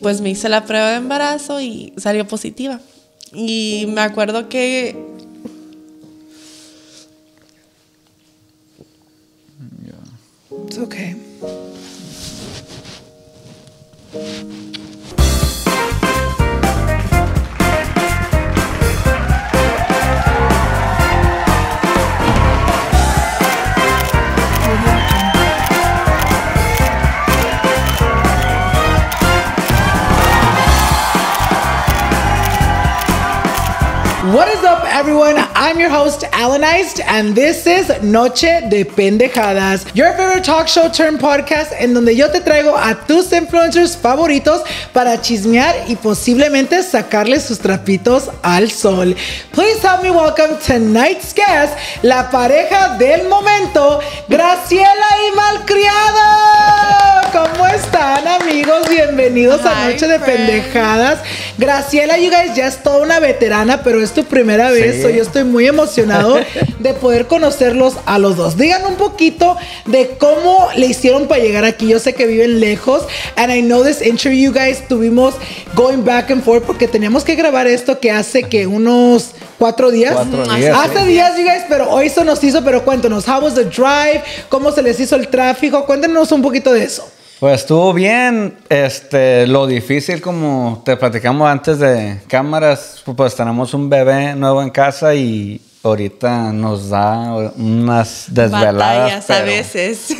Pues me hice la prueba de embarazo y salió positiva. Y me acuerdo que It's okay. What is up, everyone? I'm your host, Alanized, and this is Noche de Pendejadas, your favorite talk show turned podcast, en donde yo te traigo a tus influencers favoritos para chismear y posiblemente sacarles sus trapitos al sol. Please help me welcome tonight's guest, la pareja del momento, Graciela y Malcriado. ¿Cómo están, amigos? Bienvenidos a Noche de. Pendejadas. Graciela, you guys, ya es toda una veterana, pero es tu primera vez. Sí. so yo estoy muy emocionado de poder conocerlos a los dos. Digan un poquito de cómo le hicieron para llegar aquí. Yo sé que viven lejos. And I know this interview, you guys, tuvimos going back and forth porque teníamos que grabar esto que hace que unos cuatro días. Cuatro días. Hace sí. días, you guys, pero hoy se nos hizo, pero cuéntanos, how was the drive? ¿Cómo se les hizo el tráfico? Cuéntenos un poquito de eso. Pues estuvo bien. Este, lo difícil, como te platicamos antes de cámaras, pues tenemos un bebé nuevo en casa y ahorita nos da unas desveladas. batallas a pero- veces.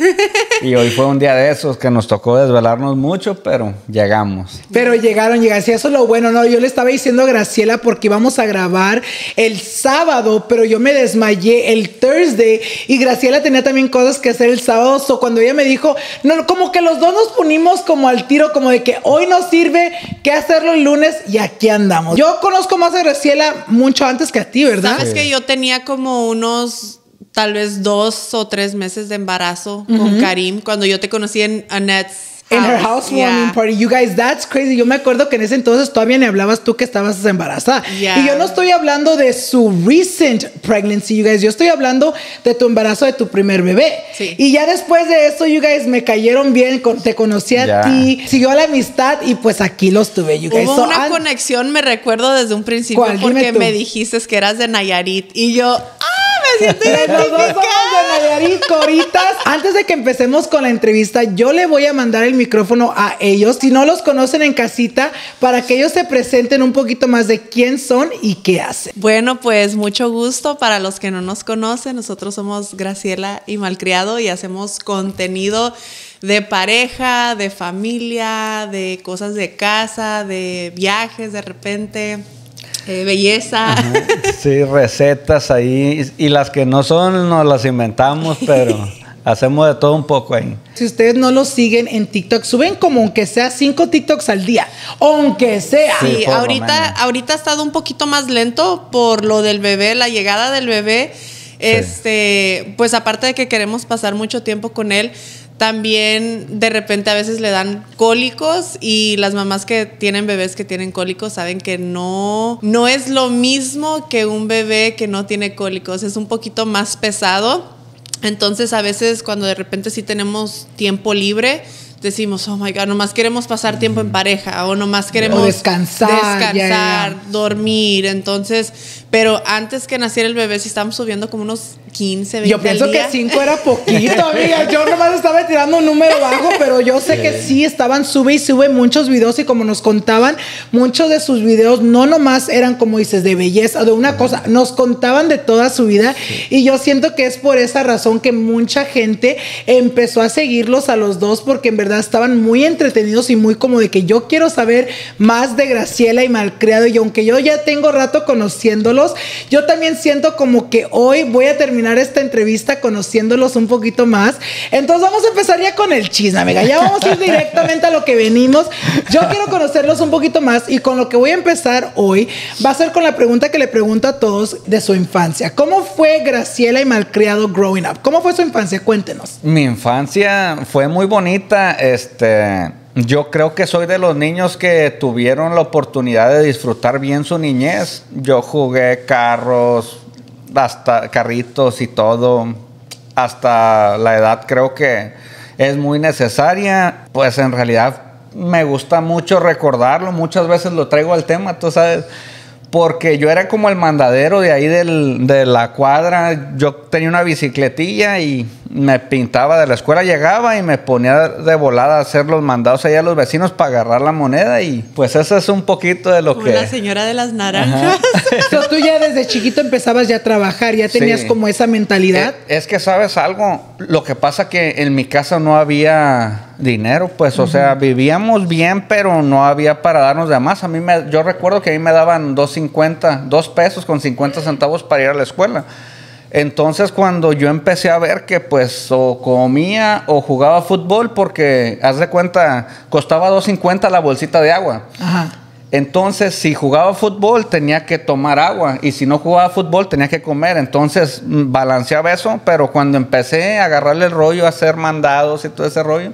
Y hoy fue un día de esos que nos tocó desvelarnos mucho, pero llegamos. Pero llegaron, llegaron. Sí, eso es lo bueno, ¿no? Yo le estaba diciendo a Graciela porque íbamos a grabar el sábado, pero yo me desmayé el Thursday y Graciela tenía también cosas que hacer el sábado. So cuando ella me dijo, no, como que los dos nos punimos como al tiro, como de que hoy nos sirve que hacerlo el lunes y aquí andamos. Yo conozco más a Graciela mucho antes que a ti, ¿verdad? Sabes que yo tenía como unos tal vez dos o tres meses de embarazo con Karim cuando yo te conocí en Annette's En her housewarming Yeah. party. You guys, that's crazy. Yo me acuerdo que en ese entonces todavía ni hablabas tú que estabas embarazada. Yeah. Y yo no estoy hablando de su recent pregnancy, you guys. Yo estoy hablando de tu embarazo de tu primer bebé. Sí. Y ya después de eso, you guys, me cayeron bien. te conocí a ti. Siguió la amistad y pues aquí los tuve, you guys. Hubo So, una conexión, me recuerdo desde un principio porque me dijiste que eras de Nayarit y yo, ¡ah! Los dos somos de Nayarit, Coritas. Antes de que empecemos con la entrevista, yo le voy a mandar el micrófono a ellos. Si no los conocen en casita, para que ellos se presenten un poquito más de quién son y qué hacen. Bueno, pues mucho gusto para los que no nos conocen. Nosotros somos Graciela y Malcriado y hacemos contenido de pareja, de familia, de cosas de casa, de viajes de repente, eh, belleza. Sí, recetas ahí. Y las que no son, nos las inventamos, pero hacemos de todo un poco ahí. Si ustedes no los siguen en TikTok, suben como aunque sea cinco TikToks al día. Aunque sea. Sí, lo ahorita, ahorita ha estado un poquito más lento por lo del bebé, la llegada del bebé. Este, pues aparte de que queremos pasar mucho tiempo con él, también de repente a veces le dan cólicos y las mamás que tienen bebés que tienen cólicos saben que no, no es lo mismo que un bebé que no tiene cólicos, es un poquito más pesado. Entonces a veces cuando de repente sí tenemos tiempo libre, decimos, oh my God, nomás queremos pasar tiempo en pareja o nomás queremos O descansar, descansar, dormir. Entonces, pero antes que naciera el bebé sí estábamos subiendo como unos 15, 20 Yo pienso al que día. cinco era poquito, amiga. Yo nomás estaba tirando un número bajo, pero yo sé que sí estaban sube y sube muchos videos y como nos contaban, muchos de sus videos no nomás eran como dices de belleza, de una cosa, nos contaban de toda su vida y yo siento que es por esa razón que mucha gente empezó a seguirlos a los dos porque en verdad estaban muy entretenidos y muy como de que yo quiero saber más de Graciela y Malcriado y aunque yo ya tengo rato conociéndolos, yo también siento como que hoy voy a terminar esta entrevista conociéndolos un poquito más. Entonces vamos a empezar ya con el chisme, amiga. Ya vamos a ir directamente a lo que venimos. Yo quiero conocerlos un poquito más y con lo que voy a empezar hoy va a ser con la pregunta que le pregunto a todos de su infancia. ¿Cómo fue Graciela y Malcriado growing up? ¿Cómo fue su infancia? Cuéntenos. Mi infancia fue muy bonita. Este, yo creo que soy de los niños que tuvieron la oportunidad de disfrutar bien su niñez. Yo jugué carros, hasta carritos y todo. Hasta la edad creo que es muy necesaria. Pues en realidad me gusta mucho recordarlo, muchas veces lo traigo al tema, tú sabes porque yo era como el mandadero de ahí del, de la cuadra. Yo tenía una bicicletilla y me pintaba de la escuela, llegaba y me ponía de volada a hacer los mandados allá a los vecinos para agarrar la moneda y pues eso es un poquito de lo como que... la señora de las naranjas. Entonces tú ya desde chiquito empezabas ya a trabajar, ya tenías Sí. como esa mentalidad. Eh, Es que sabes algo, lo que pasa que en mi casa no había dinero, pues, o sea, vivíamos bien, pero no había para darnos de más. A mí me, yo recuerdo que a mí me daban 2.50, dos pesos con 50 centavos para ir a la escuela. Entonces cuando yo empecé a ver que pues o comía o jugaba fútbol porque haz de cuenta costaba 2.50 la bolsita de agua. Ajá. Entonces, si jugaba fútbol, tenía que tomar agua. Y si no jugaba fútbol, tenía que comer. Entonces, mm, balanceaba eso. Pero cuando empecé a agarrarle el rollo, a hacer mandados y todo ese rollo,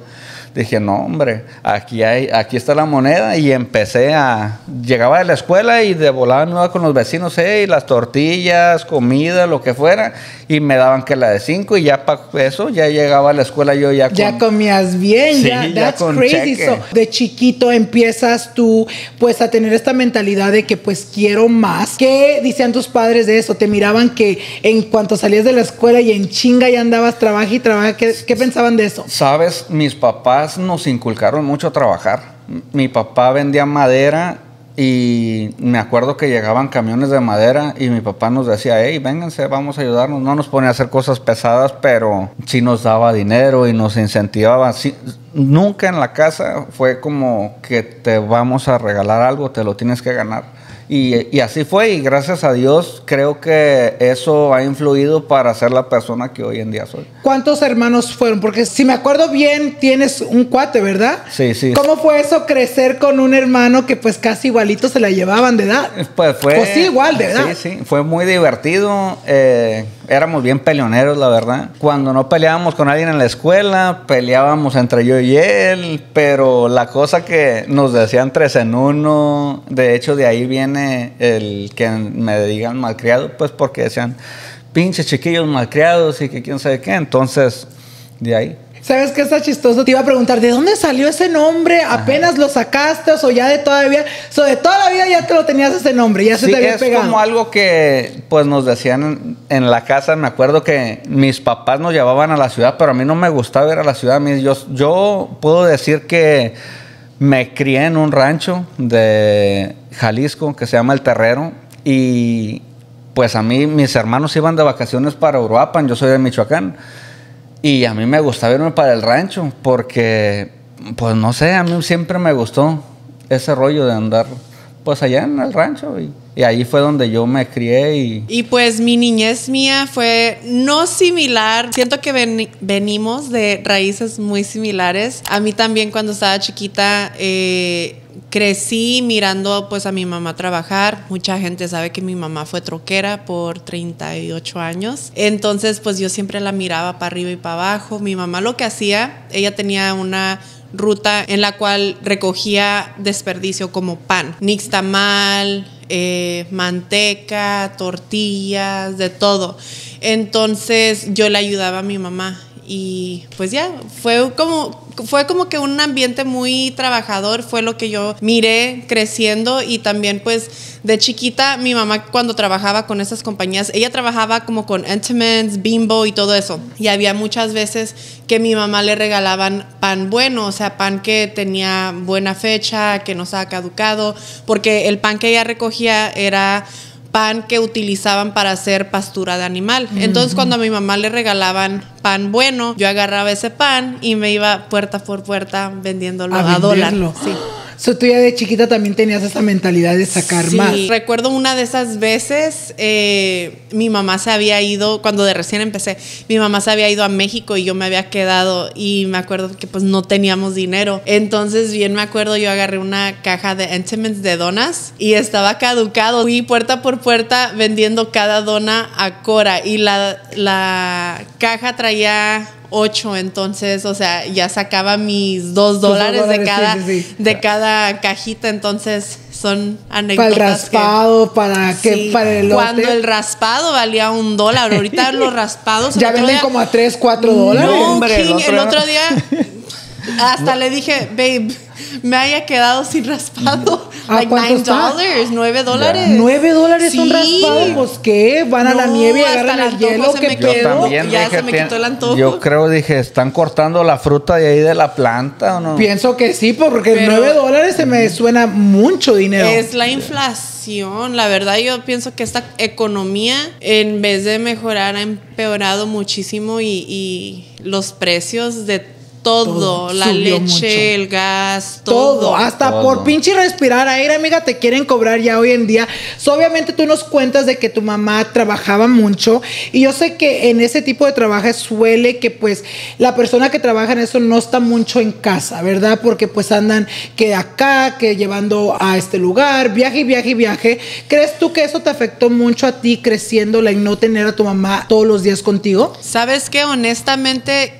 dije, no, hombre, aquí, hay, aquí está la moneda. Y empecé a... Llegaba de la escuela y de volada iba con los vecinos, hey, las tortillas, comida, lo que fuera. Y me daban que la de cinco. Y ya para eso, ya llegaba a la escuela yo ya con... Ya comías bien, Sí, ya, ya that's con crazy. So, de chiquito empiezas tú pues a tener esta mentalidad de que pues quiero más. ¿Qué decían tus padres de eso? ¿Te miraban que en cuanto salías de la escuela y en chinga ya andabas trabaja y trabaja? ¿Qué, qué pensaban de eso? Sabes, mis papás nos inculcaron mucho a trabajar. Mi papá vendía madera y me acuerdo que llegaban camiones de madera y mi papá nos decía, hey, vénganse, vamos a ayudarnos. No nos ponía a hacer cosas pesadas, pero sí nos daba dinero y nos incentivaba. Sí, nunca en la casa fue como que te vamos a regalar algo, te lo tienes que ganar. Y, y así fue y gracias a Dios creo que eso ha influido para ser la persona que hoy en día soy. ¿Cuántos hermanos fueron? Porque si me acuerdo bien, tienes un cuate, ¿verdad? Sí, sí. ¿Cómo fue eso crecer con un hermano que pues casi igualito se la llevaban de edad? Pues fue. Pues sí, igual, de verdad. Sí, sí. Fue muy divertido. eh, éramos bien peleoneros, la verdad. Cuando no peleábamos con alguien en la escuela, peleábamos entre yo y él. Pero la cosa que nos decían tres en uno, de hecho, de ahí viene el que me digan malcriado, pues porque decían pinches chiquillos malcriados y que quién sabe qué. Entonces, de ahí. ¿Sabes qué está chistoso? Te iba a preguntar, ¿de dónde salió ese nombre? ¿Apenas lo sacaste o ya de todavía? O de toda la vida ya te lo tenías ese nombre, ya se Sí, te había es pegado. como algo que pues nos decían en, en la casa. Me acuerdo que mis papás nos llevaban a la ciudad, pero a mí no me gustaba ir a la ciudad. A mí, yo, yo puedo decir que me crié en un rancho de Jalisco que se llama El Terrero y pues a mí mis hermanos iban de vacaciones para Uruapan, yo soy de Michoacán y a mí me gustaba irme para el rancho porque pues no sé, a mí siempre me gustó ese rollo de andar pues allá en el rancho y, y ahí fue donde yo me crié y Y pues mi niñez mía fue no similar. Siento que veni- venimos de raíces muy similares. A mí también cuando estaba chiquita eh, crecí mirando pues a mi mamá trabajar. Mucha gente sabe que mi mamá fue troquera por 38 años. Entonces pues yo siempre la miraba para arriba y para abajo. Mi mamá lo que hacía, ella tenía una ruta en la cual recogía desperdicio como pan, nixtamal, eh, manteca, tortillas, de todo. Entonces yo le ayudaba a mi mamá y pues ya fue como fue como que un ambiente muy trabajador fue lo que yo miré creciendo y también pues de chiquita mi mamá cuando trabajaba con esas compañías ella trabajaba como con Entenmann's, Bimbo y todo eso. Y había muchas veces que mi mamá le regalaban pan bueno o sea pan que tenía buena fecha que no estaba caducado porque el pan que ella recogía era pan que utilizaban para hacer pastura de animal. Entonces, cuando a mi mamá le regalaban pan bueno, yo agarraba ese pan y me iba puerta por puerta vendiéndolo a, a dólar. Sí. So, tú ya de chiquita también tenías esa mentalidad de sacar Sí, más. Recuerdo una de esas veces, eh, mi mamá se había ido, cuando de recién empecé, mi mamá se había ido a México y yo me había quedado y me acuerdo que pues no teníamos dinero. Entonces, bien me acuerdo, yo agarré una caja de Entenmann's de donas y estaba caducado. Fui puerta por puerta vendiendo cada dona a Cora y la, la caja traía ocho, entonces, o sea, ya sacaba mis dos dólares, dólares, de cada, sí, sí. de cada cajita, entonces son Para anécdotas. el raspado, para que, que Sí, para el. Cuando el raspado valía un dólar, ahorita los raspados. ya venden día- como a 3, 4 dólares. No, hombre, el otro día Hasta le dije, babe, me haya quedado sin raspado. ¿A like cuánto nine está? dollars, nueve dólares. ¿Nueve dólares un raspado? Pues qué, van a la nieve y agarran el hielo, qué pedo. Ya dije, se me "Tien- quitó el antojo". Yo creo, dije, ¿están cortando la fruta de ahí de la planta o no? Pienso que sí, porque Pero- nueve dólares se me suena mucho dinero. Es la inflación, la verdad yo pienso que esta economía en vez de mejorar ha empeorado muchísimo y, y los precios de todo, Todo la subió leche, mucho. el gas, Todo, todo. hasta Todo. por pinche respirar aire, amiga, te quieren cobrar ya hoy en día. So, obviamente tú nos cuentas de que tu mamá trabajaba mucho y yo sé que en ese tipo de trabajo suele que pues la persona que trabaja en eso no está mucho en casa, ¿verdad? Porque pues andan que acá, que llevando a este lugar, viaje y viaje y viaje. ¿Crees tú que eso te afectó mucho a ti creciendo, la y no tener a tu mamá todos los días contigo? ¿Sabes qué? Honestamente,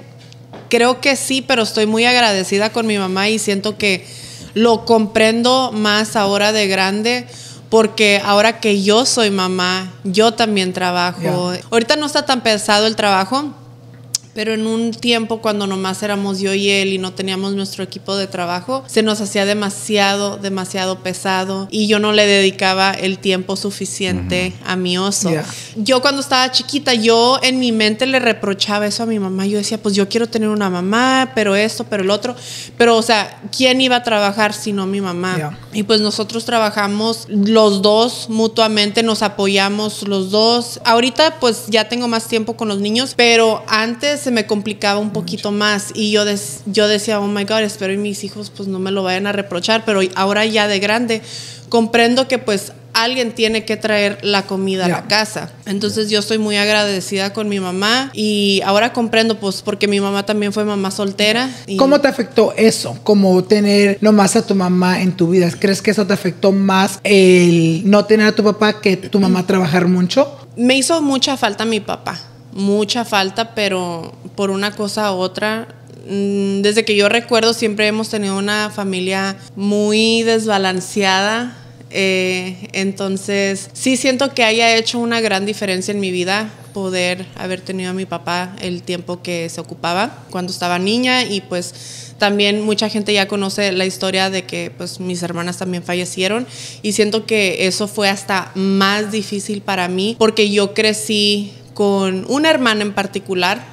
creo que sí, pero estoy muy agradecida con mi mamá y siento que lo comprendo más ahora de grande. Porque ahora que yo soy mamá, yo también trabajo. Ahorita no está tan pesado el trabajo, pero en un tiempo cuando nomás éramos yo y él y no teníamos nuestro equipo de trabajo, se nos hacía demasiado, demasiado pesado y yo no le dedicaba el tiempo suficiente a mi oso. Ya. Yo cuando estaba chiquita, yo en mi mente le reprochaba eso a mi mamá. Yo decía, pues yo quiero tener una mamá, pero esto, pero el otro. Pero, o sea, ¿quién iba a trabajar si no mi mamá? Ya. Y pues nosotros trabajamos los dos mutuamente, nos apoyamos los dos. Ahorita pues ya tengo más tiempo con los niños, pero antes se me complicaba un poquito más y yo, des- yo decía, oh my God, espero y mis hijos pues no me lo vayan a reprochar, pero ahora ya de grande comprendo que pues alguien tiene que traer la comida a la casa. Entonces yo estoy muy agradecida con mi mamá y ahora comprendo pues porque mi mamá también fue mamá soltera. y- ¿Cómo te afectó eso? Como tener nomás a tu mamá en tu vida. ¿Crees que eso te afectó más el no tener a tu papá que tu mamá trabajar mucho? Me hizo mucha falta mi papá, mucha falta, pero por una cosa u otra, mm, desde que yo recuerdo siempre hemos tenido una familia muy desbalanceada. eh, entonces, sí siento que haya hecho una gran diferencia en mi vida poder haber tenido a mi papá el tiempo que se ocupaba cuando estaba niña y pues también mucha gente ya conoce la historia de que pues mis hermanas también fallecieron y siento que eso fue hasta más difícil para mí porque yo crecí con una hermana en particular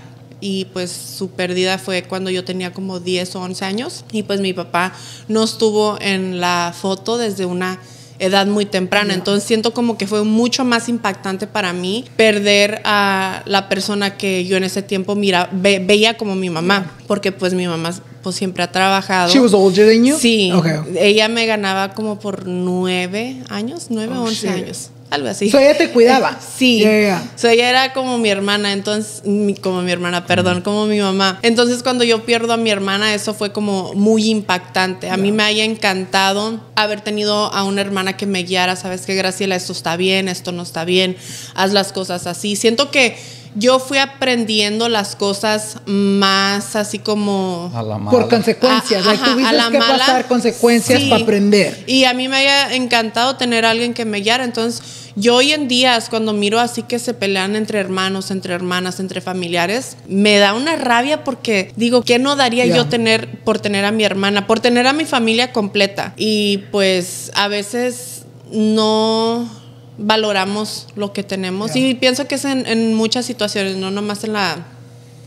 y pues su pérdida fue cuando yo tenía como 10 o 11 años y pues mi papá no estuvo en la foto desde una edad muy temprana, entonces siento como que fue mucho más impactante para mí perder a la persona que yo en ese tiempo mira, ve- veía como mi mamá, porque pues mi mamá pues siempre ha trabajado. She was older than you? Sí, Okay. ella me ganaba como por nueve años, nueve o Oh, once shit. años, algo así. So, ella te cuidaba. Sí, Yeah, yeah. So, ella era como mi hermana, entonces, mi- como mi hermana, perdón, como mi mamá. Entonces cuando yo pierdo a mi hermana, eso fue como muy impactante. A mí me haya encantado haber tenido a una hermana que me guiara, sabes que Graciela, esto está bien, esto no está bien, haz las cosas así. Siento que yo fui aprendiendo las cosas más así como... A la mala. Por consecuencias. Ajá, tuviste a la que mala, pasar consecuencias sí. para aprender. Y a mí me haya encantado tener a alguien que me guiara. Entonces, yo hoy en día, cuando miro así que se pelean entre hermanos, entre hermanas, entre familiares, me da una rabia porque digo, ¿qué no daría yo tener por tener a mi hermana, por tener a mi familia completa? Y pues a veces no valoramos lo que tenemos. Y pienso que es en, en muchas situaciones, no nomás en la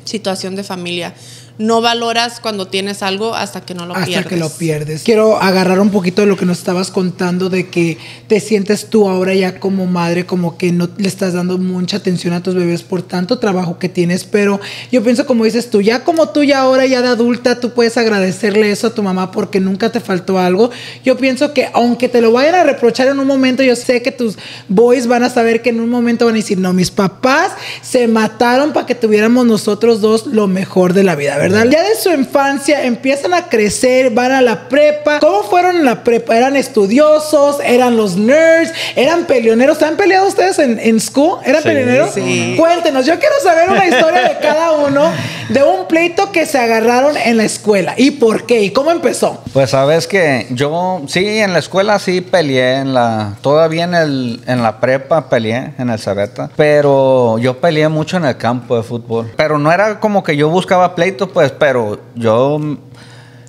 situación de familia. No valoras cuando tienes algo hasta que no lo hasta pierdes. que lo pierdes. Quiero agarrar un poquito de lo que nos estabas contando de que te sientes tú ahora ya como madre como que no le estás dando mucha atención a tus bebés por tanto trabajo que tienes, pero yo pienso como dices tú, ya como tú ya ahora ya de adulta tú puedes agradecerle eso a tu mamá porque nunca te faltó algo. Yo pienso que aunque te lo vayan a reprochar en un momento, yo sé que tus boys van a saber que en un momento van a decir, "No, mis papás se mataron para que tuviéramos nosotros dos lo mejor de la vida", ¿verdad? Ya de su infancia empiezan a crecer, van a la prepa. ¿Cómo fueron en la prepa? ¿Eran estudiosos? ¿Eran los nerds? ¿Eran peleoneros? ¿Están peleados ustedes en, en school? ¿Eran Sí, peleoneros? sí. Cuéntenos, yo quiero saber una historia de cada uno de un pleito que se agarraron en la escuela. ¿Y por qué? ¿Y cómo empezó? Pues sabes que yo sí en la escuela sí peleé en la todavía en el en la prepa peleé en el Cebeta, pero yo peleé mucho en el campo de fútbol. Pero no era como que yo buscaba pleito, pues, pero yo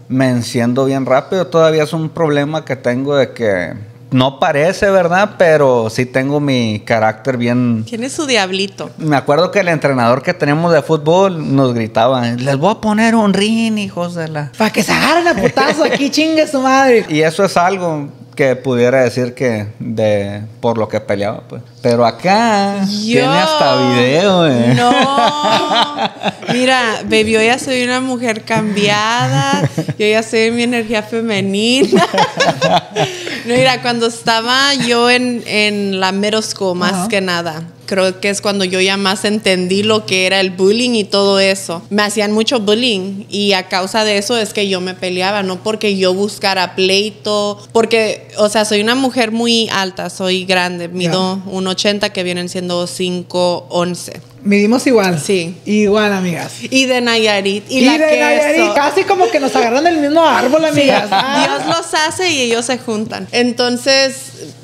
me enciendo bien rápido. Todavía es un problema que tengo de que no parece, ¿verdad? Pero sí tengo mi carácter bien. Tiene su diablito. Me acuerdo que el entrenador que tenemos de fútbol nos gritaba: Les voy a poner un ring, hijos de la. Para que se agarren a putazo aquí, chingue su madre. Y eso es algo que pudiera decir que de por lo que peleaba, pues. Pero acá tiene hasta video, eh. No. Mira, baby, yo ya soy una mujer cambiada. Yo ya soy mi energía femenina. no, mira, cuando estaba yo en, en la Merosco, más que nada creo que es cuando yo ya más entendí lo que era el bullying y todo eso. Me hacían mucho bullying y a causa de eso es que yo me peleaba, no porque yo buscara pleito, porque, o sea, soy una mujer muy alta, soy grande, mido 1,80 que vienen siendo 5,11. Medimos igual. Sí. Igual, amigas. Y de Nayarit. Y, y la de Nayarit. Casi como que nos agarran del mismo árbol, amigas. Ah. Dios los hace y ellos se juntan. Entonces,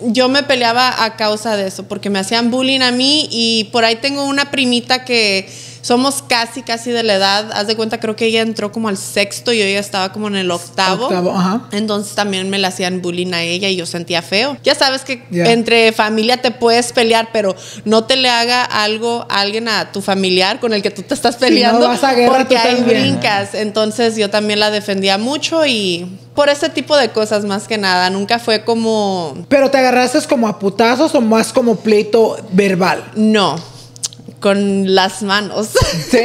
yo me peleaba a causa de eso, porque me hacían bullying a mí y por ahí tengo una primita que somos casi, casi de la edad. Haz de cuenta, creo que ella entró como al sexto y yo ya estaba como en el octavo. Octavo, ajá. Entonces también me la hacían bullying a ella y yo sentía feo. Ya sabes que entre familia te puedes pelear, pero no te le haga algo a alguien a tu familiar con el que tú te estás peleando. no vas a guerra, porque ahí brincas. Entonces yo también la defendía mucho y por ese tipo de cosas más que nada. Nunca fue como. ¿Pero te agarraste como a putazos o más como pleito verbal? No con las manos. Sí,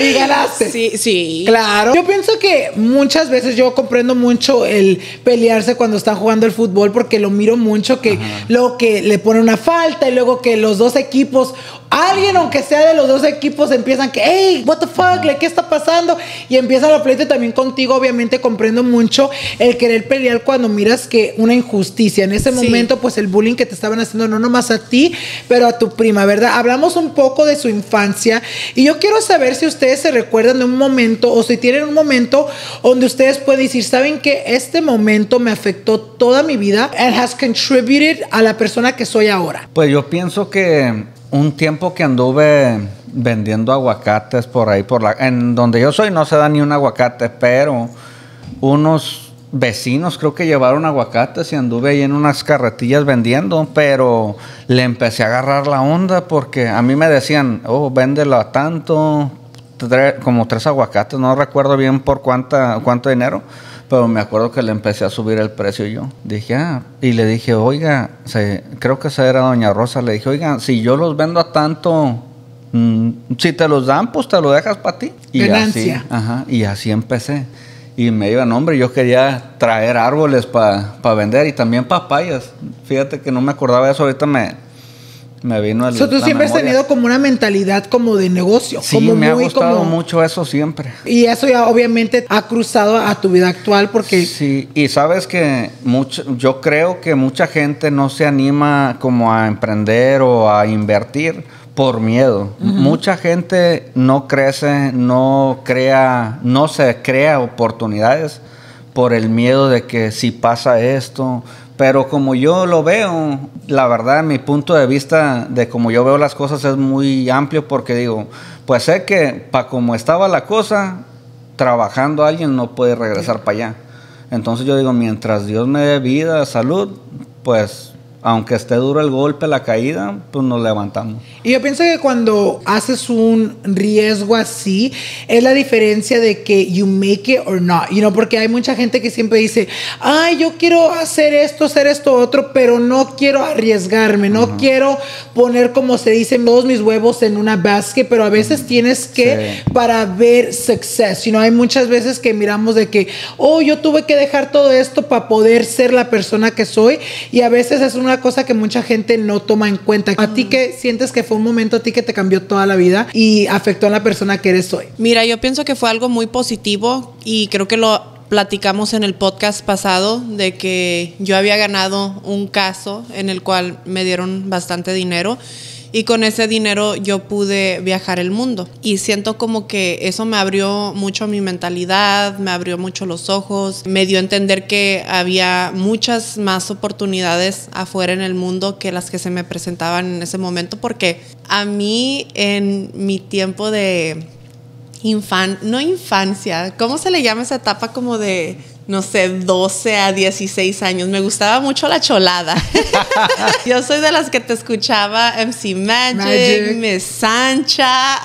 y ganaste. Sí, sí. Claro. Yo pienso que muchas veces yo comprendo mucho el pelearse cuando están jugando el fútbol porque lo miro mucho que luego que le pone una falta y luego que los dos equipos alguien, aunque sea de los dos equipos, empiezan que, hey, what the fuck, ¿qué está pasando? Y empieza la pleito también contigo, obviamente comprendo mucho el querer pelear cuando miras que una injusticia. En ese momento, pues el bullying que te estaban haciendo, no nomás a ti, pero a tu prima, ¿verdad? Hablamos un poco de su infancia y yo quiero saber si ustedes se recuerdan de un momento o si tienen un momento donde ustedes pueden decir, ¿saben que este momento me afectó toda mi vida and has contributed a la persona que soy ahora? Pues yo pienso que un tiempo que anduve vendiendo aguacates por ahí, por la, en donde yo soy no se da ni un aguacate, pero unos vecinos creo que llevaron aguacates y anduve ahí en unas carretillas vendiendo, pero le empecé a agarrar la onda porque a mí me decían, oh, véndelo a tanto, como tres aguacates, no recuerdo bien por cuánta, cuánto dinero pero me acuerdo que le empecé a subir el precio yo. Dije, ah, y le dije, oiga, creo que esa era Doña Rosa. Le dije, oiga, si yo los vendo a tanto, mm, si te los dan, pues te lo dejas para ti. Y así, ajá, y así empecé. Y me iba, hombre, yo quería traer árboles para vender y también papayas. Fíjate que no me acordaba de eso, ahorita me, me vino el. tú siempre has tenido como una mentalidad como de negocio. Sí, como me ha gustado mucho eso siempre. Y eso ya obviamente ha cruzado a tu vida actual porque. Sí, y sabes que mucho, yo creo que mucha gente no se anima como a emprender o a invertir por miedo. Mucha gente no crece, no crea, no se crea oportunidades por el miedo de que si pasa esto, pero como yo lo veo, la verdad, mi punto de vista de como yo veo las cosas es muy amplio porque digo, pues sé que para como estaba la cosa, trabajando alguien no puede regresar para allá. Entonces yo digo, mientras Dios me dé vida, salud, pues aunque esté duro el golpe, la caída, pues nos levantamos. Y yo pienso que cuando haces un riesgo así, es la diferencia de que you make it or not. You know, porque hay mucha gente que siempre dice, ay, yo quiero hacer esto, hacer esto, otro, pero no quiero arriesgarme, no quiero poner, como se dice, todos mis huevos en una basket, pero a veces tienes que, para ver success. You know, hay muchas veces que miramos de que, oh, yo tuve que dejar todo esto para poder ser la persona que soy, y a veces es una cosa que mucha gente no toma en cuenta. ¿A ti que sientes que fue un momento a ti que te cambió toda la vida y afectó a la persona que eres hoy? Mira, yo pienso que fue algo muy positivo y creo que lo platicamos en el podcast pasado de que yo había ganado un caso en el cual me dieron bastante dinero y con ese dinero yo pude viajar el mundo. Y siento como que eso me abrió mucho mi mentalidad, me abrió mucho los ojos, me dio a entender que había muchas más oportunidades afuera en el mundo que las que se me presentaban en ese momento, porque a mí en mi tiempo de infan, no infancia, ¿cómo se le llama esa etapa como de, no sé, 12 a 16 años? Me gustaba mucho la cholada. Yo soy de las que te escuchaba MC Magic, Magic. Miss Sancha. ¡Ah!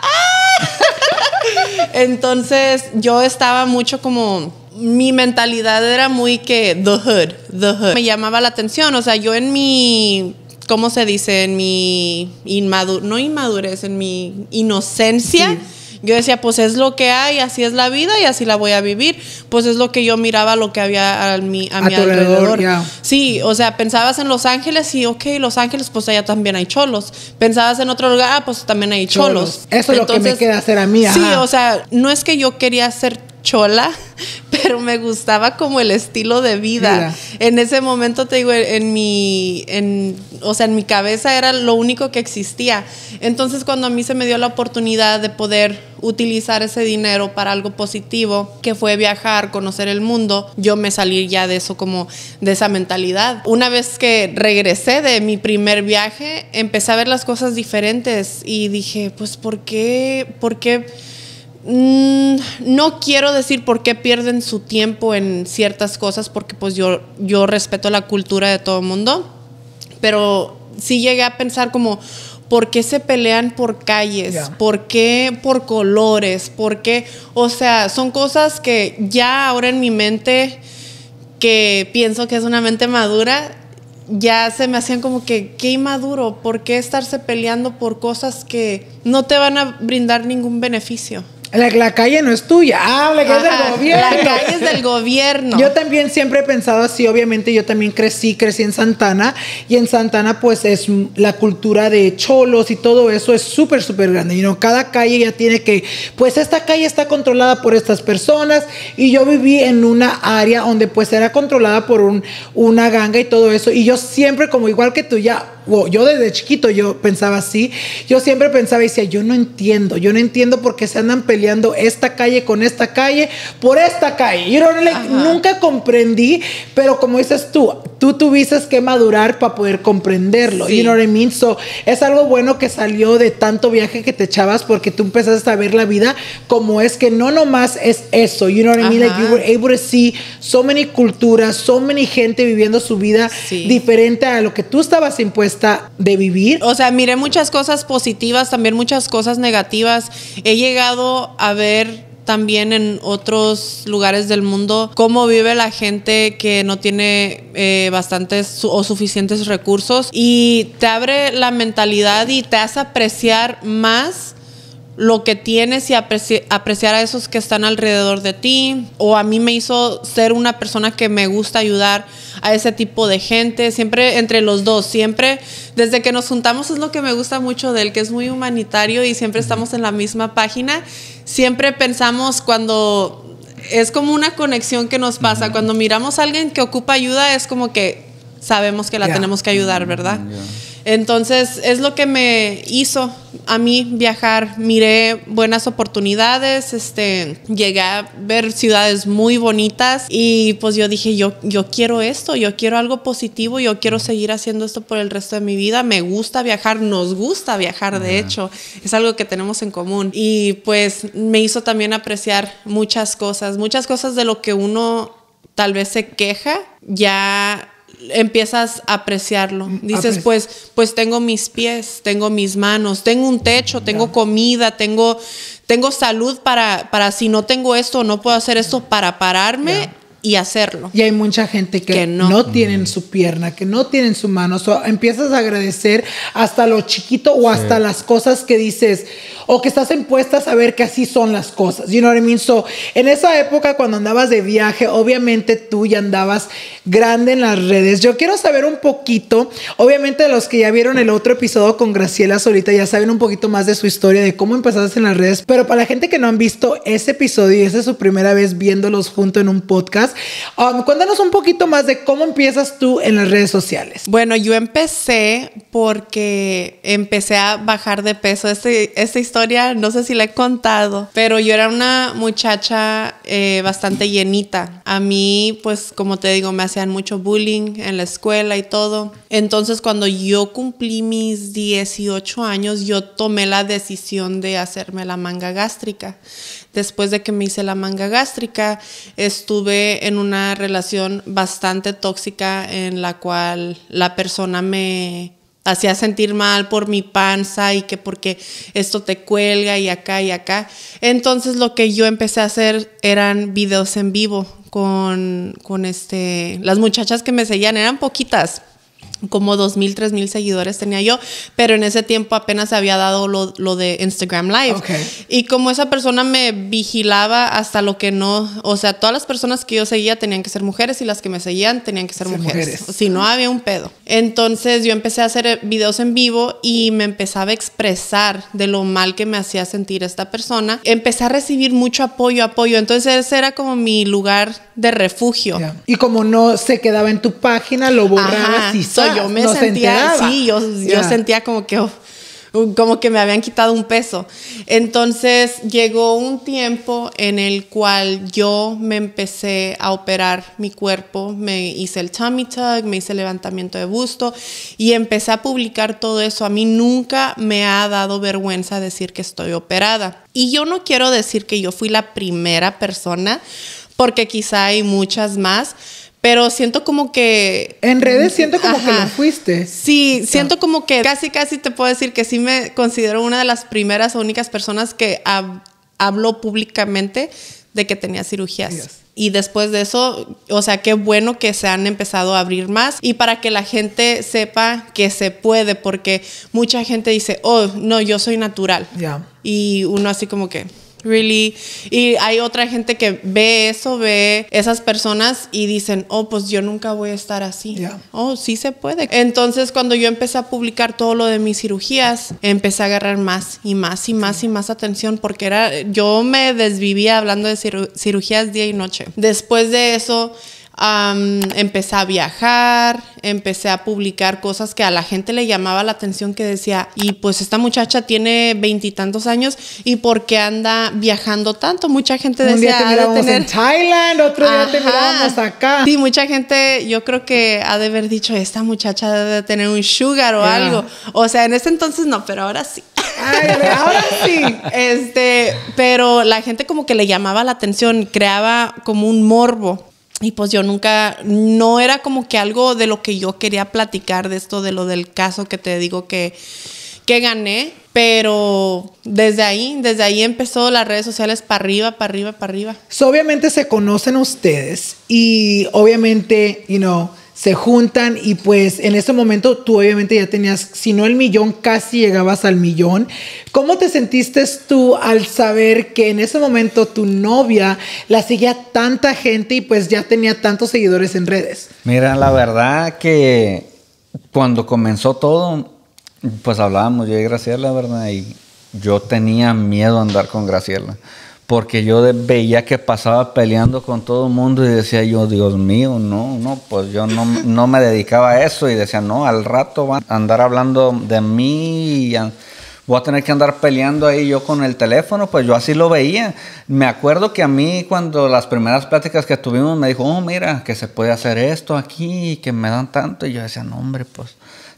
Entonces yo estaba mucho como mi mentalidad era muy que the hood, the hood. Me llamaba la atención, o sea, yo en mi ¿cómo se dice? En mi inmadurez, no inmadurez, en mi inocencia. Sí. Yo decía, pues es lo que hay, así es la vida y así la voy a vivir. Pues es lo que yo miraba, lo que había a mi, a A mi alrededor. Sí, o sea, pensabas en Los Ángeles y, ok, Los Ángeles, pues allá también hay cholos. Pensabas en otro lugar, ah, pues también hay cholos. Eso es lo que me queda hacer a mí, Sí, o sea, no es que yo quería ser chola, pero me gustaba como el estilo de vida. En ese momento te digo, en mi, en, o sea, en mi cabeza era lo único que existía. Entonces, cuando a mí se me dio la oportunidad de poder utilizar ese dinero para algo positivo, que fue viajar, conocer el mundo, yo me salí ya de eso como de esa mentalidad. Una vez que regresé de mi primer viaje, empecé a ver las cosas diferentes y dije, pues, ¿por qué? ¿Por qué? Mm, no quiero decir por qué pierden su tiempo en ciertas cosas, porque pues yo, yo respeto la cultura de todo el mundo, pero sí llegué a pensar como, ¿por qué se pelean por calles? ¿Por qué por colores? ¿Por qué? O sea, son cosas que ya ahora en mi mente, que pienso que es una mente madura, ya se me hacían como que, qué inmaduro, ¿por qué estarse peleando por cosas que no te van a brindar ningún beneficio? La, la calle no es tuya, ah, la calle es del gobierno. La calle es del gobierno. Yo también siempre he pensado así, obviamente yo también crecí, crecí en Santana y en Santana pues es la cultura de cholos y todo eso es súper, súper grande. Y no, cada calle ya tiene que, pues esta calle está controlada por estas personas y yo viví en una área donde pues era controlada por un, una ganga y todo eso. Y yo siempre, como igual que tú, ya, wow, yo desde chiquito yo pensaba así, yo siempre pensaba y decía, yo no entiendo, yo no entiendo por qué se andan peleando esta calle con esta calle por esta calle. Like, Ajá. nunca comprendí, pero como dices tú, tú tuviste que madurar para poder comprenderlo. Sí. You know what I mean? So, es algo bueno que salió de tanto viaje que te echabas porque tú empezaste a ver la vida como es que no nomás es eso. You know what I mean? Like you were able to see so many culturas, so many gente viviendo su vida Sí. diferente a lo que tú estabas impuesta de vivir. O sea, miré muchas cosas positivas, también muchas cosas negativas. He llegado a ver también en otros lugares del mundo cómo vive la gente que no tiene eh, bastantes o suficientes recursos y te abre la mentalidad y te hace apreciar más lo que tienes y apreci- apreciar a esos que están alrededor de ti. O a mí me hizo ser una persona que me gusta ayudar a ese tipo de gente. Siempre entre los dos, siempre desde que nos juntamos es lo que me gusta mucho de él, que es muy humanitario y siempre estamos en la misma página. Siempre pensamos cuando es como una conexión que nos pasa. Cuando miramos a alguien que ocupa ayuda es como que sabemos que la tenemos que ayudar, ¿verdad? Entonces es lo que me hizo a mí viajar. Miré buenas oportunidades, este, llegué a ver ciudades muy bonitas y pues yo dije, yo, yo quiero esto, yo quiero algo positivo, yo quiero seguir haciendo esto por el resto de mi vida. Me gusta viajar, nos gusta viajar, de hecho, es algo que tenemos en común. Y pues me hizo también apreciar muchas cosas, muchas cosas de lo que uno tal vez se queja, ya empiezas a apreciarlo. Dices, apreci- pues, pues tengo mis pies, tengo mis manos, tengo un techo, tengo comida, tengo, tengo salud para, para si no tengo esto, no puedo hacer esto para pararme y hacerlo. Y hay mucha gente que, Que no. no. tienen su pierna, que no tienen su mano. So, empiezas a agradecer hasta lo chiquito o hasta las cosas que dices o que estás impuesta a saber que así son las cosas. You know what I mean? So, en esa época cuando andabas de viaje, obviamente tú ya andabas grande en las redes. Yo quiero saber un poquito, obviamente los que ya vieron el otro episodio con Graciela Solita ya saben un poquito más de su historia, de cómo empezaste en las redes, pero para la gente que no han visto ese episodio y esa es su primera vez viéndolos junto en un podcast, um, cuéntanos un poquito más de cómo empiezas tú en las redes sociales. Bueno, yo empecé porque empecé a bajar de peso. Este, esta historia no sé si la he contado, pero yo era una muchacha eh, bastante llenita. A mí, pues como te digo, me hacían mucho bullying en la escuela y todo. Entonces cuando yo cumplí mis 18 años, yo tomé la decisión de hacerme la manga gástrica. Después de que me hice la manga gástrica, estuve en una relación bastante tóxica en la cual la persona me hacía sentir mal por mi panza y que porque esto te cuelga y acá y acá. Entonces lo que yo empecé a hacer eran videos en vivo con, con este, las muchachas que me seguían, eran poquitas, como dos mil, tres mil seguidores tenía yo, pero en ese tiempo apenas había dado lo, lo de Instagram Live. Y como esa persona me vigilaba hasta lo que no, o sea, todas las personas que yo seguía tenían que ser mujeres y las que me seguían tenían que ser, mujeres. Si no, había un pedo. Entonces yo empecé a hacer videos en vivo y me empezaba a expresar de lo mal que me hacía sentir esta persona. Empecé a recibir mucho apoyo, apoyo. Entonces ese era como mi lugar de refugio. Y como no se quedaba en tu página, lo borrabas y yo me sentía, sí, yo, yo sentía como que, oh, como que me habían quitado un peso. Entonces llegó un tiempo en el cual yo me empecé a operar mi cuerpo, me hice el tummy tuck, me hice el levantamiento de busto y empecé a publicar todo eso. A mí nunca me ha dado vergüenza decir que estoy operada. Y yo no quiero decir que yo fui la primera persona, porque quizá hay muchas más, pero siento como que... En redes siento como que lo fuiste. Sí, siento como que casi, casi te puedo decir que sí me considero una de las primeras o únicas personas que habló públicamente de que tenía cirugías. Y después de eso, o sea, qué bueno que se han empezado a abrir más y para que la gente sepa que se puede, porque mucha gente dice, oh, no, yo soy natural. Y uno así como que, really. Y hay otra gente que ve eso, ve esas personas y dicen, oh, pues yo nunca voy a estar así. Oh, sí se puede. Entonces, cuando yo empecé a publicar todo lo de mis cirugías, empecé a agarrar más y más y más y más atención porque era, yo me desvivía hablando de cirugías día y noche. Después de eso, empecé a viajar, empecé a publicar cosas que a la gente le llamaba la atención, que decía, y pues esta muchacha tiene veintitantos años, ¿y por qué anda viajando tanto? Mucha gente decía... Un día te mirábamos en Thailand, otro día te mirábamos acá. Sí, mucha gente, yo creo que ha de haber dicho, esta muchacha debe tener un sugar o algo. O sea, en ese entonces no, pero ahora sí. Ay, ahora sí. Este, pero la gente como que le llamaba la atención, creaba como un morbo. Y pues yo nunca, no era como que algo de lo que yo quería platicar de esto, de lo del caso que te digo que, que gané, pero desde ahí, desde ahí empezó las redes sociales para arriba, para arriba, para arriba. obviamente se conocen ustedes y obviamente, you know, se juntan y pues en ese momento tú obviamente ya tenías, si no el millón, casi llegabas al millón. ¿Cómo te sentiste tú al saber que en ese momento tu novia la seguía tanta gente y pues ya tenía tantos seguidores en redes? Mira, la verdad que cuando comenzó todo, pues hablábamos yo y Graciela, ¿verdad? Y yo tenía miedo a andar con Graciela porque yo veía que pasaba peleando con todo el mundo y decía yo, Dios mío, no, no, pues yo no, no me dedicaba a eso y decía, no, al rato van a andar hablando de mí y voy a tener que andar peleando ahí yo con el teléfono, pues yo así lo veía. Me acuerdo que a mí cuando las primeras pláticas que tuvimos me dijo, oh, mira, que se puede hacer esto aquí, que me dan tanto y yo decía, no, hombre, pues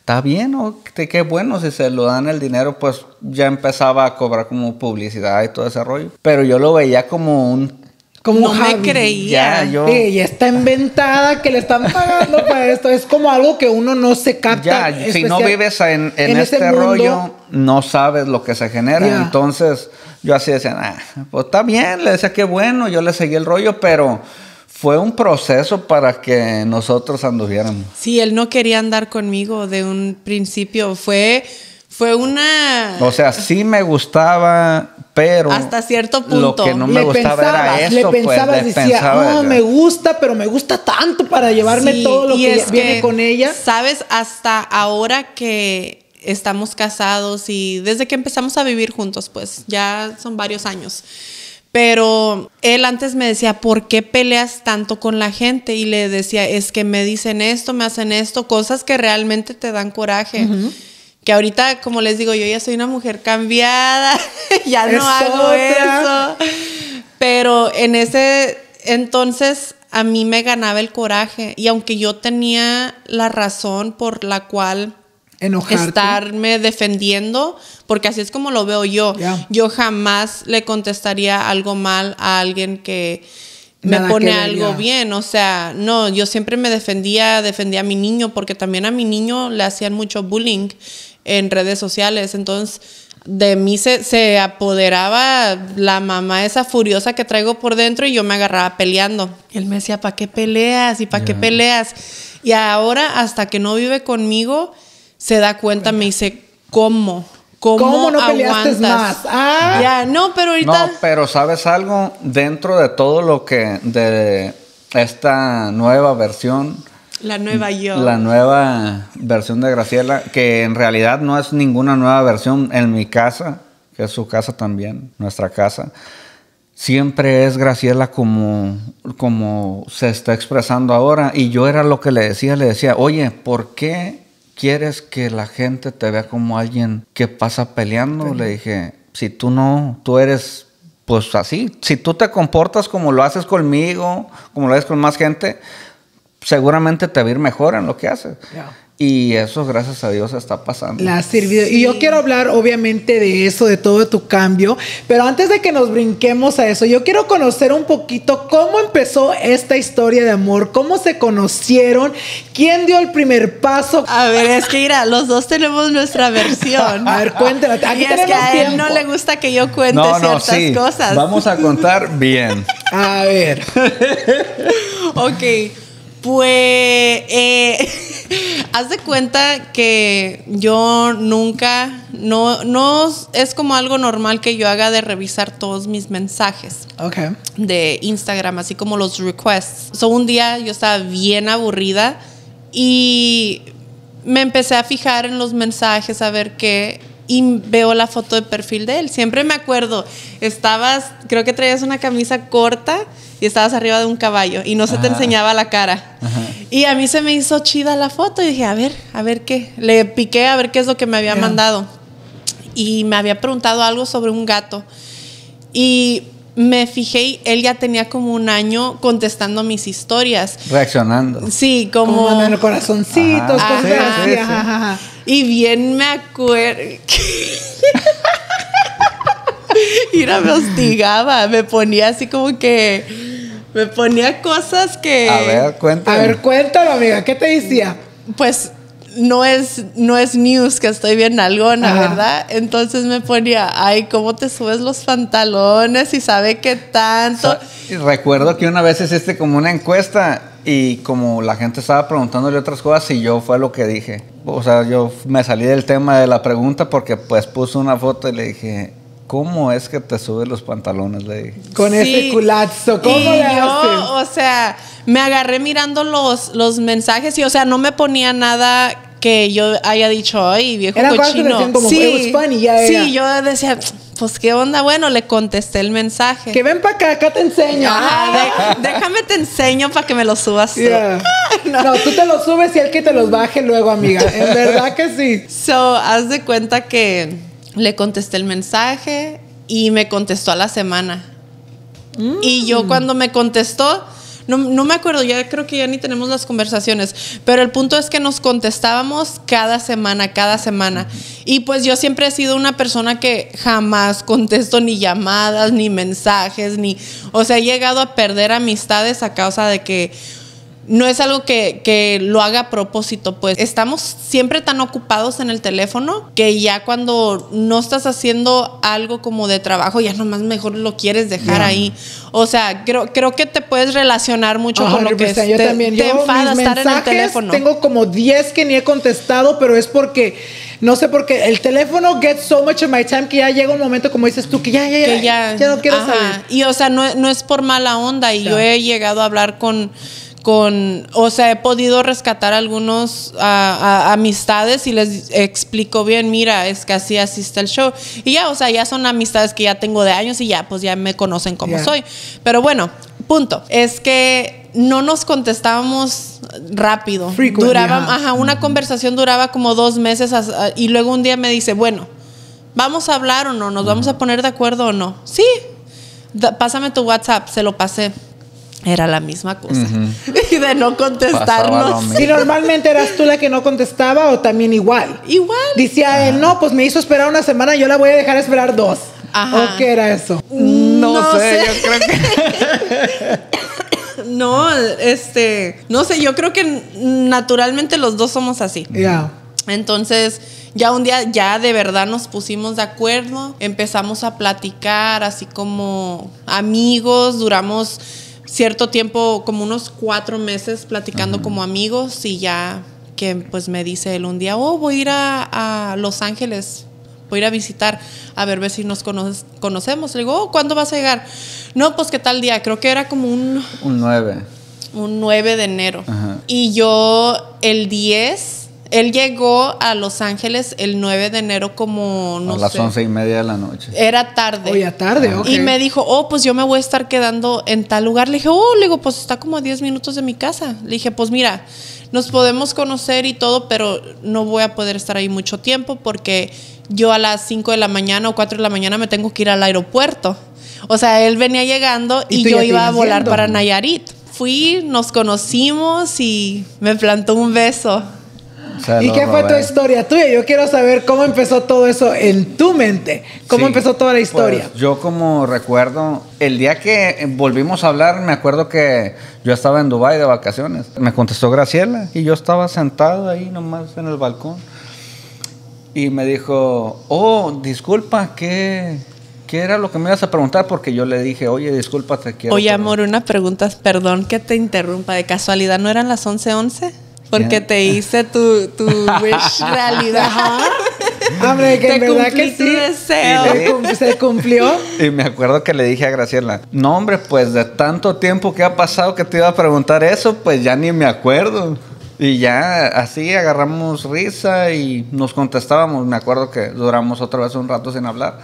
está bien, o qué bueno, si se lo dan el dinero, pues ya empezaba a cobrar como publicidad y todo ese rollo. Pero yo lo veía como un como no me creía. Ya, yo... está inventada que le están pagando para esto. Es como algo que uno no se capta. Ya, si no vives en, este rollo, no sabes lo que se genera. Entonces, yo así decía, ah, pues está bien, le decía que bueno, yo le seguí el rollo, pero fue un proceso para que nosotros anduviéramos. Sí, él no quería andar conmigo de un principio. Fue, fue una. O sea, sí me gustaba, pero. Hasta cierto punto. Lo que no me gustaba era eso. Le pues, pensabas, decía, no, me gusta, pero me gusta tanto para llevarme todo lo que viene con ella. Sabes, hasta ahora que estamos casados y desde que empezamos a vivir juntos, pues ya son varios años. Pero él antes me decía, ¿por qué peleas tanto con la gente? Y le decía, es que me dicen esto, me hacen esto, cosas que realmente te dan coraje. Que ahorita, como les digo, yo ya soy una mujer cambiada, ya no hago eso. Pero en ese entonces a mí me ganaba el coraje y aunque yo tenía la razón por la cual Enojarte. estarme defendiendo, porque así es como lo veo yo. Ya. Yo jamás le contestaría algo mal a alguien que me Nada pone algo bien. O sea, no, yo siempre me defendía, defendía a mi niño, porque también a mi niño le hacían mucho bullying en redes sociales. Entonces, de mí se, se apoderaba la mamá esa furiosa que traigo por dentro y yo me agarraba peleando. Él me decía, ¿para qué peleas? ¿Y para qué peleas? Y ahora, hasta que no vive conmigo, se da cuenta, me dice, ¿cómo? ¿Cómo, ¿Cómo no peleaste aguantas? más? Ah. Ya, no, pero ahorita... No, pero ¿sabes algo? Dentro de todo lo que... De esta nueva versión... La nueva yo. La nueva versión de Graciela, que en realidad no es ninguna nueva versión en mi casa, que es su casa también, nuestra casa. Siempre es Graciela como, como se está expresando ahora. Y yo era lo que le decía, le decía, oye, ¿por qué quieres que la gente te vea como alguien que pasa peleando? Le dije, si tú no, tú eres pues así, si tú te comportas como lo haces conmigo, como lo haces con más gente, seguramente te va a ir mejor en lo que haces. Y eso, gracias a Dios, está pasando. La ha servido. Y yo quiero hablar, obviamente, de eso, de todo tu cambio. Pero antes de que nos brinquemos a eso, yo quiero conocer un poquito cómo empezó esta historia de amor, cómo se conocieron, quién dio el primer paso. A ver, es que mira, los dos tenemos nuestra versión. A ver, cuéntala. Aquí y es que a él tiempo. no le gusta que yo cuente No, no, ciertas sí. cosas. Vamos a contar bien. A ver. Ok, pues eh, haz de cuenta que yo nunca, no, no es como algo normal que yo haga de revisar todos mis mensajes de Instagram, así como los requests. So, un día yo estaba bien aburrida y me empecé a fijar en los mensajes a ver qué y veo la foto de perfil de él. Siempre me acuerdo, estabas, creo que traías una camisa corta y estabas arriba de un caballo y no se te Ajá. enseñaba la cara. Y a mí se me hizo chida la foto y dije, a ver, a ver qué. Le piqué a ver qué es lo que me había Ya. mandado. Y me había preguntado algo sobre un gato. Y me fijé y él ya tenía como un año contestando mis historias. Reaccionando. Sí, Como como... corazoncitos, Ajá. cosas Sí, así. sí, sí. Y bien me acuerdo. Mira, me hostigaba, me ponía así como que. Me ponía cosas que. A ver, cuéntame. A ver, cuéntalo, amiga. ¿Qué te decía? Pues no es, no es news que estoy bien nalgona, Ajá. ¿verdad? Entonces me ponía, ay, ¿cómo te subes los pantalones? Y sabe qué tanto. Y Recuerdo que una vez hiciste como una encuesta y como la gente estaba preguntándole otras cosas y yo fue lo que dije. O sea, yo me salí del tema de la pregunta porque pues puse una foto y le dije, ¿cómo es que te subes los pantalones? Le dije. Con Sí. ese culazo. ¿Cómo y le yo, haces? o sea, me agarré mirando los, los mensajes y, o sea, no me ponía nada que yo haya dicho, ay, viejo que cochino. como, sí, "It was funny", ya sí, era. yo decía, pues, ¿qué onda? Bueno, le contesté el mensaje. Que ven para acá, acá te enseño. Ajá, de- déjame te enseño para que me lo subas tú. Yeah. no. tú te los subes y él que te los baje luego, amiga. En verdad que sí. So, haz de cuenta que le contesté el mensaje y me contestó a la semana. Y yo Mm. cuando me contestó, no, no me acuerdo, ya creo que ya ni tenemos las conversaciones, pero el punto es que nos contestábamos cada semana, cada semana. Y pues yo siempre he sido una persona que jamás contesto ni llamadas, ni mensajes, ni... O sea, he llegado a perder amistades a causa de que no es algo que, que lo haga a propósito, pues estamos siempre tan ocupados en el teléfono que ya cuando no estás haciendo algo como de trabajo, ya nomás mejor lo quieres dejar ahí. O sea, creo, creo que te puedes relacionar mucho con lo que 100%, yo te, también. te Yo, enfada mis estar en el teléfono. Tengo como 10 que ni he contestado, pero es porque, no sé por qué, el teléfono gets so much of my time que ya llega un momento, como dices tú, que ya, ya, ya, que ya, ya no quiero Ajá. saber. Y o sea, no, no es por mala onda. Y yo he llegado a hablar con, con, o sea, he podido rescatar algunos a- a- amistades y les explico bien, mira, es que así asiste el show. Y ya, o sea, ya son amistades que ya tengo de años y ya, pues ya me conocen como soy. Pero bueno, punto. Es que no nos contestábamos rápido. Frequently, duraba, ajá. ajá, una conversación duraba como dos meses y luego un día me dice, bueno, ¿vamos a hablar o no? ¿Nos vamos a poner de acuerdo o no? Sí. pásame tu WhatsApp, se lo pasé. Era la misma cosa. y de no contestarnos. Si normalmente eras tú la que no contestaba o también igual. Igual. Decía él, no, pues me hizo esperar una semana, yo la voy a dejar esperar dos. Ajá. ¿O qué era eso? No, No sé, sé. yo creo que. No, este, no sé, yo creo que naturalmente los dos somos así. Ya. Entonces, ya un día, ya de verdad nos pusimos de acuerdo, empezamos a platicar, así como amigos, duramos cierto tiempo, como unos cuatro meses platicando como amigos y ya que pues me dice él un día, oh, voy a ir a, a Los Ángeles, voy a ir a visitar, a ver, ver si nos conoces- conocemos. Le digo, oh, ¿cuándo vas a llegar? No, pues qué tal día, creo que era como un Un 9. un 9 de enero. Y yo el 10, él llegó a Los Ángeles el 9 de enero como, no a las sé. once y media de la noche. Era tarde. Hoy a tarde, ok. Y me dijo, oh, pues yo me voy a estar quedando en tal lugar. Le dije, oh, le digo, pues está como a 10 minutos de mi casa. Le dije, pues mira, nos podemos conocer y todo, pero no voy a poder estar ahí mucho tiempo porque yo a las 5 de la mañana o 4 de la mañana me tengo que ir al aeropuerto. O sea, él venía llegando Y yo iba a volar yendo. para Nayarit. Fui, nos conocimos y me plantó un beso. ¿Y qué fue tu historia tuya? Yo quiero saber cómo empezó todo eso en tu mente. ¿Cómo Sí, empezó toda la historia? pues, yo como recuerdo, el día que volvimos a hablar, me acuerdo que yo estaba en Dubai de vacaciones. Me contestó Graciela y yo estaba sentado ahí nomás en el balcón. Y me dijo, oh, disculpa, ¿qué, qué era lo que me ibas a preguntar? Porque yo le dije, oye, disculpa, te quiero. Oye, pero-". amor, una pregunta, perdón que te interrumpa. ¿De casualidad no eran las 11:11? Porque te hice tu, tu wish realidad. Hombre, que en verdad que sí. deseo. Se cumplió. Y me acuerdo que le dije a Graciela, no hombre, pues de tanto tiempo que ha pasado que te iba a preguntar eso, pues ya ni me acuerdo. Y ya así agarramos risa y nos contestábamos. Me acuerdo que duramos otra vez un rato sin hablar.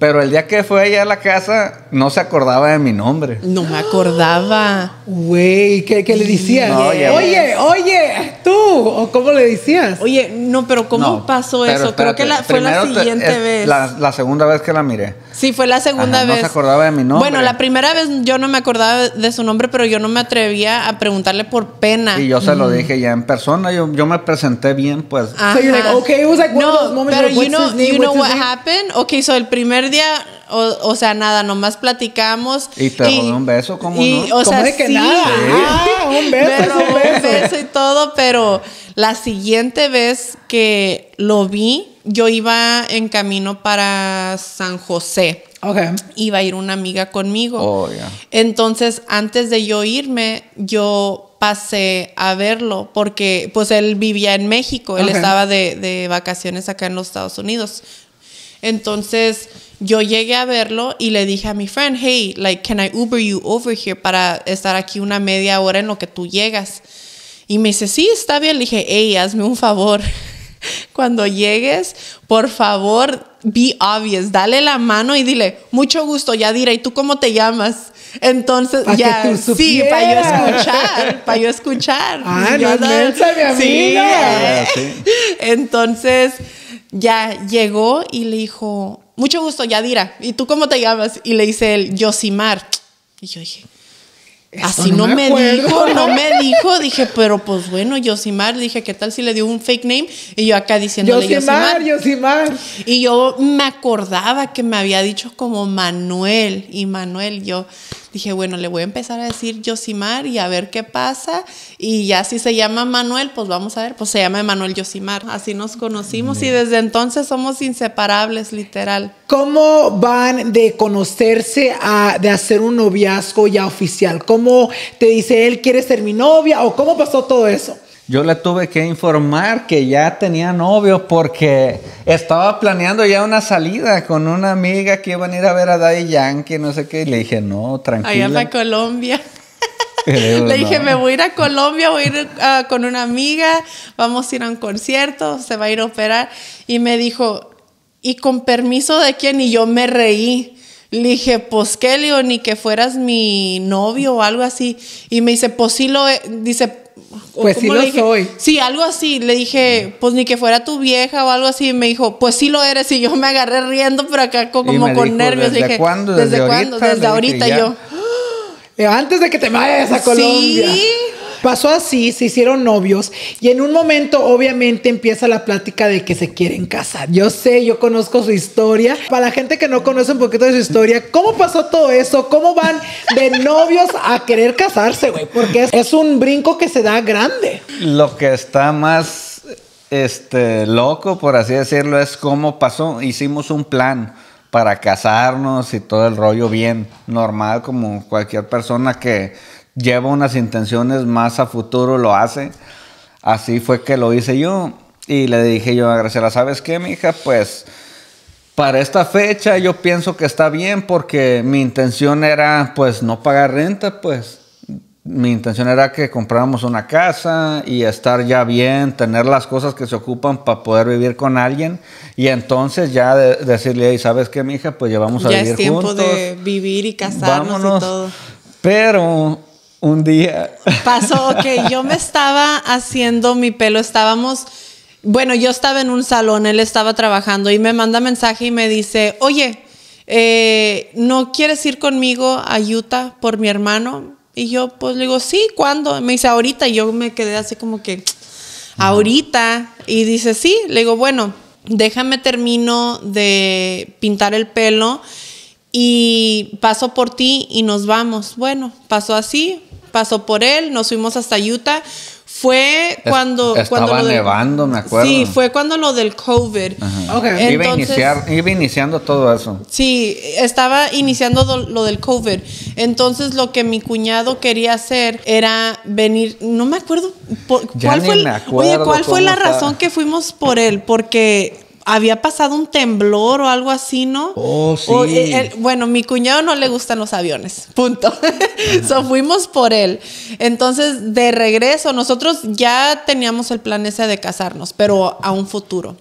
Pero el día que fue ella a la casa, no se acordaba de mi nombre. No me acordaba. Güey, ¿qué, qué le decías? No, ya oye, oye, tú. ¿O cómo le decías? Oye, no, pero ¿cómo No, pasó pero eso? Creo que la- fue la te- siguiente es vez. La, la segunda vez que la miré. Sí, fue la segunda Ajá, no vez. se acordaba de mi nombre. Bueno, la primera vez yo no me acordaba de su nombre, pero yo no me atrevía a preguntarle por pena. Y yo se lo dije ya en persona. Yo, yo me presenté bien, pues. Ajá. So you're like, okay, it was like one of those moments pero you know, you know what happened? Ok, so el primer día, o, o sea, nada, nomás platicamos. Y te robé un beso, ¿cómo y, no? O ¿Cómo sea, de que sí. nada? Ah, un beso un beso. y todo, pero la siguiente vez que lo vi, yo iba en camino para San José Ok. iba a ir una amiga conmigo. Oh, ya. Entonces, antes de yo irme, yo pasé a verlo porque pues él vivía en México, él estaba de, de vacaciones acá en los Estados Unidos. Entonces, yo llegué a verlo y le dije a mi friend, hey, like, can I Uber you over here para estar aquí una media hora en lo que tú llegas? Y me dice, sí, está bien. Le dije, hey, hazme un favor. Cuando llegues, por favor, be obvious. Dale la mano y dile, mucho gusto, Yadira. ¿Y tú cómo te llamas? Entonces, Pa' que ya, tú sí, para yo supieras. escuchar, para yo escuchar. Ah, Yo no es no- mensa, mi Sí, amiga. eh. Sí. Entonces, ya llegó y le dijo, mucho gusto, Yadira. ¿Y tú cómo te llamas? Y le dice él, Yosimar. Y yo dije, así no no, me dijo, no me dijo. Dije, pero pues bueno, Yosimar. Dije, ¿qué tal si le dio un fake name? Y yo acá diciéndole Yosimar, Yosimar. Yosimar. Y yo me acordaba que me había dicho como Manuel. Y Manuel, yo dije, bueno, le voy a empezar a decir Yosimar y a ver qué pasa. Y ya si se llama Manuel, pues vamos a ver, pues se llama Manuel Yosimar. Así nos conocimos y desde entonces somos inseparables, literal. ¿Cómo van de conocerse a de hacer un noviazgo ya oficial? ¿Cómo te dice él, quieres ser mi novia? ¿O cómo pasó todo eso? Yo le tuve que informar que ya tenía novio porque estaba planeando ya una salida con una amiga que iban a ir a ver a Daddy Yankee, no sé qué. Y le dije, no, Allá tranquila. para Colombia. Digo, Le dije, "No". me voy a ir a Colombia, voy a ir ah, con una amiga, vamos a ir a un concierto, se va a ir a operar. Y me dijo, ¿y con permiso de quién? Y yo me reí. Le dije, pues qué, le digo, ni que fueras mi novio o algo así. Y me dice, pues sí lo, he- dice, Pues sí ¿cómo lo dije? soy. Sí, algo así. Le dije, pues ni que fuera tu vieja o algo así. Y me dijo, pues sí lo eres. Y yo me agarré riendo, pero acá como con dijo, nervios. ¿desde dije, cuándo? ¿Desde, ¿Desde cuándo? ahorita? Desde ahorita yo. Eh, Antes de que te vayas a Colombia. Sí. Pasó así, se hicieron novios y en un momento obviamente empieza la plática de que se quieren casar. Yo sé, yo conozco su historia. Para la gente que no conoce un poquito de su historia, ¿cómo pasó todo eso? ¿Cómo van de novios a querer casarse, güey? Porque es, un brinco que se da grande. Lo que está más este, loco, por así decirlo, es cómo pasó. Hicimos un plan para casarnos y todo el rollo bien normal, como cualquier persona que lleva unas intenciones más a futuro lo hace. Así fue que lo hice yo. Y le dije yo a Graciela, ¿sabes qué, mija? Pues para esta fecha yo pienso que está bien porque mi intención era pues no pagar renta, pues mi intención era que compráramos una casa y estar ya bien, tener las cosas que se ocupan para poder vivir con alguien y entonces ya de- decirle, "Ey, ¿sabes qué, mija? Pues ya vamos a Ya vivir es tiempo juntos. de vivir y casarnos Vámonos. y todo. Pero un día Pasó que yo me estaba haciendo mi pelo, estábamos, bueno, yo estaba en un salón, él estaba trabajando y me manda mensaje y me dice, oye, eh, ¿no quieres ir conmigo a Utah por mi hermano? Y yo pues le digo, sí, ¿cuándo? Me dice, ahorita. Y yo me quedé así como que, ahorita. Y dice, sí. Le digo, bueno, déjame termino de pintar el pelo y paso por ti y nos vamos. Bueno, pasó así, pasó por él, nos fuimos hasta Utah. Fue Es- cuando... estaba cuando lo del- nevando, me acuerdo. Sí, fue cuando lo del COVID. Ok. iba, a Entonces- iniciar, iba iniciando todo eso. Sí, estaba iniciando do- lo del COVID. Entonces lo que mi cuñado quería hacer era venir, no me acuerdo por- Ya cuál ni fue el- me acuerdo Oye, ¿cuál fue la estaba. razón que fuimos por él? Porque había pasado un temblor o algo así, ¿no? Oh, sí. O, eh, él- bueno, mi cuñado no le gustan los aviones, punto. so fuimos por él. Entonces, de regreso, nosotros ya teníamos el plan ese de casarnos, pero a un futuro.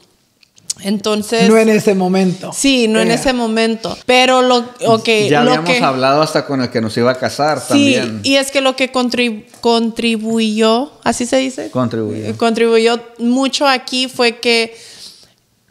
Entonces, No en ese momento. Sí, no en Eh, ese momento. Pero lo, okay, ya lo habíamos que, hablado hasta con el que nos iba a casar Sí, también. y es que lo que contrib- contribuyó, así se dice, Contribuyó. contribuyó mucho aquí fue que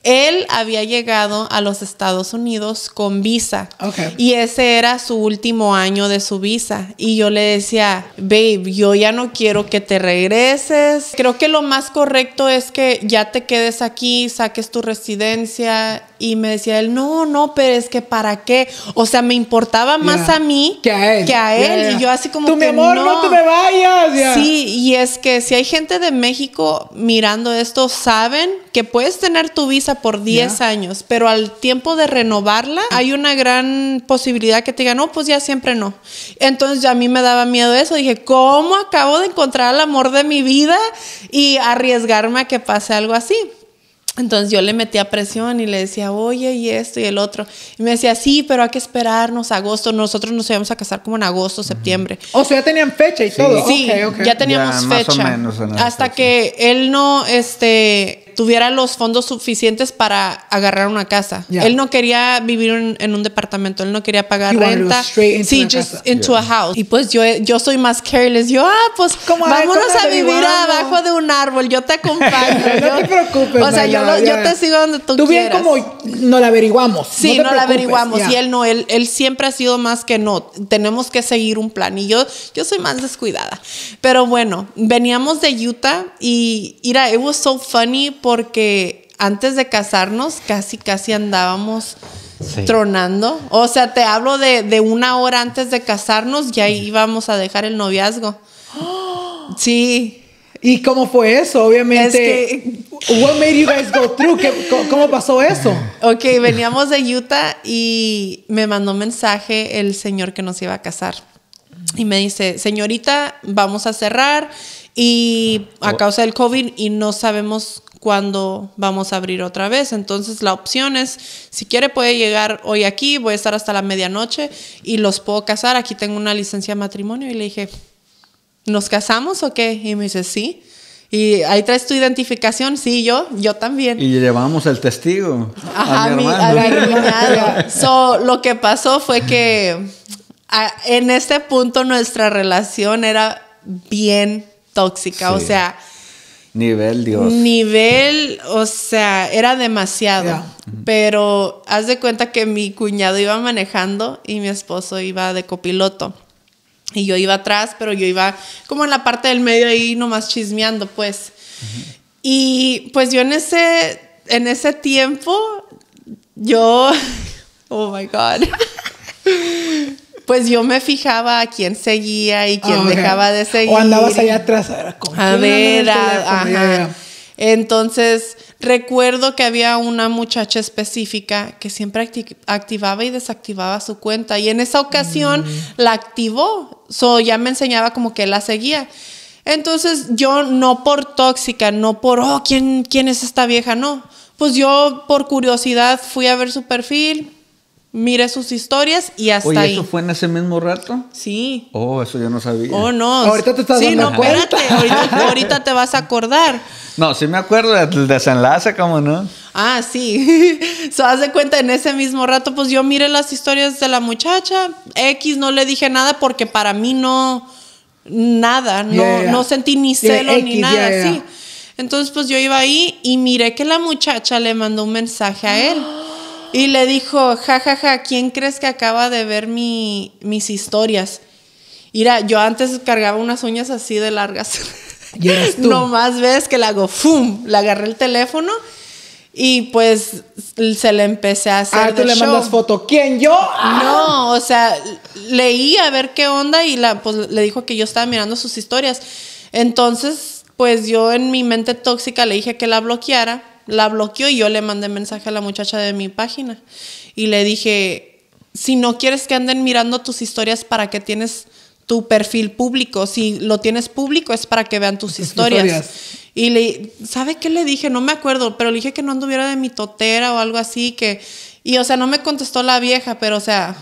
él había llegado a los Estados Unidos con visa. Ok. Y ese era su último año de su visa. Y yo le decía, babe, yo ya no quiero que te regreses. Creo que lo más correcto es que ya te quedes aquí, saques tu residencia. Y me decía él, no, no, pero es que para qué. O sea, me importaba más Ya. a mí Que a él. Que a él. ya. Y yo así como Tú, mi que amor, no, te me vayas. ya. Sí, y es que si hay gente de México mirando esto, saben que puedes tener tu visa por 10 Ya. años, pero al tiempo de renovarla, hay una gran posibilidad que te digan, no, pues ya siempre no. Entonces a mí me daba miedo eso. Dije, ¿cómo acabo de encontrar el amor de mi vida y arriesgarme a que pase algo así? Entonces yo le metía presión y le decía, oye, y esto y el otro. Y me decía, sí, pero hay que esperarnos a agosto. Nosotros nos íbamos a casar como en agosto, septiembre. O sea, ya tenían fecha y todo. Sí, ya teníamos Ya, más o fecha. menos en esa hasta fecha. que él no este, tuviera los fondos suficientes para agarrar una casa. Ya. Él no quería vivir en, en un departamento, él no quería pagar renta. Sí, just casa. into a house. Y pues yo, yo soy más careless. Yo, ah, pues Como, vámonos ¿cómo a vivir abajo de un árbol. Yo te acompaño. No Yo- te preocupes. O sea, yo, lo- yo te sigo donde tú, Tú bien quieras. como no la averiguamos. Sí, te no, la averiguamos. ya. Y él no, él, él siempre ha sido más que no. Tenemos que seguir un plan. Y yo, yo soy más descuidada. Pero bueno, veníamos de Utah y, mira, it was so funny porque antes de casarnos casi, casi andábamos Sí. tronando. O sea, te hablo de, de una hora antes de casarnos, ya íbamos a dejar el noviazgo. Sí. ¿Y cómo fue eso? Obviamente. Es que- What made you guys go through? ¿Qué- cómo, cómo pasó eso? Ok, veníamos de Utah y me mandó mensaje el señor que nos iba a casar. Y me dice, señorita, vamos a cerrar y a causa del COVID y no sabemos cuándo vamos a abrir otra vez. Entonces la opción es, si quiere puede llegar hoy aquí, voy a estar hasta la medianoche y los puedo casar. Aquí tengo una licencia de matrimonio. Y le dije, ¿nos casamos o qué? Y me dice, sí. Y ahí traes tu identificación, sí, yo, yo también. Y llevamos el testigo. Ajá, a mi a cuñado. So, lo que pasó fue que a- en este punto nuestra relación era bien tóxica, o Sí. sea, Nivel Dios. nivel, o sea, era demasiado. Pero haz de cuenta que mi cuñado iba manejando y mi esposo iba de copiloto. Y yo iba atrás, pero yo iba como en la parte del medio ahí nomás chismeando, pues. Y pues yo en ese, en ese tiempo, yo, oh my God. Pues yo me fijaba a quién seguía y quién dejaba de seguir. O andabas allá atrás. A ver, ¿con A ver, a- ajá. Ya, ya. Entonces, recuerdo que había una muchacha específica que siempre acti- activaba y desactivaba su cuenta. Y en esa ocasión Mm. la activó. So, ya me enseñaba como que la seguía. Entonces, yo no por tóxica, no por, oh, ¿quién, quién es esta vieja? No. Pues yo, por curiosidad, fui a ver su perfil, miré sus historias y hasta Oye, ahí. ¿eso fue en ese mismo rato? Sí. Oh, eso yo no sabía. Oh, no. Ahorita te estás sí, dando no, cuenta. espérate. Ahorita, ahorita te vas a acordar. No, sí me acuerdo del desenlace, ¿cómo no? Ah, sí. Se hace cuenta en ese mismo rato, pues yo miré las historias de la muchacha. X no le dije nada porque para mí no, nada, no, no sentí ni celo ni X, nada, sí. Entonces, pues yo iba ahí y miré que la muchacha le mandó un mensaje a él. Y le dijo, jajaja, ja, ja, ¿quién crees que acaba de ver mi, mis historias? Mira, yo antes cargaba unas uñas así de largas. Y eras tú. No más ves que le hago ¡fum! Le agarré el teléfono y pues se le empecé a hacer Ah, tú le show. mandas foto. ¿Quién? ¿Yo? Ah. No, o sea, leí a ver qué onda y la, pues, le dijo que yo estaba mirando sus historias. Entonces, pues yo en mi mente tóxica le dije que la bloqueara. La bloqueó y yo le mandé mensaje a la muchacha de mi página. Y le dije, si no quieres que anden mirando tus historias, ¿para qué tienes tu perfil público? Si lo tienes público es para que vean tus Tus historias. historias. Y le, ¿sabe qué le dije? No me acuerdo, pero le dije que no anduviera de mi totera o algo así, que... Y, o sea, no me contestó la vieja, pero, o sea,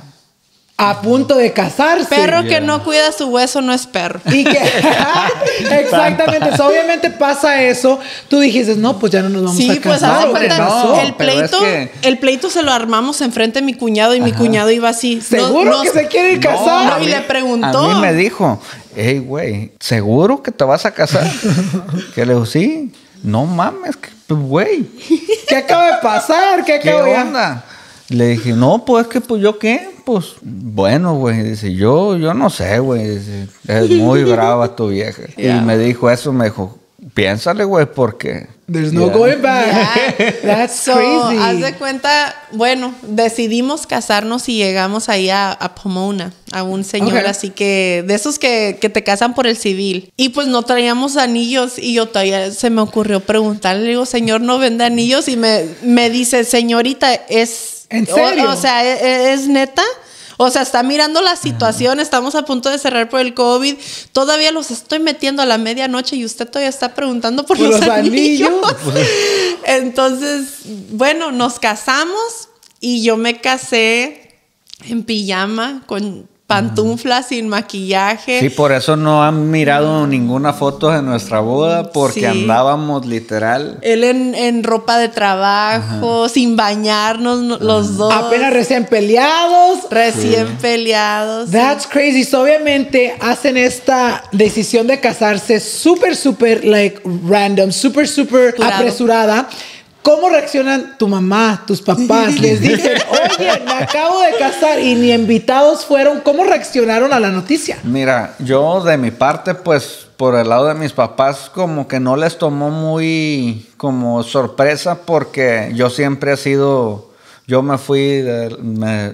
A punto de casarse. perro Yeah. que no cuida su hueso no es perro. Y que exactamente, so, obviamente pasa eso. Tú dijiste, no, pues ya no nos vamos Sí, a pues casar. de hombre, cuenta, no, el es pleito, que- el pleito se lo armamos enfrente de mi cuñado y mi cuñado iba así. ¿Seguro No- que se quiere casar? No, y le preguntó. A mí me dijo, hey, güey, ¿seguro que te vas a casar? que le digo, sí. No mames, pues, güey, ¿Qué acaba de pasar? ¿Qué ¿qué acaba de onda? Le dije, no, pues que, pues yo qué, pues bueno, güey. Dice, yo, yo no sé, güey. Dice, es muy brava tu vieja. Yeah. Y me dijo eso, me dijo, piénsale, güey, porque. There's no Yeah. going back. That's So, crazy. Haz de cuenta, bueno, decidimos casarnos y llegamos ahí a, a Pomona, a un señor así que, de esos que, que te casan por el civil. Y pues no traíamos anillos y yo todavía se me ocurrió preguntarle, le digo, señor, ¿no vende anillos? Y me, me dice, señorita, es... ¿En serio? O, o sea, ¿e- e- ¿es, neta? O sea, está mirando la situación, estamos a punto de cerrar por el COVID, todavía los estoy metiendo a la medianoche y usted todavía está preguntando por, Por los, los anillos. anillos. Entonces, bueno, nos casamos y yo me casé en pijama, con pantuflas, sin maquillaje. Sí, por eso no han mirado ninguna foto de nuestra boda, porque Sí. andábamos literal. Él en, en ropa de trabajo, sin bañarnos no- los dos. Apenas recién peleados. recién peleados. That's crazy. So, obviamente hacen esta decisión de casarse súper, súper, like, random, súper, súper apresurada. ¿Cómo reaccionan tu mamá, tus papás? Les dicen, oye, me acabo de casar y ni invitados fueron. ¿Cómo reaccionaron a la noticia? Mira, yo de mi parte, pues por el lado de mis papás, como que no les tomó muy como sorpresa porque yo siempre he sido, yo me fui, de- me-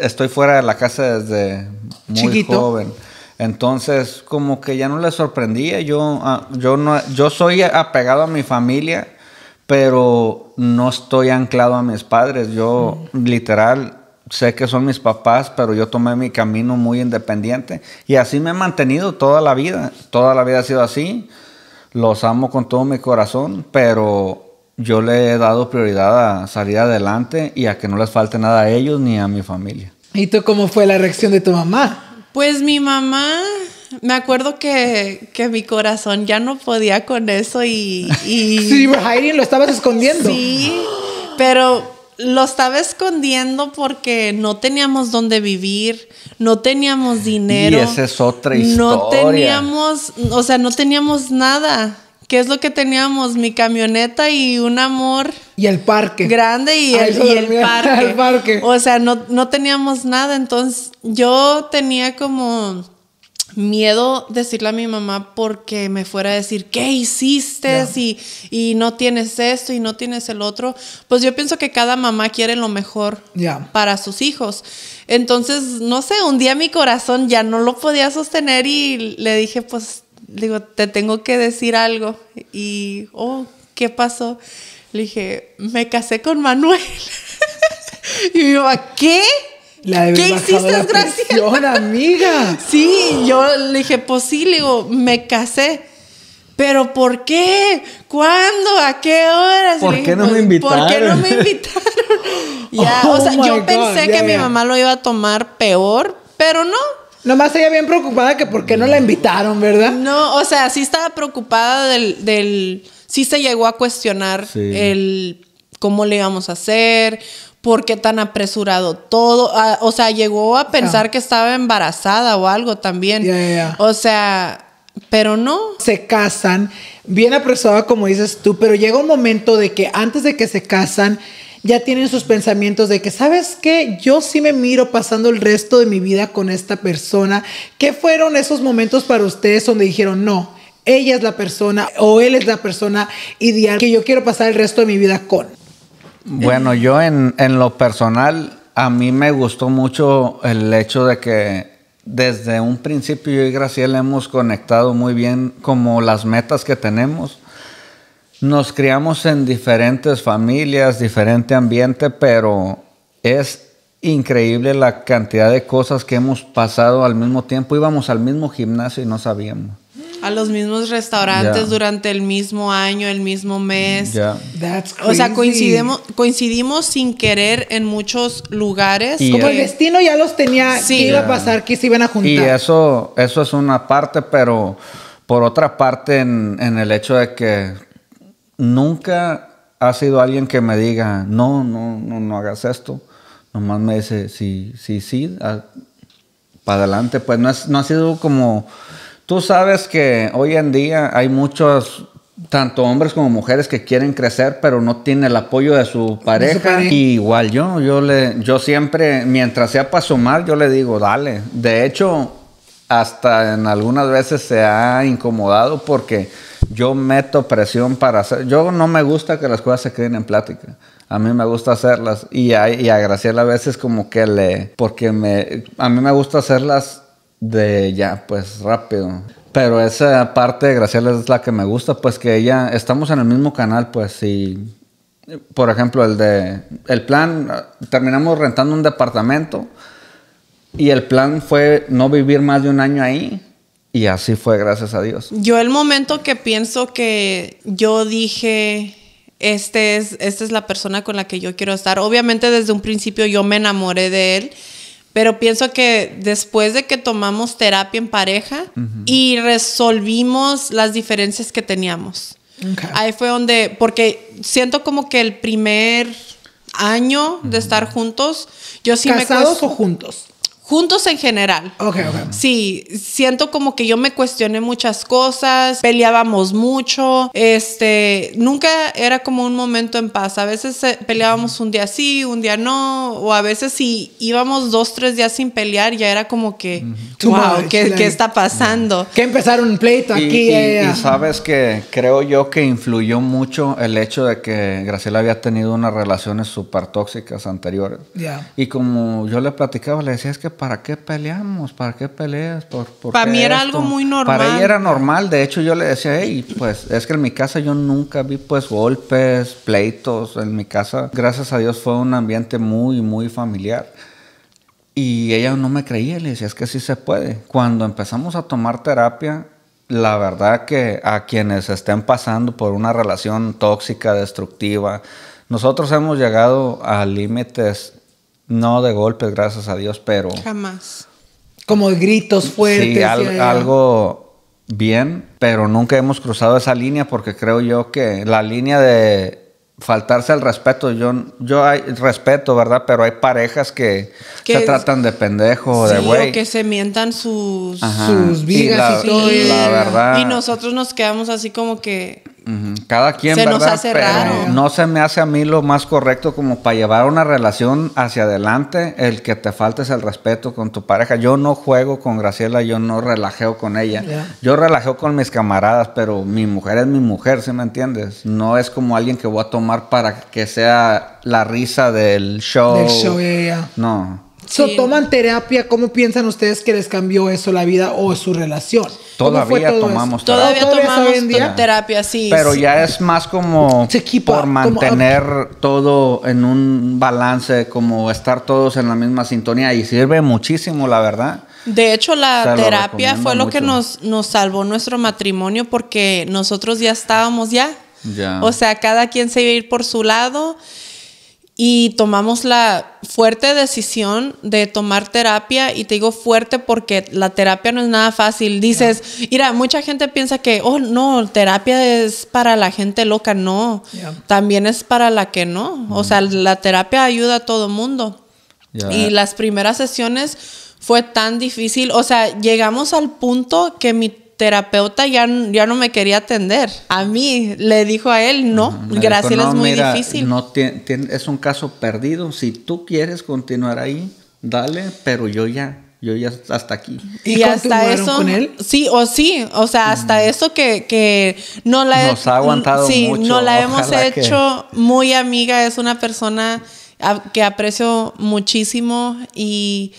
estoy fuera de la casa desde muy Chiquito. joven. Entonces, como que ya no les sorprendía. Yo, ah, yo, no, yo soy apegado a mi familia, pero no estoy anclado a mis padres. Yo, literal, sé que son mis papás, pero yo tomé mi camino muy independiente. Y así me he mantenido toda la vida. Toda la vida ha sido así. Los amo con todo mi corazón, pero yo le he dado prioridad a salir adelante y a que no les falte nada a ellos ni a mi familia. ¿Y tú cómo fue la reacción de tu mamá? Pues mi mamá, me acuerdo que, que mi corazón ya no podía con eso y... y were hiding, lo estabas escondiendo. Sí, pero lo estaba escondiendo porque no teníamos dónde vivir, no teníamos dinero. Y esa es otra historia. No teníamos, o sea, no teníamos nada. ¿Qué es lo que teníamos? Mi camioneta y un amor. Y el parque. Grande y, el, y el parque. el parque. O sea, no, no teníamos nada. Entonces, yo tenía como miedo decirle a mi mamá porque me fuera a decir, ¿qué hiciste? Y, y no tienes esto y no tienes el otro. Pues yo pienso que cada mamá quiere lo mejor para sus hijos. Entonces, no sé, un día mi corazón ya no lo podía sostener y le dije, pues, digo, te tengo que decir algo. Y, oh, ¿qué pasó? Le dije, me casé con Manuel. y mi mamá, ¿qué? La de ¿Qué hiciste, la presión, amiga. Sí, yo le dije, pues sí, le digo, me casé. ¿Pero por qué? ¿Cuándo? ¿A qué horas? ¿Por qué no me "Pues, ¿Por qué no me invitaron?" invitaron? ya, Oh o sea, my yo God, pensé que mi mamá lo iba a tomar peor, pero no. Nomás ella bien preocupada que por qué no la invitaron, ¿verdad? No, o sea, sí estaba preocupada del, del sí se llegó a cuestionar Sí. el cómo le íbamos a hacer, por qué tan apresurado todo, Ah, o sea, llegó a pensar que estaba embarazada o algo también. Ya, ya. O sea, pero no. se casan, bien apresurada como dices tú, pero llega un momento de que antes de que se casan, ya tienen sus pensamientos de que, ¿sabes qué? Yo sí me miro pasando el resto de mi vida con esta persona. ¿Qué fueron esos momentos para ustedes donde dijeron, no, ella es la persona o él es la persona ideal que yo quiero pasar el resto de mi vida con? Bueno, yo en, en lo personal, a mí me gustó mucho el hecho de que desde un principio yo y Graciela hemos conectado muy bien como las metas que tenemos. Nos criamos en diferentes familias, diferente ambiente, pero es increíble la cantidad de cosas que hemos pasado al mismo tiempo. Íbamos al mismo gimnasio y no sabíamos. A los mismos restaurantes durante el mismo año, el mismo mes. That's O sea, crazy. coincidimos, coincidimos sin querer en muchos lugares. Y Como el que- destino ya los tenía, Sí. que iba a pasar, que se iban a juntar. Y eso, eso es una parte, pero por otra parte en, en el hecho de que nunca ha sido alguien que me diga, no, no, no, no hagas esto. Nomás me dice, sí, sí, sí, para adelante. Pues no, es, no ha sido como, tú sabes que hoy en día hay muchos, tanto hombres como mujeres que quieren crecer, pero no tienen el apoyo de su pareja. Y igual yo, yo, le, yo siempre, mientras sea para sumar, yo le digo, dale. De hecho, hasta en algunas veces se ha incomodado porque yo meto presión para hacer. Yo no me gusta que las cosas se queden en plática. A mí me gusta hacerlas y a, y a Graciela a veces como que le... Porque me, a mí me gusta hacerlas de ya, pues rápido. Pero esa parte de Graciela es la que me gusta, pues que ella... Estamos en el mismo canal, pues y... Por ejemplo, el de... El plan... Terminamos rentando un departamento y el plan fue no vivir más de un año ahí. Y así fue, gracias a Dios. Yo el momento que pienso que yo dije, este es, esta es la persona con la que yo quiero estar. Obviamente desde un principio yo me enamoré de él, pero pienso que después de que tomamos terapia en pareja y resolvimos las diferencias que teníamos. Ahí fue donde, porque siento como que el primer año de estar juntos, yo sí me ¿Casados o juntos? Juntos en general. Ok, ok. Sí, siento como que yo me cuestioné muchas cosas, peleábamos mucho, este, nunca era como un momento en paz, a veces eh, peleábamos un día sí, un día no, o a veces si íbamos dos, tres días sin pelear, ya era como que, Too wow, much, ¿qué, like- qué está pasando? Que empezaron un pleito Y, aquí. y- eh, y sabes que creo yo que influyó mucho el hecho de que Graciela había tenido unas relaciones súper tóxicas anteriores. Ya. Y como yo le platicaba, le decía, es que ¿para qué peleamos? ¿Para qué peleas? ¿Por, por Para qué mí era esto?" algo muy normal. Para ella era normal. De hecho, yo le decía, hey, pues es que en mi casa yo nunca vi pues golpes, pleitos. En mi casa, gracias a Dios, fue un ambiente muy, muy familiar. Y ella no me creía, le decía, es que sí se puede. Cuando empezamos a tomar terapia, la verdad que a quienes estén pasando por una relación tóxica, destructiva, nosotros hemos llegado a límites, no de golpes, gracias a Dios, pero Jamás. como gritos fuertes. sí, al- algo bien, pero nunca hemos cruzado esa línea porque creo yo que la línea de faltarse el respeto. Yo, yo hay respeto, ¿verdad? Pero hay parejas que, Que se tratan de pendejo, de güey. que se mientan sus... Ajá. sus vigas y y todo la, la verdad. Y nosotros nos quedamos así como que... Cada quien, Se nos ¿verdad? hace Pero raro. no se me hace a mí lo más correcto como para llevar una relación hacia adelante, el que te faltes el respeto con tu pareja. Yo no juego con Graciela, yo no relajeo con ella. Yo relajeo con mis camaradas, pero mi mujer es mi mujer, ¿sí me entiendes? No es como alguien que voy a tomar para que sea la risa del show. Del show, ya. No. So, Sí. ¿Toman terapia? ¿Cómo piensan ustedes que les cambió eso la vida o su relación? ¿Cómo Todavía fue todo eso? tomamos Todavía ¿Todavía tomamos hoy en día? terapia, sí. Pero sí. ya es más como equipa, por como- mantener todo en un balance, como estar todos en la misma sintonía y sirve muchísimo, la verdad. De hecho, la terapia fue lo que nos, nos salvó nuestro matrimonio porque nosotros ya estábamos ya. Ya. O sea, cada quien se iba a ir por su lado y tomamos la fuerte decisión de tomar terapia y te digo fuerte porque la terapia no es nada fácil. Dices, mira, mucha gente piensa que, oh, no, terapia es para la gente loca. No, también es para la que no. O sea, la terapia ayuda a todo mundo. Y las primeras sesiones fue tan difícil, o sea, llegamos al punto que mi terapeuta ya, ya no me quería atender. A mí le dijo a él, no, Me dijo, Graciela "No, es muy mira, difícil. No es un caso perdido. Si tú quieres continuar ahí, dale, pero yo ya, yo ya hasta aquí. ¿Y con él? Sí, o sí, o sea, hasta eso que, que no la Nos ha aguantado sí, mucho, no la hemos que- hecho muy amiga, es una persona a- que aprecio muchísimo y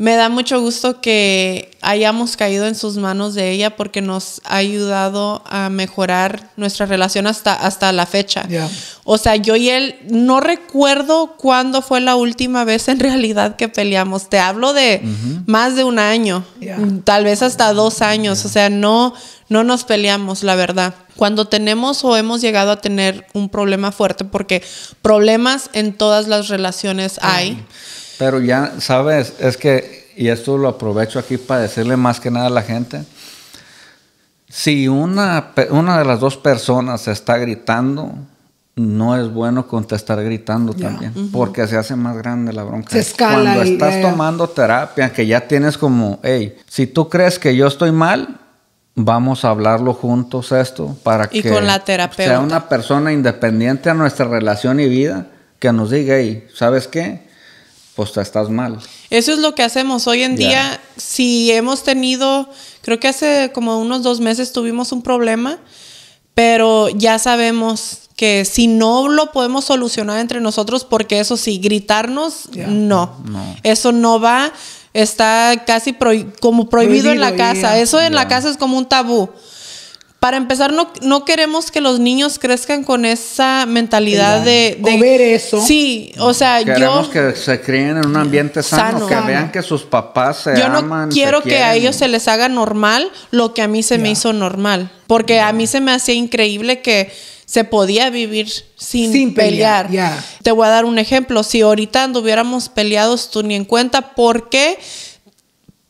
me da mucho gusto que hayamos caído en sus manos de ella porque nos ha ayudado a mejorar nuestra relación hasta, hasta la fecha. Ya. O sea, yo y él no recuerdo cuándo fue la última vez en realidad que peleamos. Te hablo de más de un año, tal vez hasta dos años. O sea, no, no nos peleamos, la verdad. Cuando tenemos o hemos llegado a tener un problema fuerte, porque problemas en todas las relaciones hay. Pero ya, sabes, es que, y esto lo aprovecho aquí para decirle más que nada a la gente, si una, una de las dos personas está gritando, no es bueno contestar gritando Ya. también, porque se hace más grande la bronca. Se escala Cuando estás tomando terapia, que ya tienes como, hey, si tú crees que yo estoy mal, vamos a hablarlo juntos esto para Y que con la terapeuta. sea una persona independiente a nuestra relación y vida que nos diga, hey, ¿sabes qué? Pues estás mal. Eso es lo que hacemos hoy en día. Si hemos tenido, creo que hace como unos dos meses tuvimos un problema, pero ya sabemos que si no lo podemos solucionar entre nosotros, porque eso sí, gritarnos, no. No. Eso no va, está casi como prohibido, en la casa. Eso en la casa es como un tabú. Para empezar, no, no queremos que los niños crezcan con esa mentalidad de, O de- ver eso. Sí, o sea, Queremos yo... que se críen en un ambiente sano, Sano. que Sano. vean que sus papás se Yo no aman. se quiero que a ellos se les haga normal lo que a mí se me hizo normal. Porque a mí se me hacía increíble que se podía vivir sin, Sin pelear. Te voy a dar un ejemplo. Si ahorita anduviéramos peleados, tú ni en cuenta, ¿por qué?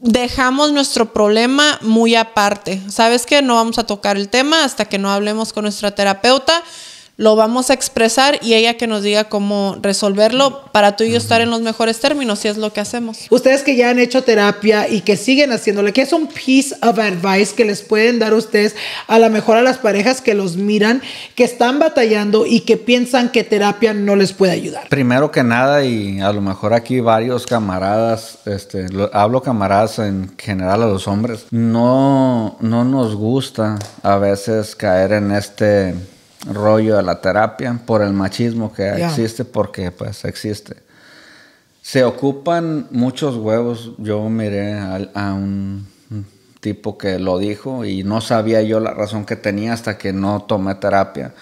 Dejamos nuestro problema muy aparte. ¿Sabes qué? No vamos a tocar el tema hasta que no hablemos con nuestra terapeuta. Lo vamos a expresar y ella que nos diga cómo resolverlo para tú y yo estar en los mejores términos, si es lo que hacemos. Ustedes que ya han hecho terapia y que siguen haciéndole, ¿qué es un piece of advice que les pueden dar ustedes a lo mejor a las parejas que los miran, que están batallando y que piensan que terapia no les puede ayudar? Primero que nada, y a lo mejor aquí varios camaradas, este, lo- hablo camaradas en general a los hombres, no, no nos gusta a veces caer en este rollo de la terapia por el machismo que existe, porque pues existe. Se ocupan muchos huevos. Yo miré al- a, un tipo que lo dijo y no sabía yo la razón que tenía hasta que no tomé terapia.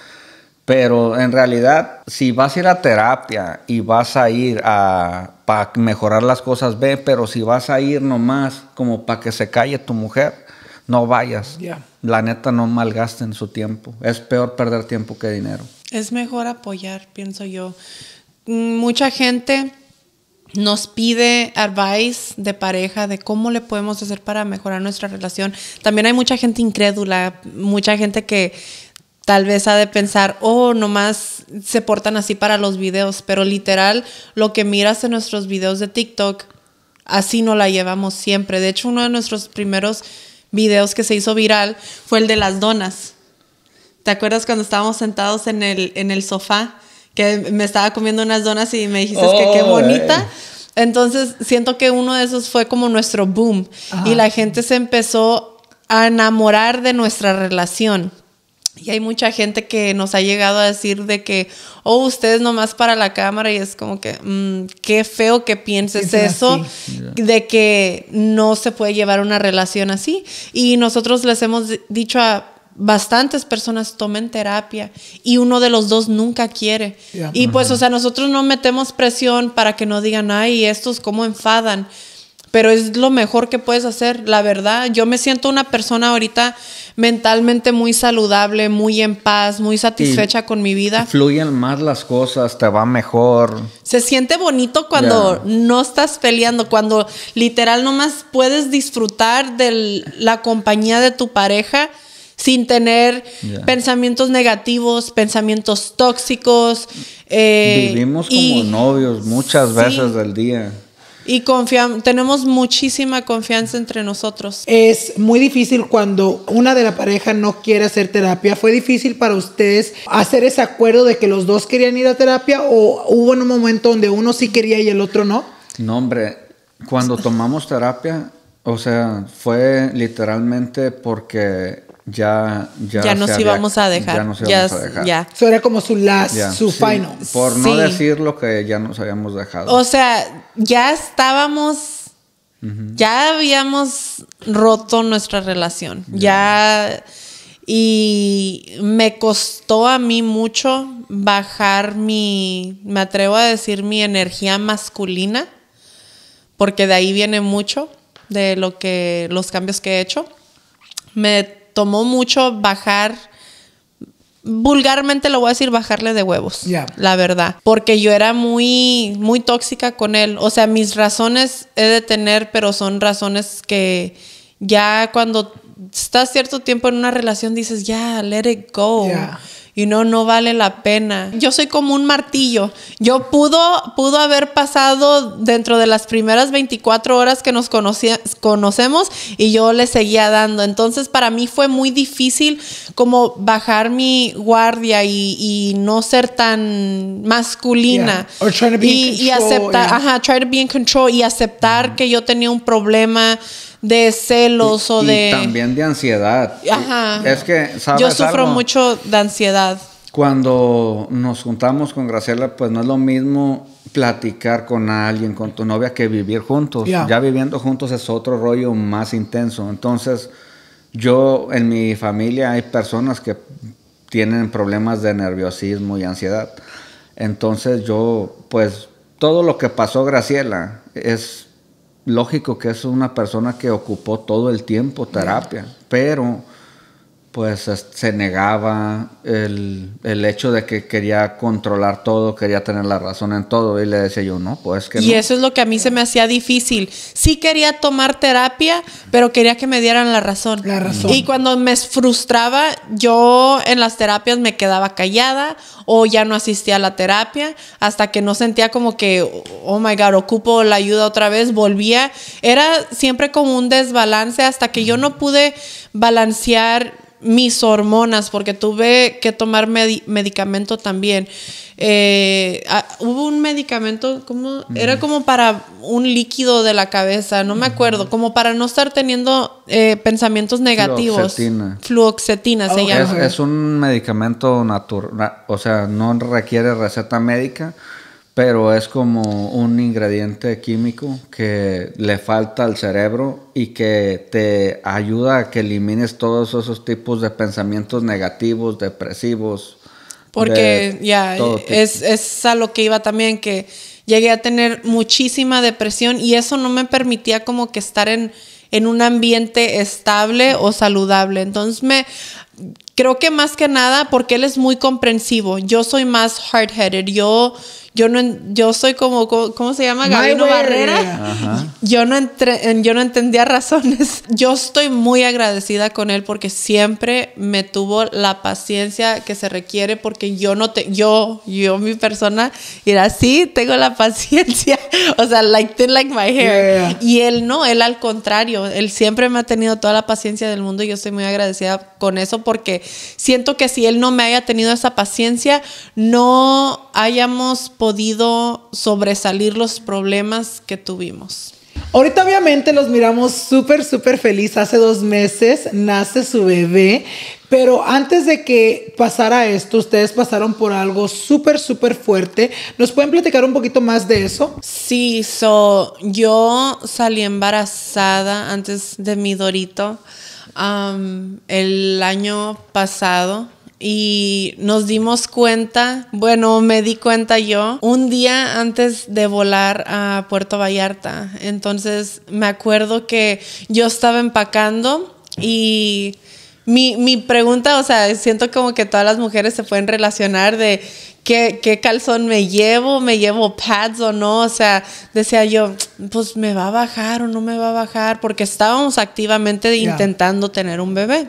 Pero en realidad, si vas a ir a terapia y vas a ir a para mejorar las cosas, ve, pero si vas a ir nomás como para que se calle tu mujer, no vayas. Ya. La neta no malgasten su tiempo. Es peor perder tiempo que dinero. Es mejor apoyar, pienso yo. Mm, Mucha gente nos pide advice de pareja de cómo le podemos hacer para mejorar nuestra relación. También hay mucha gente incrédula, mucha gente que tal vez ha de pensar, oh, nomás se portan así para los videos, pero literal, lo que miras en nuestros videos de TikTok, así no la llevamos siempre. De hecho, uno de nuestros primeros videos que se hizo viral fue el de las donas. ¿Te acuerdas cuando estábamos sentados en el, en el sofá? Que me estaba comiendo unas donas y me dijiste que qué Oh, bonita. eh. Entonces, siento que uno de esos fue como nuestro boom. Y la gente se empezó a enamorar de nuestra relación. Y hay mucha gente que nos ha llegado a decir de que, oh, ustedes nomás para la cámara y es como que, mm, qué feo que pienses eso, de que no se puede llevar una relación así. Y nosotros les hemos di- dicho a bastantes personas, tomen terapia y uno de los dos nunca quiere. Y pues, o sea, nosotros no metemos presión para que no digan, ay, estos cómo enfadan. Pero es lo mejor que puedes hacer, la verdad. Yo me siento una persona ahorita mentalmente muy saludable, muy en paz, muy satisfecha con mi vida. Fluyen más las cosas, te va mejor. Se siente bonito cuando no estás peleando, cuando literal nomás puedes disfrutar de la compañía de tu pareja sin tener pensamientos negativos, pensamientos tóxicos. eh, Vivimos como y- novios muchas Sí. veces del día. Y confiam- tenemos muchísima confianza entre nosotros. Es muy difícil cuando una de la pareja no quiere hacer terapia. ¿Fue difícil para ustedes hacer ese acuerdo de que los dos querían ir a terapia o hubo en un momento donde uno sí quería y el otro no? No, hombre, cuando tomamos terapia, o sea, fue literalmente porque ya... Ya, Ya, se nos había- íbamos a dejar. Ya nos Ya, íbamos a dejar. ya. Eso era como su last, Ya, su sí, final. Por no Sí. decir lo que ya nos habíamos dejado. O sea, ya estábamos, ya habíamos roto nuestra relación. Ya. Y me costó a mí mucho bajar mi, me atrevo a decir, mi energía masculina, porque de ahí viene mucho de lo que, los cambios que he hecho. Me tomó mucho bajar vulgarmente lo voy a decir, bajarle de huevos. La verdad. Porque yo era muy, muy tóxica con él. O sea, mis razones he de tener, pero son razones que ya cuando estás cierto tiempo en una relación dices, ya, let it go. Y no, no vale la pena. Yo soy como un martillo. Yo pudo, pudo haber pasado dentro de las primeras 24 horas que nos conocemos y yo le seguía dando. Entonces para mí fue muy difícil como bajar mi guardia y, y no ser tan masculina. Yeah. Or in y, y aceptar, yeah. ajá, try to be in control y aceptar que yo tenía un problema de celos o y de... también de ansiedad. Ajá. Es que, ¿sabes Yo sufro algo? mucho de ansiedad. Cuando nos juntamos con Graciela, pues no es lo mismo platicar con alguien, con tu novia, que vivir juntos. Ya. Ya viviendo juntos es otro rollo más intenso. Entonces, yo en mi familia hay personas que tienen problemas de nerviosismo y ansiedad. Entonces yo, pues, todo lo que pasó Graciela es lógico que es una persona que ocupó todo el tiempo terapia, pero pues es- se negaba el, el hecho de que quería controlar todo, quería tener la razón en todo y le decía yo, no, pues que Y no. eso es lo que a mí se me hacía difícil. Sí quería tomar terapia, pero quería que me dieran la razón. La razón. Y cuando me frustraba, yo en las terapias me quedaba callada o ya no asistía a la terapia hasta que no sentía como que, oh my God, ocupo la ayuda otra vez, volvía. Era siempre como un desbalance hasta que yo no pude balancear mis hormonas porque tuve que tomar medi- medicamento también. Eh, ah, hubo un medicamento, como era como para un líquido de la cabeza, no me acuerdo, como para no estar teniendo eh, pensamientos negativos. Fluoxetina. Fluoxetina se Es, llama. es un medicamento natural, o sea, no requiere receta médica, pero es como un ingrediente químico que le falta al cerebro y que te ayuda a que elimines todos esos tipos de pensamientos negativos, depresivos. Porque de ya, es, es a lo que iba también, que llegué a tener muchísima depresión y eso no me permitía como que estar en, en un ambiente estable o saludable. Entonces me, creo que más que nada porque él es muy comprensivo. Yo soy más hard-headed. Yo, yo no, yo soy como, como- ¿cómo se llama? My Gabino. Barrera. Yo no, entre- yo no entendía razones. Yo estoy muy agradecida con él porque siempre me tuvo la paciencia que se requiere porque yo no te, yo, yo mi persona, era así, tengo la paciencia. O sea, like thin like my hair. Yeah. Y él no, él al contrario, él siempre me ha tenido toda la paciencia del mundo y yo estoy muy agradecida con eso porque siento que si él no me haya tenido esa paciencia, no hayamos podido sobresalir los problemas que tuvimos. Ahorita obviamente los miramos súper, súper feliz. Hace dos meses nace su bebé, pero antes de que pasara esto, ustedes pasaron por algo súper, súper fuerte. ¿Nos pueden platicar un poquito más de eso? Sí, so, yo salí embarazada antes de mi Dorito el año pasado y nos dimos cuenta, bueno, me di cuenta yo, un día antes de volar a Puerto Vallarta. Entonces me acuerdo que yo estaba empacando y mi, mi pregunta, o sea, siento como que todas las mujeres se pueden relacionar de qué, qué calzón me llevo, me llevo pads o no, o sea, decía yo, pues me va a bajar o no me va a bajar, porque estábamos activamente intentando tener un bebé.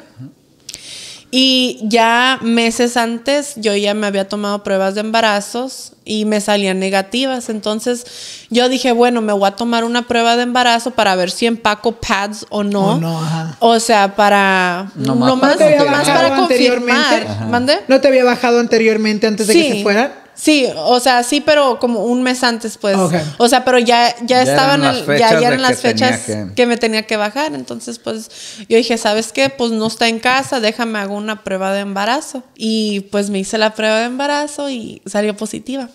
Y ya meses antes yo ya me había tomado pruebas de embarazos y me salían negativas. Entonces yo dije, bueno, me voy a tomar una prueba de embarazo para ver si empaco pads o no. O no, ajá. O sea, para para nomás confirmar. para confirmar. Ajá. ¿Mande? ¿No te había bajado anteriormente antes de que se fueran? Sí, o sea, sí, pero como un mes antes, pues. O sea, pero ya, ya, Ya estaban, eran las el- fechas ya, ya eran las que fechas que- que... me tenía que bajar. Entonces, pues, yo dije, ¿sabes qué? Pues no está en casa, déjame hago una prueba de embarazo. Y pues me hice la prueba de embarazo y salió positiva.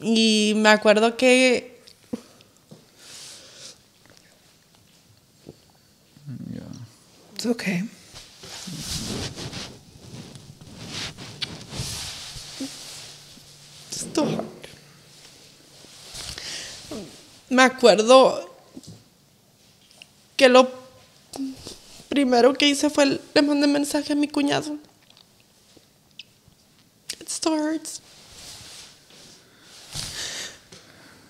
Y me acuerdo que It's okay. Me acuerdo que lo primero que hice fue le mandé mensaje a mi cuñado. It still hurts.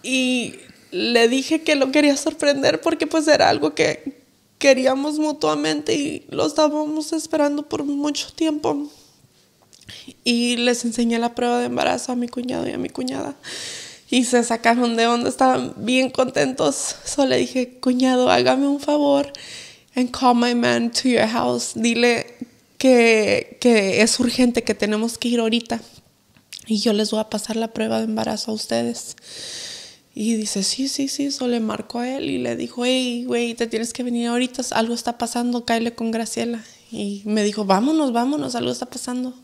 Y le dije que lo quería sorprender porque pues era algo que queríamos mutuamente y lo estábamos esperando por mucho tiempo. Y les enseñé la prueba de embarazo a mi cuñado y a mi cuñada. Y se sacaron de onda, estaban bien contentos. Solo le dije, cuñado, hágame un favor and call my man to your house. Dile que, que es urgente, que tenemos que ir ahorita. Y yo les voy a pasar la prueba de embarazo a ustedes. Y dice, sí, sí, sí, solo le marcó a él y le dijo, hey, güey, te tienes que venir ahorita, algo está pasando, cáele con Graciela. Y me dijo, vámonos, vámonos, algo está pasando.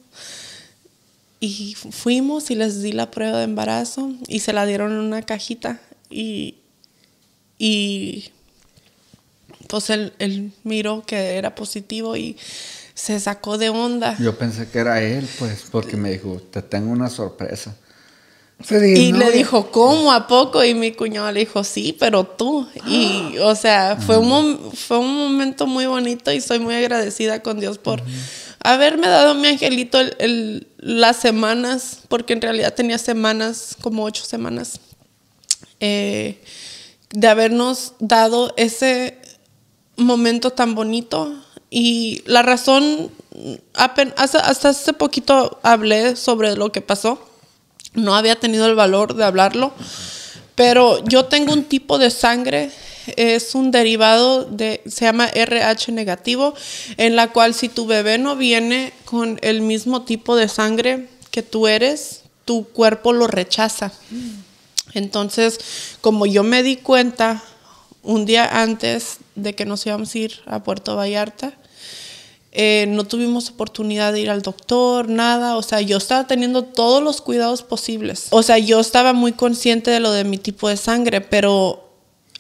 Y fuimos y les di la prueba de embarazo y se la dieron en una cajita. Y, y pues él, él miró que era positivo y se sacó de onda. Yo pensé que era él, pues, porque me dijo, te tengo una sorpresa. Se dijo, Y no, le dijo, ¿cómo? ¿A poco? Y mi cuñado le dijo, sí, pero tú. Y, o sea, fue un, fue un momento muy bonito y soy muy agradecida con Dios por haberme dado mi angelito el- el- las semanas, porque en realidad tenía semanas, como ocho semanas, eh, de habernos dado ese momento tan bonito. Y la razón, hasta, hasta hace poquito hablé sobre lo que pasó. No había tenido el valor de hablarlo, pero yo tengo un tipo de sangre, es un derivado de, se llama RH negativo, en la cual si tu bebé no viene con el mismo tipo de sangre que tú eres, tu cuerpo lo rechaza. Entonces, como yo me di cuenta un día antes de que nos íbamos a ir a Puerto Vallarta, eh, no tuvimos oportunidad de ir al doctor, nada. O sea, yo estaba teniendo todos los cuidados posibles. O sea, yo estaba muy consciente de lo de mi tipo de sangre, pero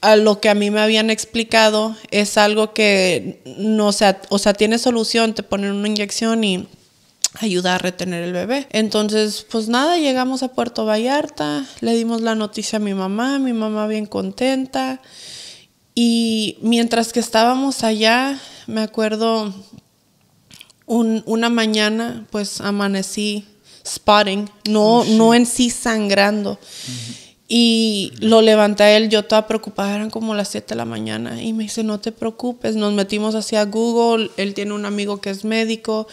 a lo que a mí me habían explicado es algo que no, o sea, o sea, tiene solución, te ponen una inyección y ayuda a retener el bebé. Entonces, pues nada, llegamos a Puerto Vallarta, le dimos la noticia a mi mamá, mi mamá bien contenta. Y mientras que estábamos allá, me acuerdo, una mañana, pues amanecí spotting, no, oh, no en sí sangrando. Y lo levanté él, yo estaba preocupada, eran como las 7 de la mañana. Y me dice, no te preocupes, nos metimos hacia Google, él tiene un amigo que es médico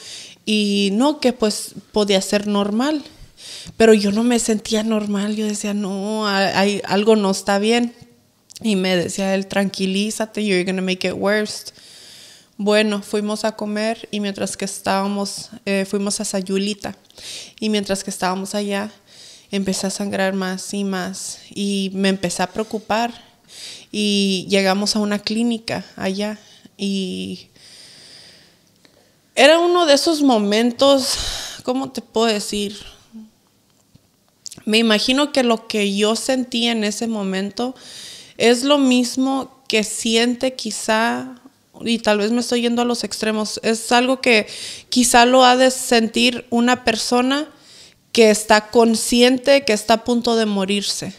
y no, que pues podía ser normal. Pero yo no me sentía normal, yo decía, no, hay, algo no está bien. Y me decía él, tranquilízate, you're gonna make it worse. Bueno, fuimos a comer y mientras que estábamos, eh, fuimos a Sayulita. Y mientras que estábamos allá, empecé a sangrar más y más. Y me empecé a preocupar. Y llegamos a una clínica allá. Y era uno de esos momentos, ¿cómo te puedo decir? Me imagino que lo que yo sentí en ese momento es lo mismo que siente quizá, y tal vez me estoy yendo a los extremos, es algo que quizá lo ha de sentir una persona que está consciente que está a punto de morirse.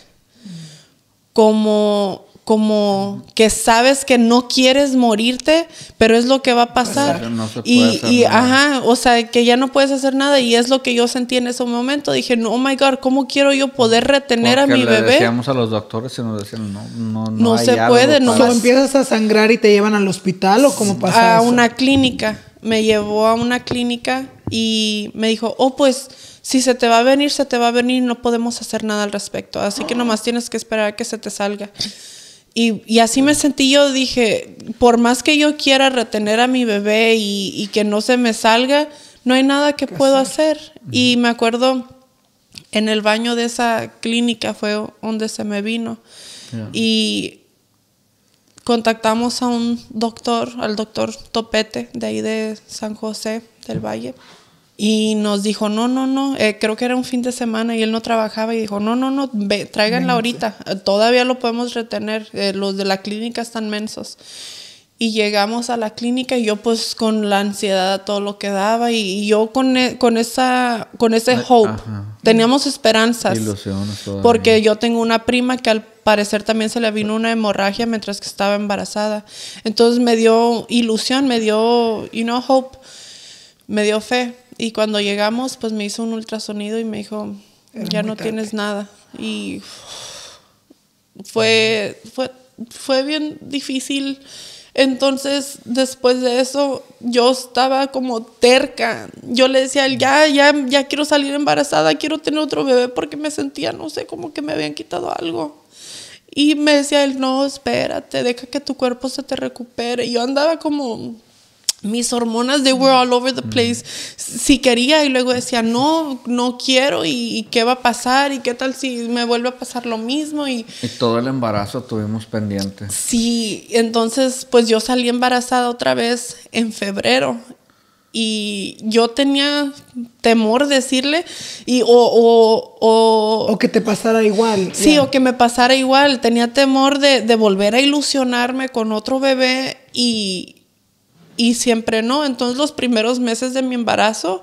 Como como que sabes que no quieres morirte, pero es lo que va a pasar. y, ajá, o sea, que ya no puedes hacer nada y es lo que yo sentí en ese momento. Dije, no, oh my God, ¿cómo quiero yo poder retener a mi le bebé? Decíamos a los doctores y nos decían, no, no, no. No se puede, no. ¿O empiezas a sangrar y te llevan al hospital o cómo pasa? A una clínica. Me llevó a una clínica y me dijo, oh, pues si se te va a venir, se te va a venir, no podemos hacer nada al respecto. Así que nomás tienes que esperar a que se te salga. Y, así me sentí yo, dije, por más que yo quiera retener a mi bebé y, que no se me salga, no hay nada que puedo hacer. Y me acuerdo, en el baño de esa clínica fue donde se me vino. Y contactamos a un doctor, al doctor Topete, de ahí de San José del Valle. Y nos dijo, no, no, no, eh, creo que era un fin de semana y él no trabajaba y dijo, no, no, no, ve, tráiganla ahorita, todavía lo podemos retener, eh, los de la clínica están mensos. Y llegamos a la clínica y yo pues con la ansiedad todo lo que daba y, yo con, e, con, esa, con ese hope, teníamos esperanzas. Porque yo tengo una prima que al parecer también se le vino una hemorragia mientras que estaba embarazada. Entonces me dio ilusión, me dio, you know, hope, me dio fe. Y cuando llegamos, pues me hizo un ultrasonido y me dijo, ya no tienes nada. Y fue, fue, fue bien difícil. Entonces, después de eso, yo estaba como terca. Yo le decía, ya, ya, ya quiero salir embarazada, quiero tener otro bebé porque me sentía, no sé, como que me habían quitado algo. Y me decía él, no, espérate, deja que tu cuerpo se te recupere. Y yo andaba como mis hormonas, they were all over the place. Si quería y luego decía, no, no quiero y, qué va a pasar y qué tal si me vuelve a pasar lo mismo. Y, y todo el embarazo tuvimos pendiente. Sí, entonces pues yo salí embarazada otra vez en febrero y yo tenía temor decirle y o, o, o, que te pasara igual. Sí, o que me pasara igual. Tenía temor de, de volver a ilusionarme con otro bebé y y siempre no. Entonces los primeros meses de mi embarazo,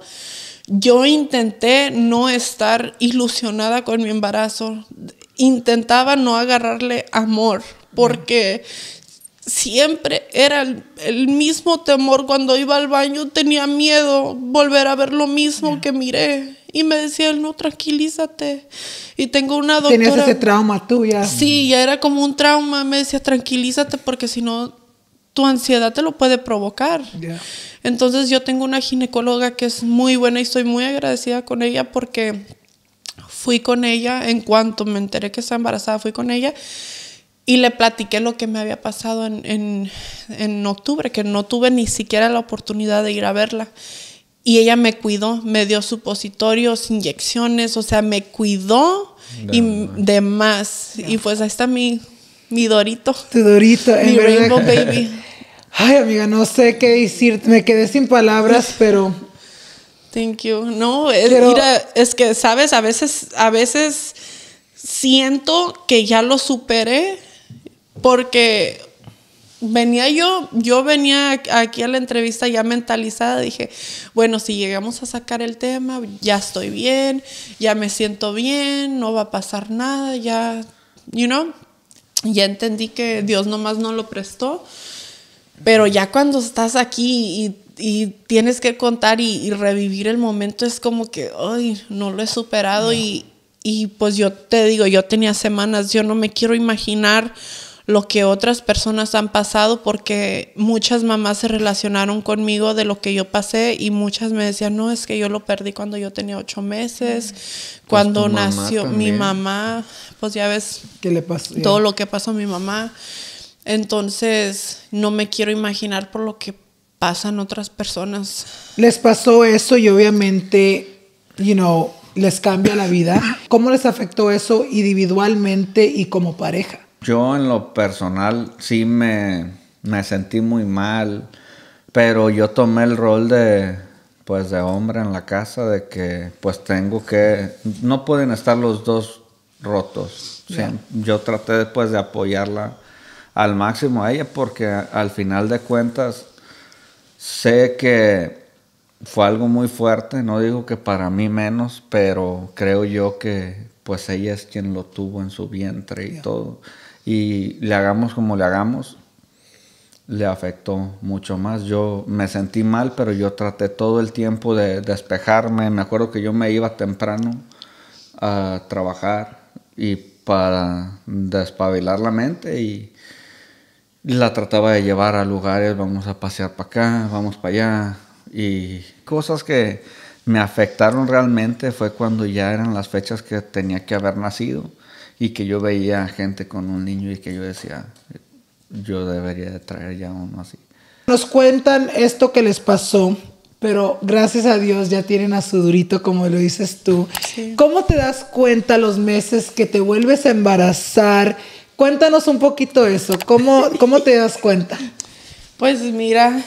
yo intenté no estar ilusionada con mi embarazo. Intentaba no agarrarle amor porque siempre era el, mismo temor cuando iba al baño, tenía miedo volver a ver lo mismo que miré. Y me decía él, no, tranquilízate. Y tengo una doctora... Tenías ese trauma tuya. Sí, ya era como un trauma. Me decía, tranquilízate porque si no tu ansiedad te lo puede provocar. Entonces yo tengo una ginecóloga que es muy buena y estoy muy agradecida con ella porque fui con ella en cuanto me enteré que estaba embarazada, fui con ella y le platiqué lo que me había pasado en, en, octubre, que no tuve ni siquiera la oportunidad de ir a verla. Y ella me cuidó, me dio supositorios, inyecciones, o sea, me cuidó y de más. Y pues ahí está mi mi Dorito. Tu Dorito, Mi Rainbow Baby. Ay, amiga, no sé qué decir. Me quedé sin palabras, pero. Thank you. No, es, mira, es que, sabes, a veces, a veces siento que ya lo superé porque venía yo, yo venía aquí a la entrevista ya mentalizada, dije, bueno, si llegamos a sacar el tema, ya estoy bien, ya me siento bien, no va a pasar nada, ya, you know, ya entendí que Dios nomás no lo prestó, pero ya cuando estás aquí y tienes que contar y, y revivir el momento es como que, ay, no lo he superado y, y pues yo te digo, yo tenía semanas, yo no me quiero imaginar lo que otras personas han pasado porque muchas mamás se relacionaron conmigo de lo que yo pasé y muchas me decían, no, es que yo lo perdí cuando yo tenía ocho meses, cuando tu mamá nació mi mamá, pues ya ves ¿Qué le pasó? todo lo que pasó a mi mamá. Entonces, no me quiero imaginar por lo que pasan otras personas. Les pasó eso y obviamente, you know, les cambia la vida. ¿Cómo les afectó eso individualmente y como pareja? Yo en lo personal sí me, me sentí muy mal, pero yo tomé el rol de pues de hombre en la casa de que pues tengo que no pueden estar los dos rotos. Yo traté después de apoyarla al máximo a ella porque al final de cuentas sé que fue algo muy fuerte, no digo que para mí menos, pero creo yo que pues ella es quien lo tuvo en su vientre y todo. Y le hagamos como le hagamos, le afectó mucho más. Yo me sentí mal, pero yo traté todo el tiempo de despejarme. Me acuerdo que yo me iba temprano a trabajar y para despabilar la mente y la trataba de llevar a lugares, vamos a pasear para acá, vamos para allá. Y cosas que me afectaron realmente fue cuando ya eran las fechas que tenía que haber nacido y que yo veía gente con un niño y que yo decía, yo debería de traer ya uno así. Nos cuentan esto que les pasó, pero gracias a Dios ya tienen a su durito, como lo dices tú. ¿Cómo te das cuenta los meses que te vuelves a embarazar? Cuéntanos un poquito eso. ¿Cómo, cómo te das cuenta? Pues mira,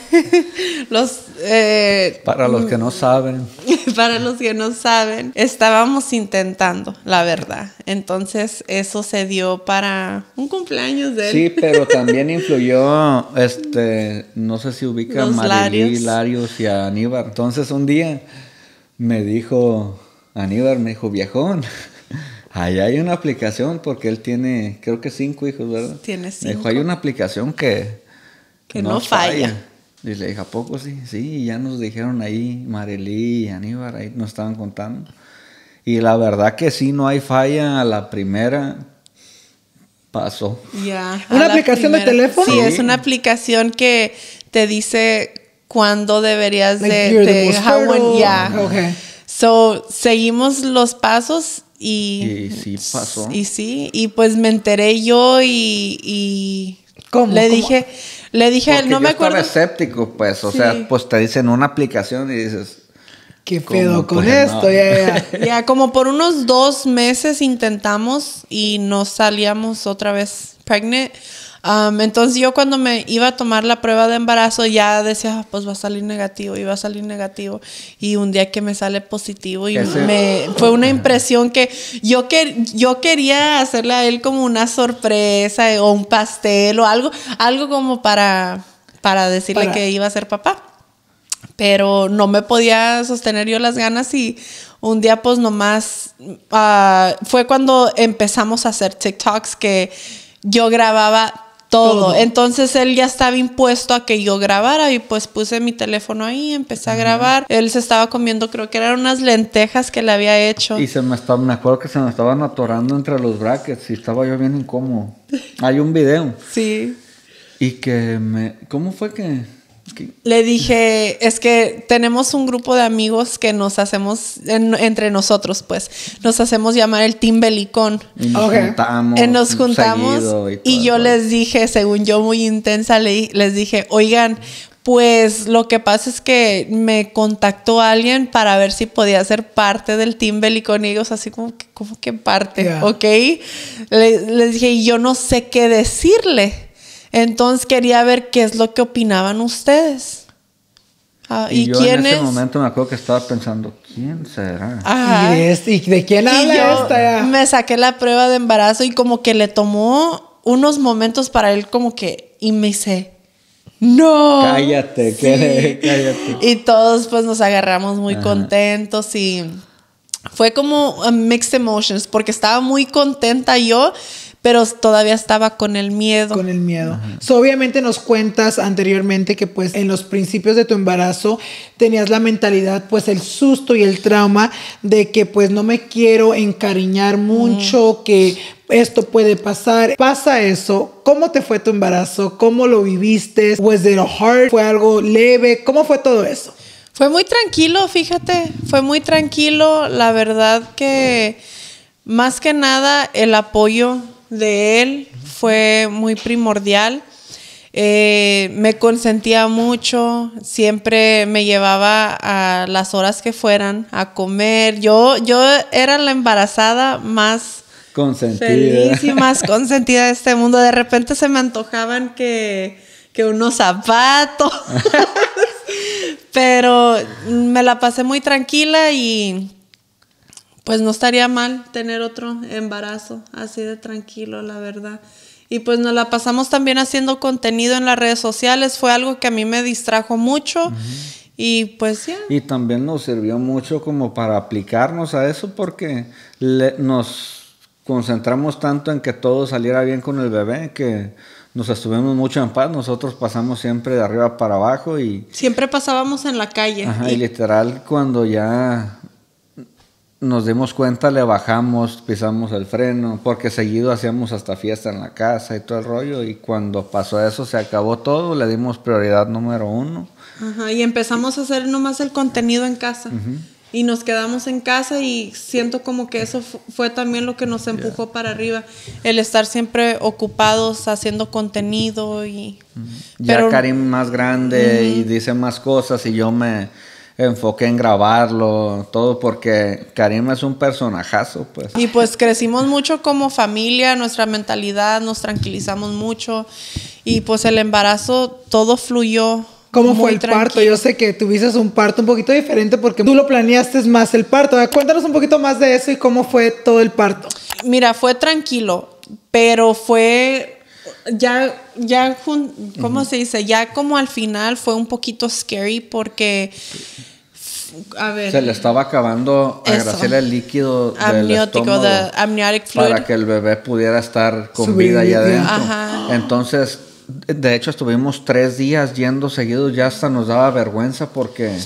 los eh, Para los que no saben, para los que no saben, estábamos intentando, la verdad. Entonces eso se dio para un cumpleaños de él. Sí, pero también influyó, este, no sé si ubica a Marilí Larios. Y a Aníbar. Entonces un día me dijo, Aníbar me dijo, viejón, allá hay una aplicación porque él tiene, creo que cinco hijos, ¿verdad? Tiene Me cinco. dijo, hay una aplicación que, Que no falla. Y le dije, ¿a poco sí? Sí, ya nos dijeron ahí, Marilí y Aníbar, ahí nos estaban contando. Y la verdad que sí, no hay falla a la primera. Pasó. Ya, ¿Una aplicación de teléfono? Sí, Sí. es una aplicación que te dice cuándo deberías Like, de, de how when- yeah. Okay. So, seguimos los pasos y... Y sí pasó. Y sí, y pues me enteré yo y... y ¿Cómo? Le ¿Cómo? dije, le dije, Porque no yo me estaba acuerdo. escéptico, pues. O Sí. sea, pues te dicen una aplicación y dices, ¿Qué ¿Cómo pedo con pues, esto? no? Ya, ya. Ya, como por unos dos meses intentamos y nos salíamos otra vez pregnant. Um, entonces yo cuando me iba a tomar la prueba de embarazo ya decía, "Ah, pues va a salir negativo, y va a salir negativo. Y un día que me sale positivo y me fue una impresión que yo, que yo quería hacerle a él como una sorpresa o un pastel o algo, algo como para, para decirle Para- que iba a ser papá pero no me podía sostener yo las ganas y un día pues nomás ah, fue cuando empezamos a hacer TikToks que yo grababa todo. Todo. Entonces él ya estaba impuesto a que yo grabara y pues puse mi teléfono ahí, empecé a grabar. Él se estaba comiendo, creo que eran unas lentejas que le había hecho. y se me estaba, me acuerdo que se me estaban atorando entre los brackets y estaba yo bien incómodo. Hay un video Sí. y que me, ¿cómo fue que? Le dije, es que tenemos un grupo de amigos que nos hacemos, en- entre nosotros, pues, nos hacemos llamar el Team Belicón. y nos juntamos. Eh, nos juntamos seguido y, yo les dije, según yo muy intensa, le- les dije, oigan, pues lo que pasa es que me contactó alguien para ver si podía ser parte del Team Belicón y ellos así como que, como que parte, Yeah. ¿ok? Le- les dije, y yo no sé qué decirle. Entonces quería ver qué es lo que opinaban ustedes. Ah, Y, ¿Y, yo quién en ese es? momento me acuerdo que estaba pensando, ¿quién será? Ajá. ¿Y, de este- ¿Y de quién Y habla yo esta? ya? me saqué la prueba de embarazo y como que le tomó unos momentos para él como que y me dice no Cállate, que- cállate. y todos pues nos agarramos muy Ajá. contentos y fue como a mixed emotions porque estaba muy contenta yo pero todavía estaba con el miedo. Con el miedo. So, obviamente nos cuentas anteriormente que pues en los principios de tu embarazo tenías la mentalidad, pues el susto y el trauma de que pues no me quiero encariñar mucho, que esto puede pasar. Pasa eso. ¿Cómo te fue tu embarazo? ¿Cómo lo viviste? ¿Was it hard? ¿Fue algo leve? ¿Cómo fue todo eso? Fue muy tranquilo, fíjate. Fue muy tranquilo. La verdad que más que nada el apoyo de él fue muy primordial. Eh, me consentía mucho, siempre me llevaba a las horas que fueran a comer. Yo, yo era la embarazada más consentida. feliz y más consentida de este mundo. De repente se me antojaban que, que unos zapatos. Pero me la pasé muy tranquila y pues no estaría mal tener otro embarazo así de tranquilo, la verdad. Y pues nos la pasamos también haciendo contenido en las redes sociales, fue algo que a mí me distrajo mucho. Y pues ya. Y también nos sirvió mucho como para aplicarnos a eso porque nos concentramos tanto en que todo saliera bien con el bebé que nos estuvimos mucho en paz. Nosotros pasamos siempre de arriba para abajo y... Siempre pasábamos en la calle. Ajá, y literal cuando ya nos dimos cuenta, le bajamos, pisamos el freno, porque seguido hacíamos hasta fiesta en la casa y todo el rollo, y cuando pasó eso se acabó todo, le dimos prioridad número uno. Ajá, y empezamos a hacer nomás el contenido en casa. Y nos quedamos en casa y siento como que eso fue también lo que nos empujó para arriba, el estar siempre ocupados haciendo contenido y... Ya Karim más grande y dice más cosas y yo me enfoqué en grabarlo, todo porque Karim es un personajazo, pues. Y pues crecimos mucho como familia, nuestra mentalidad, nos tranquilizamos mucho y pues el embarazo todo fluyó. ¿Cómo fue el parto? Yo sé que tuviste un parto un poquito diferente porque tú lo planeaste más el parto. Cuéntanos un poquito más de eso y cómo fue todo el parto. Mira, fue tranquilo, pero fue ya, ya, ¿cómo se dice? Ya como al final fue un poquito scary porque, a ver. Se le estaba acabando a Graciela el líquido amniótico, de amniotic fluid. Para que el bebé pudiera estar con vida allá adentro. Entonces, de hecho, estuvimos tres días yendo seguidos, ya hasta nos daba vergüenza porque...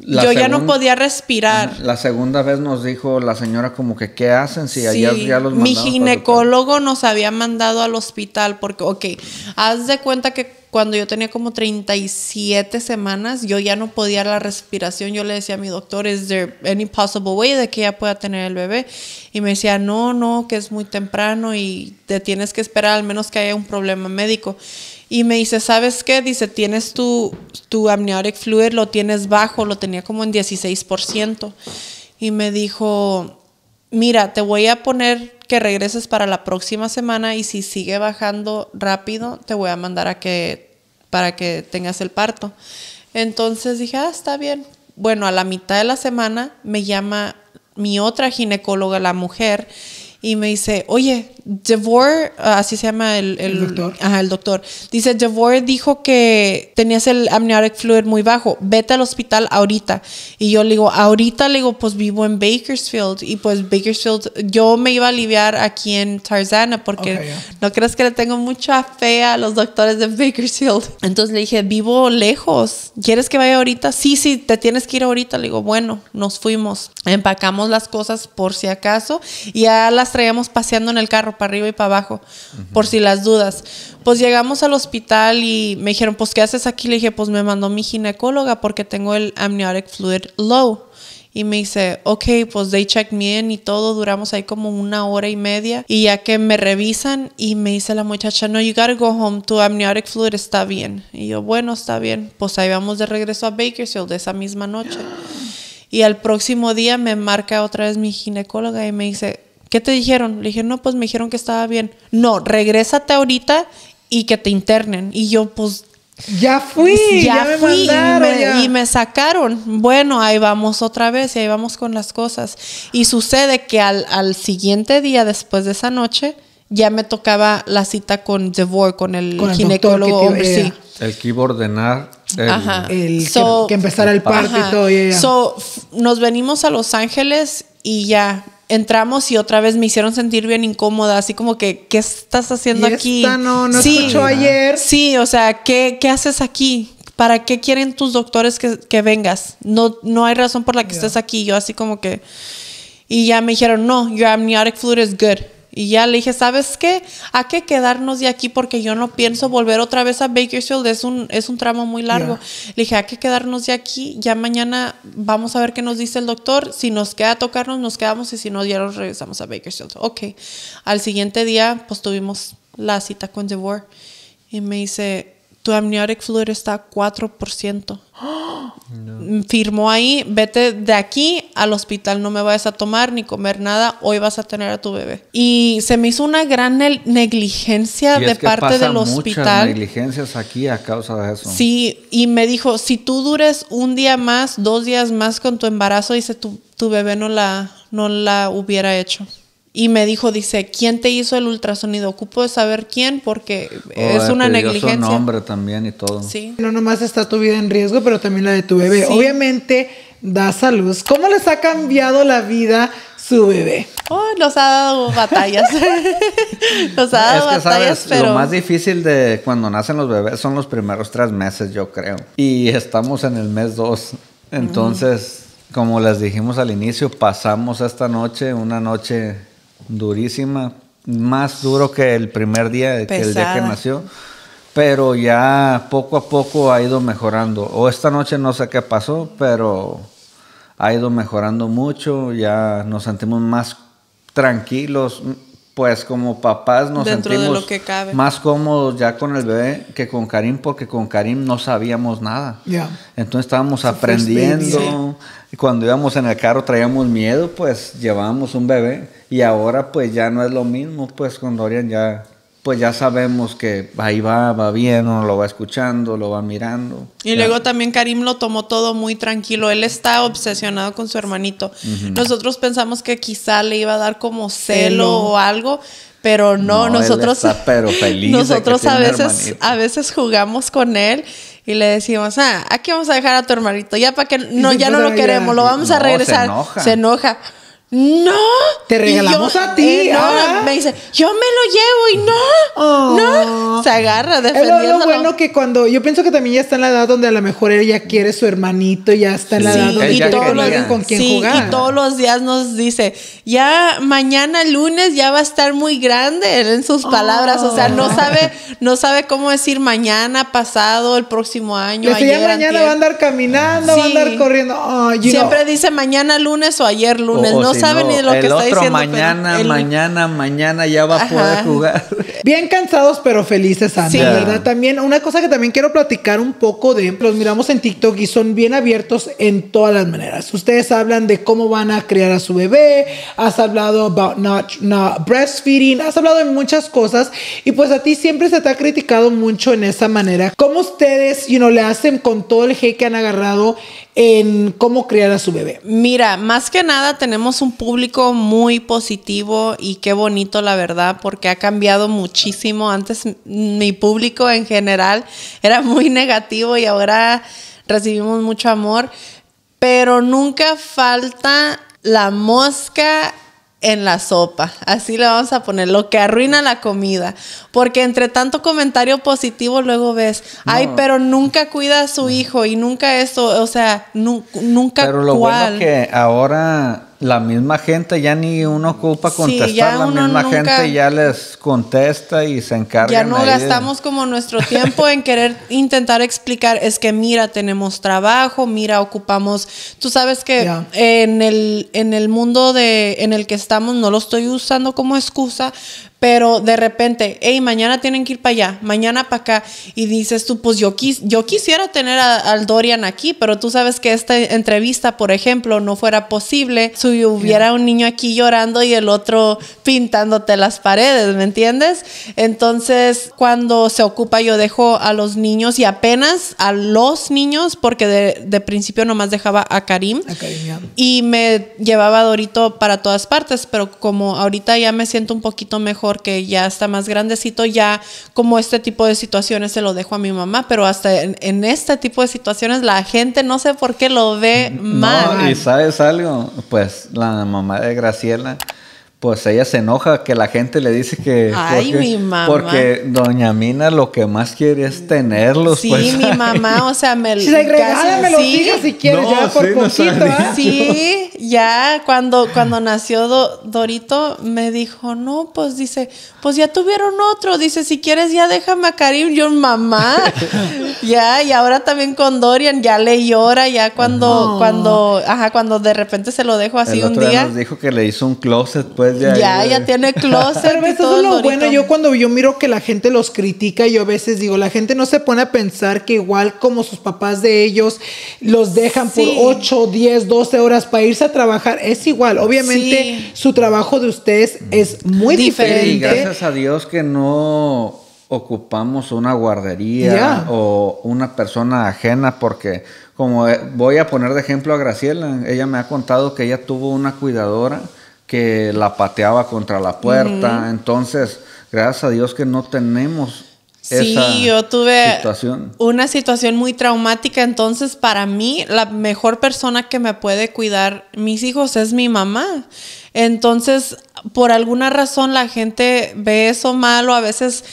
Yo ya no podía respirar. La segunda vez nos dijo la señora como que, ¿qué hacen si allá ya los Mi ginecólogo nos había mandado al hospital porque, ok, haz de cuenta que cuando yo tenía como 37 semanas, yo ya no podía la respiración. Yo le decía a mi doctor, ¿is there any possible way de que ella pueda tener el bebé? Y me decía, no, no, que es muy temprano y te tienes que esperar al menos que haya un problema médico. Y me dice, ¿sabes qué? Dice, tienes tu, tu amniotic fluid, lo tienes bajo, lo tenía como en 16%. Y me dijo, mira, te voy a poner que regreses para la próxima semana y si sigue bajando rápido, te voy a mandar a que para que tengas el parto. Entonces dije, ah, está bien. Bueno, a la mitad de la semana me llama mi otra ginecóloga, la mujer, y me dice, oye, Devor, ah, así se llama el, el, doctor. Ajá, el doctor. Dice, Devor dijo que tenías el amniotic fluid muy bajo, vete al hospital ahorita. Y yo le digo, ahorita le digo, pues vivo en Bakersfield. Y pues Bakersfield, yo me iba a aliviar aquí en Tarzana porque no crees que le tengo mucha fe a los doctores de Bakersfield. Entonces le dije, vivo lejos. ¿Quieres que vaya ahorita? Sí, sí, te tienes que ir ahorita. Le digo, bueno, nos fuimos. Empacamos las cosas por si acaso y ya las traíamos paseando en el carro para arriba y para abajo, por si las dudas. Pues llegamos al hospital y me dijeron, pues, ¿qué haces aquí? Le dije, pues me mandó mi ginecóloga porque tengo el amniotic fluid low. Y me dice, ok, pues they check me in y todo. Duramos ahí como una hora y media. Y ya que me revisan y me dice la muchacha, no, you gotta go home. Tu amniotic fluid está bien. Y yo, bueno, está bien. Pues ahí vamos de regreso a Bakersfield esa misma noche. Y al próximo día me marca otra vez mi ginecóloga y me dice, ¿Qué te dijeron? Le dije, no, pues me dijeron que estaba bien. No, regrésate ahorita y que te internen. Y yo, pues. Ya fui, ya, me fui y, me, sacaron. Bueno, ahí vamos otra vez y ahí vamos con las cosas. Y sucede que al, siguiente día, después de esa noche, ya me tocaba la cita con Devor, con el ginecólogo Sí. El que iba a ordenar. El, Ajá. El que, empezara el parto y todo. So, nos venimos a Los Ángeles y ya entramos y otra vez me hicieron sentir bien incómoda, así como que, ¿qué estás haciendo Y aquí? esta no- no escuchó ayer. Sí, o sea, ¿qué, qué haces aquí? ¿Para qué quieren tus doctores que, que vengas? No, no hay razón por la que estés aquí. Yo así como que... Y ya me dijeron, no, your amniotic fluid is good. Y ya le dije, ¿sabes qué? Hay que quedarnos de aquí porque yo no pienso volver otra vez a Bakersfield. Es un, es un tramo muy largo. Le dije, hay que quedarnos de aquí. Ya mañana vamos a ver qué nos dice el doctor. Si nos queda tocarnos, nos quedamos. Y si no, ya nos regresamos a Bakersfield. Ok. Al siguiente día, pues tuvimos la cita con Devore. Y me dice, tu amniotic fluid está a 4%. Firmó ahí, vete de aquí al hospital, no me vayas a tomar ni comer nada, hoy vas a tener a tu bebé. Y se me hizo una gran negligencia de parte del hospital. negligencias aquí a causa de eso. Sí, y me dijo, si tú dures un día más, dos días más con tu embarazo, dice, tu, tu bebé no la, no la hubiera hecho. Y me dijo, dice, ¿quién te hizo el ultrasonido? Ocupo de saber quién porque Oh, es una pidió su negligencia. nombre también y todo. Sí. No nomás está tu vida en riesgo, pero también la de tu bebé. Sí. Obviamente da salud. ¿Cómo les ha cambiado la vida su bebé? Oh, nos ha dado batallas. nos ha dado es que batallas, sabes, pero. lo más difícil de cuando nacen los bebés son los primeros tres meses, yo creo. Y estamos en el mes dos. Entonces, como les dijimos al inicio, pasamos esta noche, una noche durísima, más duro que el primer día, que el día que nació. Pero ya poco a poco ha ido mejorando. O esta noche no sé qué pasó, pero ha ido mejorando mucho. Ya nos sentimos más tranquilos. Pues como papás nos Dentro de sentimos lo que cabe. más cómodos ya con el bebé que con Karim, porque con Karim no sabíamos nada. Ya. Entonces estábamos aprendiendo. Y cuando íbamos en el carro traíamos miedo, pues llevábamos un bebé. Y ahora pues ya no es lo mismo, pues con Dorian ya, pues ya sabemos que ahí va, va bien, uno lo va escuchando, lo va mirando. Y Ya. luego también Karim lo tomó todo muy tranquilo. Él está obsesionado con su hermanito. Nosotros pensamos que quizá le iba a dar como celo, o algo, pero no, No, él nosotros. está pero feliz de que nosotros a veces, a veces jugamos con él. Y le decimos, ah, aquí vamos a dejar a tu hermanito, ya para que no, ya no lo queremos, lo vamos a No, se regresar. enoja. Se enoja. No. Te Y regalamos yo- a ti, eh, no, ah. me dice, yo me lo llevo y no. Oh. No. Se agarra Es lo, defendiéndolo. lo bueno que cuando yo pienso que también ya está en la edad donde a lo mejor ella quiere su hermanito, ya está en la Sí, edad donde él ya quería. alguien con quien sí, jugar. y todos los días nos dice, ya mañana lunes ya va a estar muy grande en sus palabras, o sea, no sabe, no sabe cómo decir mañana, pasado, el próximo año, Le decía, ayer, mañana antier". va a andar caminando, va a Sí. andar corriendo. Oh, Siempre know. dice mañana lunes o ayer lunes, no si sabe ni de lo el que está otro diciendo. pero mañana, él- mañana, mañana ya va a poder Ajá. jugar. Bien cansados pero felices andan, Sí. ¿verdad? También una cosa que también quiero platicar un poco de, los miramos en TikTok y son bien abiertos en todas las maneras. Ustedes hablan de cómo van a criar a su bebé, has hablado about not, not breastfeeding, has hablado de muchas cosas y pues a ti siempre se te ha criticado mucho en esa manera. ¿Cómo ustedes, you know, le hacen con todo el hate que han agarrado en cómo criar a su bebé? Mira, más que nada tenemos un público muy positivo y qué bonito la verdad, porque ha cambiado muchísimo. Antes mi público en general era muy negativo y ahora recibimos mucho amor, pero nunca falta la mosca en la sopa, así le vamos a poner, lo que arruina la comida, porque entre tanto comentario positivo luego ves, ay, pero nunca cuida a su hijo y nunca eso, o sea, nu- nunca Pero lo bueno que ahora la misma gente ya ni uno ocupa Sí, contestar, ya la misma nunca- gente ya les contesta y se encarga. Ya no gastamos como nuestro tiempo en querer intentar explicar, es que mira, tenemos trabajo, mira, ocupamos, tú sabes que en el en el mundo de en el que estamos no lo estoy usando como excusa, pero de repente, hey, mañana tienen que ir para allá, mañana para acá y dices tú, pues yo quis, yo quisiera tener al Dorian aquí, pero tú sabes que esta entrevista, por ejemplo, no fuera posible si hubiera un niño aquí llorando y el otro pintándote las paredes, ¿me entiendes? Entonces, cuando se ocupa, yo dejo a los niños y apenas a los niños, porque de, de principio nomás dejaba a Karim. A Karim, ya. Y me llevaba a Dorito para todas partes, pero como ahorita ya me siento un poquito mejor, que ya está más grandecito, ya como este tipo de situaciones se lo dejo a mi mamá, pero hasta en, en este tipo de situaciones la gente no sé por qué lo ve mal. No, y sabes algo, pues pues la mamá de Graciela, pues ella se enoja que la gente le dice que... Ay, porque, mi mamá. Porque doña Mina lo que más quiere es tenerlos. Sí, pues. mi mamá, o sea, me Si regálame los sí, si quieres, No, ya por sí, ya cuando, cuando nació Do- Dorito me dijo, no, pues dice, pues ya tuvieron otro, dice, si quieres ya déjame a Karim, yo mamá, ya, y ahora también con Dorian, ya le llora, ya cuando, No. cuando, ajá, cuando de repente se lo dejo así El un otro día, nos dijo que le hizo un closet, pues ya. ya, ahí ya de- tiene closet Pero y ves, eso todo es lo Dorito. bueno. Yo cuando yo miro que la gente los critica, yo a veces digo, la gente no se pone a pensar que igual como sus papás de ellos los dejan Sí. por 8, 10, 12 horas para irse a trabajar, es igual. Obviamente Sí. su trabajo de ustedes es muy Diferente. Y gracias a Dios que no ocupamos una guardería o una persona ajena porque como eh, voy a poner de ejemplo a Graciela, ella me ha contado que ella tuvo una cuidadora que la pateaba contra la puerta, entonces gracias a Dios que no tenemos Sí, esa yo tuve situación. una situación muy traumática, entonces para mí la mejor persona que me puede cuidar mis hijos es mi mamá. Entonces, por alguna razón la gente ve eso malo, a veces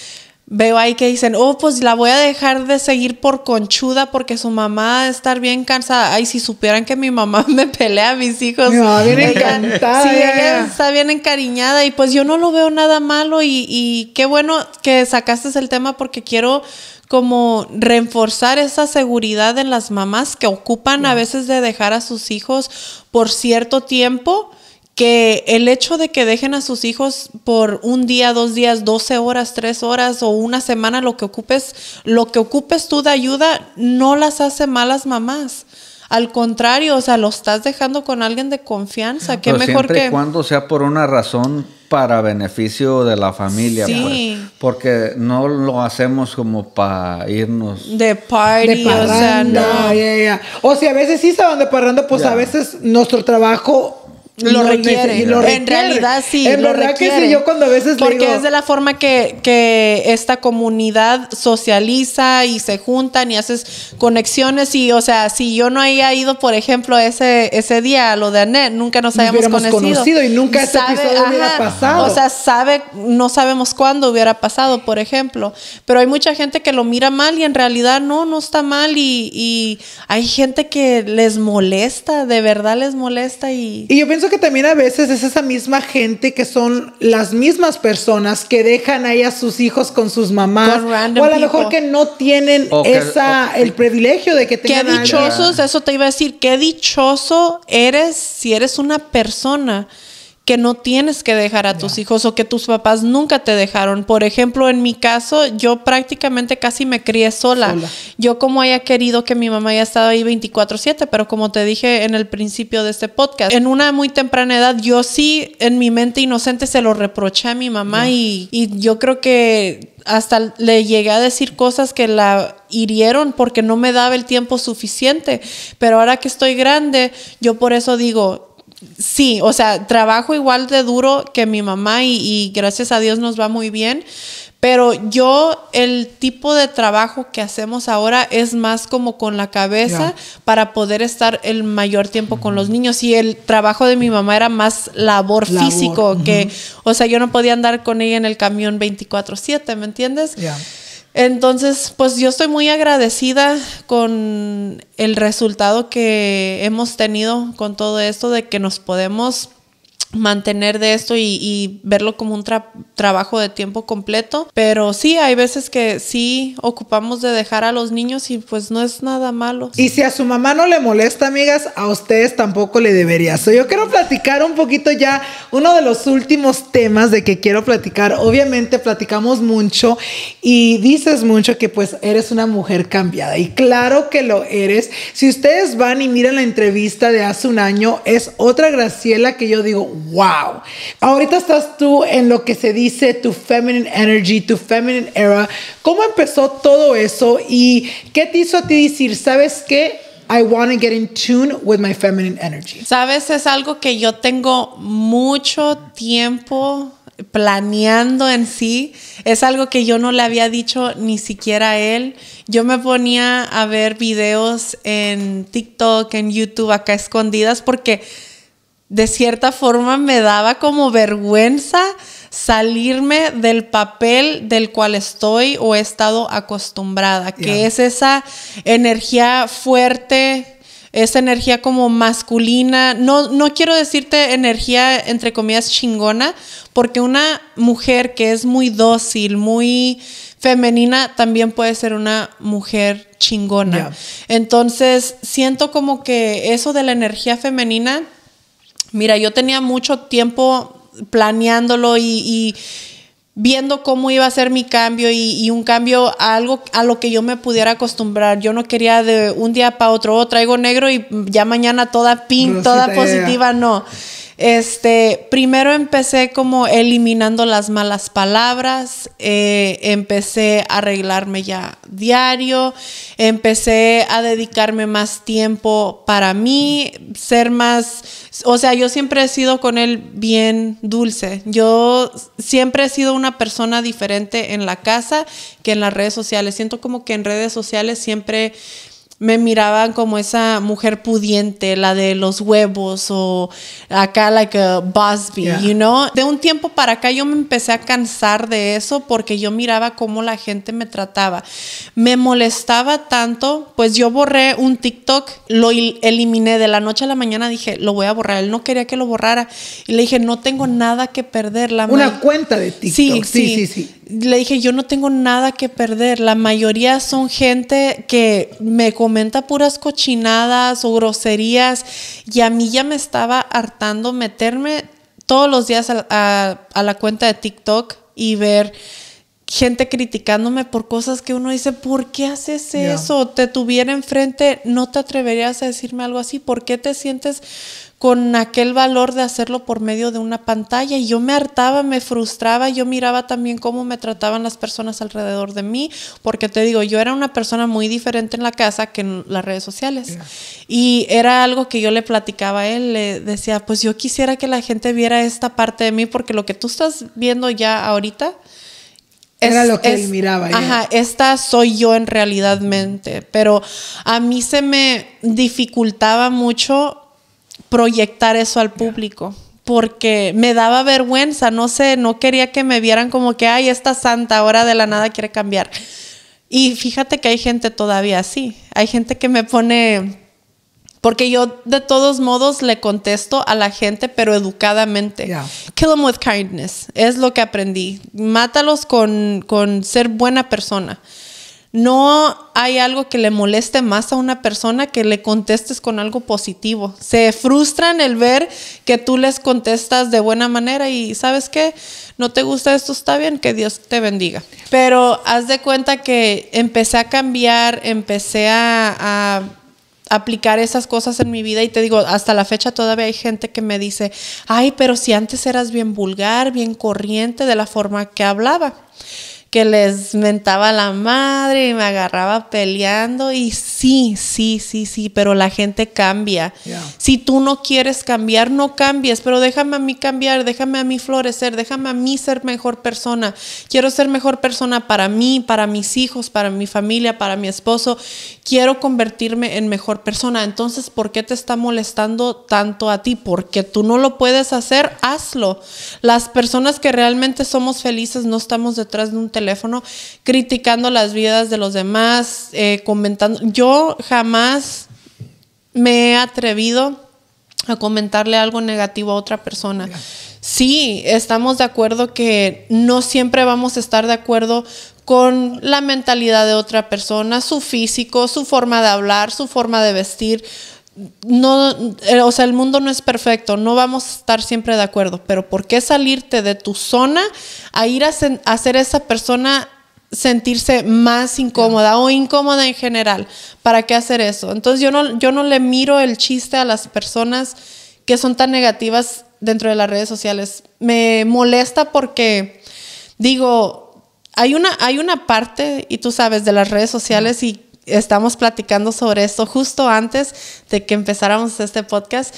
veo ahí que dicen, oh, pues la voy a dejar de seguir por conchuda porque su mamá estar bien cansada. Ay, si supieran que mi mamá me pelea a mis hijos. Mamá bien Ella- encantada, Sí, ya, ella está bien encariñada y pues yo no lo veo nada malo y, y qué bueno que sacaste el tema porque quiero como reforzar esa seguridad en las mamás que ocupan a veces de dejar a sus hijos por cierto tiempo que el hecho de que dejen a sus hijos por un día, dos días, 12 horas, tres horas o una semana, lo que ocupes, lo que ocupes tú de ayuda, no las hace malas mamás. Al contrario, o sea, lo estás dejando con alguien de confianza. Qué Pero mejor siempre que. y cuando sea por una razón para beneficio de la familia, Sí. pues, porque no lo hacemos como para irnos. De party, de o sea, parranda, no. ya, ya. O sea, a veces sí se van de parranda, pues Ya. a veces nuestro trabajo Lo requiere. En realidad sí. En lo verdad que requiere. sí, yo cuando a veces Porque digo, es de la forma que, que esta comunidad socializa y se juntan y haces conexiones. Y, o sea, si yo no haya ido, por ejemplo, ese, ese día a lo de Anet, nunca nos habíamos conocido. conocido y nunca este episodio hubiera pasado. O sea, sabe, no sabemos cuándo hubiera pasado, por ejemplo. Pero hay mucha gente que lo mira mal y en realidad no, no está mal. Y, y hay gente que les molesta, de verdad les molesta. Y, Y yo pienso que también a veces es esa misma gente que son las mismas personas que dejan ahí a sus hijos con sus mamás. Con o a lo mejor people. que no tienen esa, el privilegio de que Qué tengan a alguien. dichosos, eso te iba a decir, qué dichoso eres si eres una persona que no tienes que dejar a tus hijos o que tus papás nunca te dejaron. Por ejemplo, en mi caso, yo prácticamente casi me crié sola. Sola. Yo como haya querido que mi mamá haya estado ahí 24/7, pero como te dije en el principio de este podcast, en una muy temprana edad yo sí en mi mente inocente se lo reproché a mi mamá y, y yo creo que hasta le llegué a decir cosas que la hirieron porque no me daba el tiempo suficiente. Pero ahora que estoy grande, yo por eso digo, sí, o sea, trabajo igual de duro que mi mamá y, y gracias a Dios nos va muy bien. Pero yo, el tipo de trabajo que hacemos ahora es más como con la cabeza para poder estar el mayor tiempo con los niños. Y el trabajo de mi mamá era más labor, Labor, físico, que, o sea, yo no podía andar con ella en el camión 24/7, ¿me entiendes? Entonces, pues yo estoy muy agradecida con el resultado que hemos tenido con todo esto, de que nos podemos mantener de esto y, verlo como un tra- trabajo de tiempo completo. Pero sí, hay veces que sí ocupamos de dejar a los niños y pues no es nada malo. Y si a su mamá no le molesta, amigas, a ustedes tampoco le debería. So, yo quiero platicar un poquito ya, uno de los últimos temas de que quiero platicar. Obviamente platicamos mucho y dices mucho que pues eres una mujer cambiada. Y claro que lo eres. Si ustedes van y miran la entrevista de hace un año, es otra Graciela que yo digo, wow. Ahorita estás tú en lo que se dice tu feminine energy, tu feminine era. ¿Cómo empezó todo eso y qué te hizo a ti decir, sabes qué? I want to get in tune with my feminine energy. Sabes, es algo que yo tengo mucho tiempo planeando en sí. Es algo que yo no le había dicho ni siquiera a él. Yo me ponía a ver videos en TikTok, en YouTube, acá escondidas, porque de cierta forma me daba como vergüenza salirme del papel del cual estoy o he estado acostumbrada, que es esa energía fuerte, esa energía como masculina. No, no quiero decirte energía entre comillas chingona, porque una mujer que es muy dócil, muy femenina, también puede ser una mujer chingona. Entonces, siento como que eso de la energía femenina, mira, yo tenía mucho tiempo planeándolo y, viendo cómo iba a ser mi cambio y, un cambio a algo a lo que yo me pudiera acostumbrar. Yo no quería de un día para otro, oh, traigo negro y ya mañana toda pink, toda positiva, no. Este, primero empecé como eliminando las malas palabras, eh, empecé a arreglarme ya diario, empecé a dedicarme más tiempo para mí, ser más, o sea, yo siempre he sido con él bien dulce. Yo siempre he sido una persona diferente en la casa que en las redes sociales. Siento como que en redes sociales siempre me miraban como esa mujer pudiente, la de los huevos o acá like a Busby, you know. De un tiempo para acá yo me empecé a cansar de eso porque yo miraba cómo la gente me trataba. Me molestaba tanto, pues yo borré un TikTok, lo eliminé de la noche a la mañana, dije, lo voy a borrar. Él no quería que lo borrara y le dije, no tengo nada que perder. La Una cuenta de TikTok. sí, sí. sí. sí le dije, yo no tengo nada que perder. La mayoría son gente que me comenta puras cochinadas o groserías y a mí ya me estaba hartando meterme todos los días a, la cuenta de TikTok y ver gente criticándome por cosas que uno dice, ¿por qué haces eso? Te tuviera enfrente, no te atreverías a decirme algo así. ¿Por qué te sientes con aquel valor de hacerlo por medio de una pantalla y yo me hartaba, me frustraba, yo miraba también cómo me trataban las personas alrededor de mí, porque te digo, yo era una persona muy diferente en la casa que en las redes sociales. Y era algo que yo le platicaba a él, le decía, pues yo quisiera que la gente viera esta parte de mí, porque lo que tú estás viendo ya ahorita, era lo que él miraba. Ajá, esta soy yo en realidadmente, pero a mí se me dificultaba mucho proyectar eso al público. Porque me daba vergüenza, no sé, no quería que me vieran como que, ay, esta santa ahora de la nada quiere cambiar. Y fíjate que hay gente todavía así. Hay gente que me pone, porque yo de todos modos le contesto a la gente, pero educadamente. Kill them with kindness. Es lo que aprendí. Mátalos con, con ser buena persona. No hay algo que le moleste más a una persona que le contestes con algo positivo. Se frustran el ver que tú les contestas de buena manera y sabes qué, no te gusta esto, está bien, que Dios te bendiga. Pero haz de cuenta que empecé a cambiar, empecé a, aplicar esas cosas en mi vida y te digo, hasta la fecha todavía hay gente que me dice, ay, pero si antes eras bien vulgar, bien corriente de la forma que hablaba que les mentaba la madre y me agarraba peleando y sí, sí, sí, sí, pero la gente cambia. Si tú no quieres cambiar, no cambies, pero déjame a mí cambiar, déjame a mí florecer, déjame a mí ser mejor persona. Quiero ser mejor persona para mí, para mis hijos, para mi familia, para mi esposo. Quiero convertirme en mejor persona. Entonces, ¿por qué te está molestando tanto a ti? Porque tú no lo puedes hacer, hazlo. Las personas que realmente somos felices no estamos detrás de un teléfono teléfono criticando las vidas de los demás, eh, comentando. Yo jamás me he atrevido a comentarle algo negativo a otra persona. Sí, estamos de acuerdo que no siempre vamos a estar de acuerdo con la mentalidad de otra persona, su físico, su forma de hablar, su forma de vestir, no, eh, o sea, el mundo no es perfecto, no vamos a estar siempre de acuerdo, pero ¿por qué salirte de tu zona a ir a, hacer a esa persona sentirse más incómoda o incómoda en general? ¿Para qué hacer eso? Entonces yo no, yo no le miro el chiste a las personas que son tan negativas dentro de las redes sociales. Me molesta porque digo, hay una, hay una parte, y tú sabes, de las redes sociales y estamos platicando sobre esto justo antes de que empezáramos este podcast,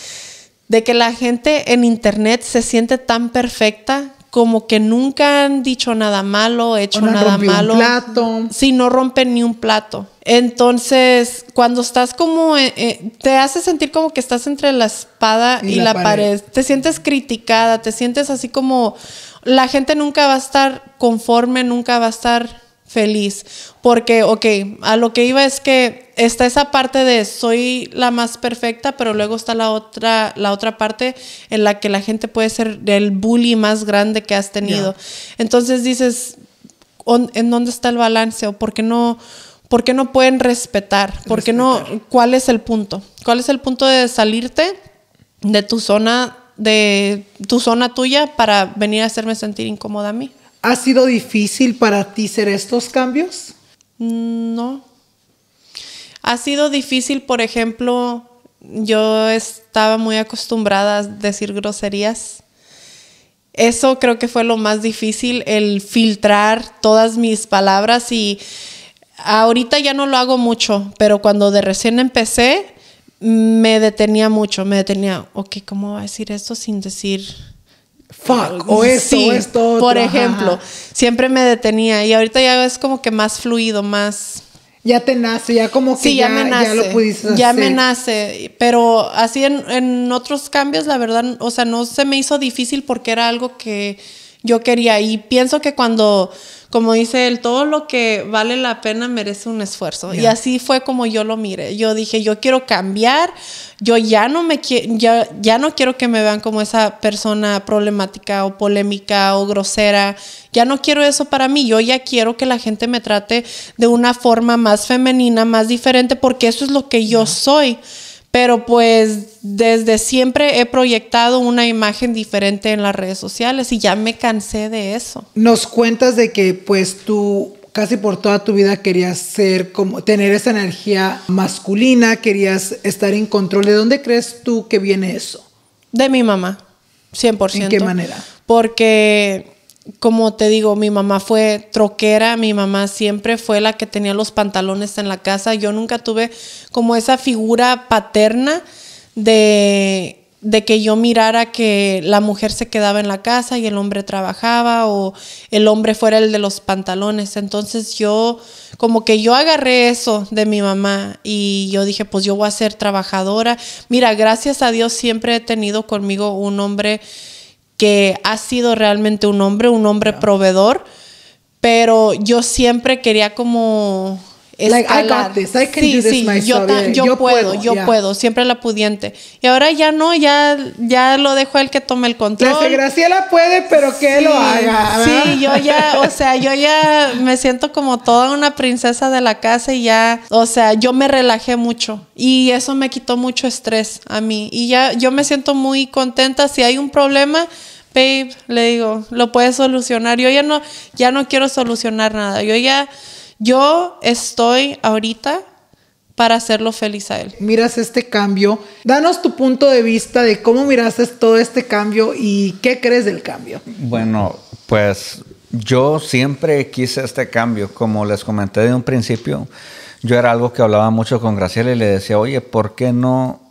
de que la gente en internet se siente tan perfecta como que nunca han dicho nada malo, hecho no nada rompido un malo. plato. Sí, no rompen ni un plato. Entonces, cuando estás como, eh, eh, te hace sentir como que estás entre la espada y, la, pared. Te sientes criticada, te sientes así como, la gente nunca va a estar conforme, nunca va a estar feliz. Porque, ok, a lo que iba es que está esa parte de soy la más perfecta, pero luego está la otra, la otra parte en la que la gente puede ser el bully más grande que has tenido. Entonces dices, on- ¿en dónde está el balance? ¿O por qué no, por qué no pueden respetar? ¿Por qué no? ¿Cuál es el punto? ¿Cuál es el punto de salirte de tu zona, de tu zona tuya para venir a hacerme sentir incómoda a mí? ¿Ha sido difícil para ti ser estos cambios? No. Ha sido difícil, por ejemplo, yo estaba muy acostumbrada a decir groserías. Eso creo que fue lo más difícil, el filtrar todas mis palabras y ahorita ya no lo hago mucho, pero cuando de recién empecé me detenía mucho, me detenía, ok, ¿cómo va a decir esto sin decir Fuck, o esto, Sí, o esto. otro, Por ejemplo, ajá. siempre me detenía y ahorita ya es como que más fluido, más... Ya te nace, ya como que Sí, ya, ya, me nace. ya lo pudiste Ya hacer. me nace. Pero así en, en otros cambios, la verdad, o sea, no se me hizo difícil porque era algo que yo quería. Y pienso que cuando, como dice él, todo lo que vale la pena merece un esfuerzo. Y así fue como yo lo miré. Yo dije, yo quiero cambiar. Yo ya no me quiero, ya, ya no quiero que me vean como esa persona problemática o polémica o grosera. Ya no quiero eso para mí. Yo ya quiero que la gente me trate de una forma más femenina, más diferente, porque eso es lo que yo soy. Pero pues desde siempre he proyectado una imagen diferente en las redes sociales y ya me cansé de eso. Nos cuentas de que pues tú casi por toda tu vida querías ser como tener esa energía masculina, querías estar en control. ¿De dónde crees tú que viene eso? De mi mamá, 100%. ¿En qué manera? Porque, como te digo, mi mamá fue troquera, mi mamá siempre fue la que tenía los pantalones en la casa. Yo nunca tuve como esa figura paterna de, de que yo mirara que la mujer se quedaba en la casa y el hombre trabajaba o el hombre fuera el de los pantalones. Entonces yo, como que yo agarré eso de mi mamá y yo dije, pues yo voy a ser trabajadora. Mira, gracias a Dios siempre he tenido conmigo un hombre que ha sido realmente un hombre, un hombre proveedor, pero yo siempre quería como Like, I got this, I can sí, do this sí, myself, yo, yeah, yo yo puedo, puedo, yo yeah. puedo, siempre la pudiente. Y ahora ya no, ya, ya lo dejo a él que tome el control. La Graciela puede, pero que lo haga. ¿verdad? Sí, yo ya, o sea, yo ya me siento como toda una princesa de la casa y ya, o sea, yo me relajé mucho y eso me quitó mucho estrés a mí y ya yo me siento muy contenta. Si hay un problema, babe, le digo, lo puedes solucionar. Yo ya no, ya no quiero solucionar nada. Yo ya, yo estoy ahorita para hacerlo feliz a él. Miras este cambio. Danos tu punto de vista de cómo miraste todo este cambio y qué crees del cambio. Bueno, pues yo siempre quise este cambio. Como les comenté de un principio, yo era algo que hablaba mucho con Graciela y le decía, oye, ¿por qué no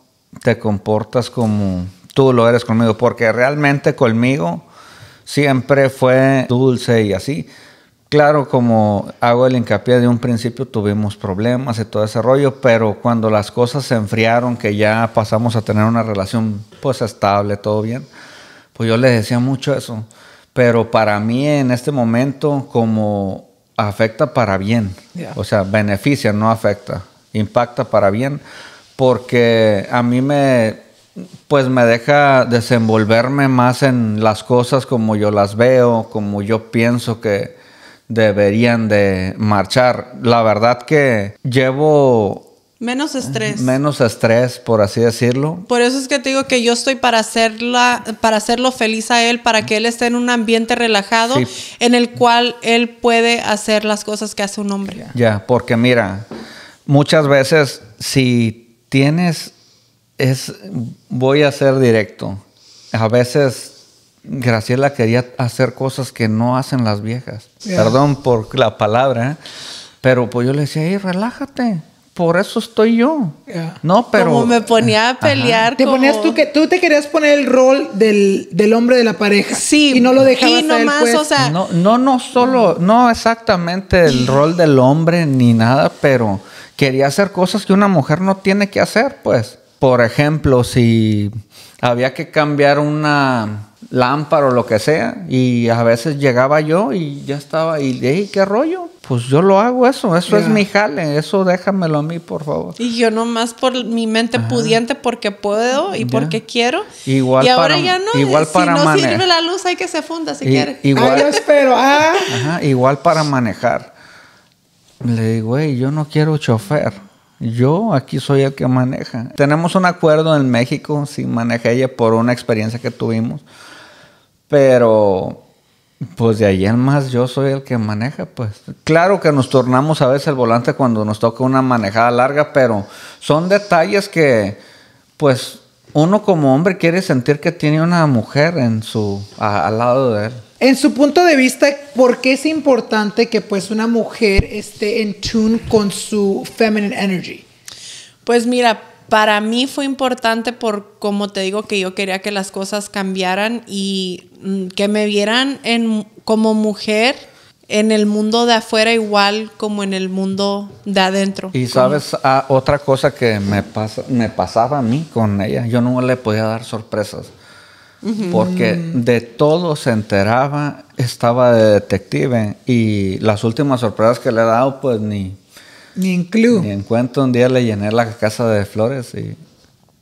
te comportas como tú lo eres conmigo? Porque realmente conmigo siempre fue dulce y así. Claro, como hago el hincapié de un principio, tuvimos problemas y todo ese rollo, pero cuando las cosas se enfriaron, que ya pasamos a tener una relación pues estable, todo bien, pues yo le decía mucho eso. Pero para mí en este momento, como afecta para bien, o sea, beneficia, no afecta, impacta para bien, porque a mí me, pues me deja desenvolverme más en las cosas como yo las veo, como yo pienso que deberían de marchar. La verdad que llevo Menos estrés. menos estrés, por así decirlo. Por eso es que te digo que yo estoy para hacerla, para hacerlo feliz a él, para que él esté en un ambiente relajado Sí. en el cual él puede hacer las cosas que hace un hombre. Ya, porque mira, muchas veces si tienes, es, voy a ser directo, a veces Graciela quería hacer cosas que no hacen las viejas. Perdón por la palabra, ¿eh? pero pues yo le decía, hey, relájate. por eso estoy yo. Yeah. No, pero... Como me ponía a pelear. Te como- ponías tú que tú te querías poner el rol del, del hombre de la pareja. Sí. Y no lo dejabas Y nomás, pues. o sea, No, no, no solo, no exactamente el rol del hombre ni nada, pero quería hacer cosas que una mujer no tiene que hacer, pues. Por ejemplo, si había que cambiar una lámpara o lo que sea, y a veces llegaba yo y ya estaba, y hey, ¿qué rollo? Pues yo lo hago eso, eso es mi jale, eso déjamelo a mí, por favor. Y yo nomás por mi mente pudiente porque puedo y porque quiero. Igual y ahora para- ya no. igual si para no mane- sirve la luz, hay que se funda si Y- quiere. igual- espero. Ah. Ajá, igual para manejar. Le digo, güey, yo no quiero chofer. Yo aquí soy el que maneja. Tenemos un acuerdo en México, sí maneja ella por una experiencia que tuvimos. Pero, pues de ahí en más yo soy el que maneja, pues. Claro que nos tornamos a veces el volante cuando nos toca una manejada larga, pero son detalles que, pues, uno como hombre quiere sentir que tiene una mujer en su, a- al lado de él. En su punto de vista, ¿por qué es importante que pues una mujer esté en tune con su feminine energy? Pues mira, para mí fue importante por, como te digo, que yo quería que las cosas cambiaran y mm, que me vieran en, como mujer en el mundo de afuera igual como en el mundo de adentro. Y sabes, ah, otra cosa que me, pasa, me pasaba a mí con ella, yo no le podía dar sorpresas. Porque de todo se enteraba, estaba de detective. Y las últimas sorpresas que le he dado, pues ni, Ni en clue. ni en cuenta. Un día le llené la casa de flores y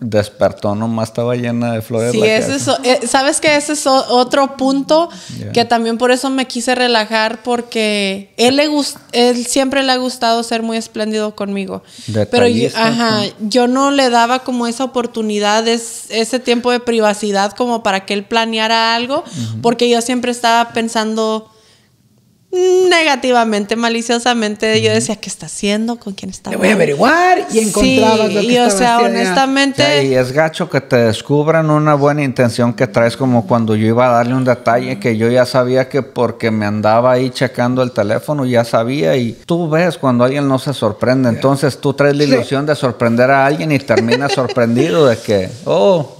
despertó, nomás estaba llena de flores. Sí, la ese casa. es, eh, sabes que ese es otro punto que también por eso me quise relajar porque él le él siempre le ha gustado ser muy espléndido conmigo. Pero yo, Detallista, ajá, yo no le daba como esa oportunidad, es- ese tiempo de privacidad como para que él planeara algo, porque yo siempre estaba pensando negativamente, maliciosamente. Yo decía, ¿qué está haciendo? ¿Con quién está? Le voy a hablando?" averiguar y encontrabas Sí, lo que y o sea, haciendo. honestamente... Ya, y es gacho que te descubran una buena intención que traes, como cuando yo iba a darle un detalle que yo ya sabía que porque me andaba ahí checando el teléfono, ya sabía. Y tú ves cuando alguien no se sorprende, entonces tú traes la Sí. ilusión de sorprender a alguien y terminas sorprendido de que, oh,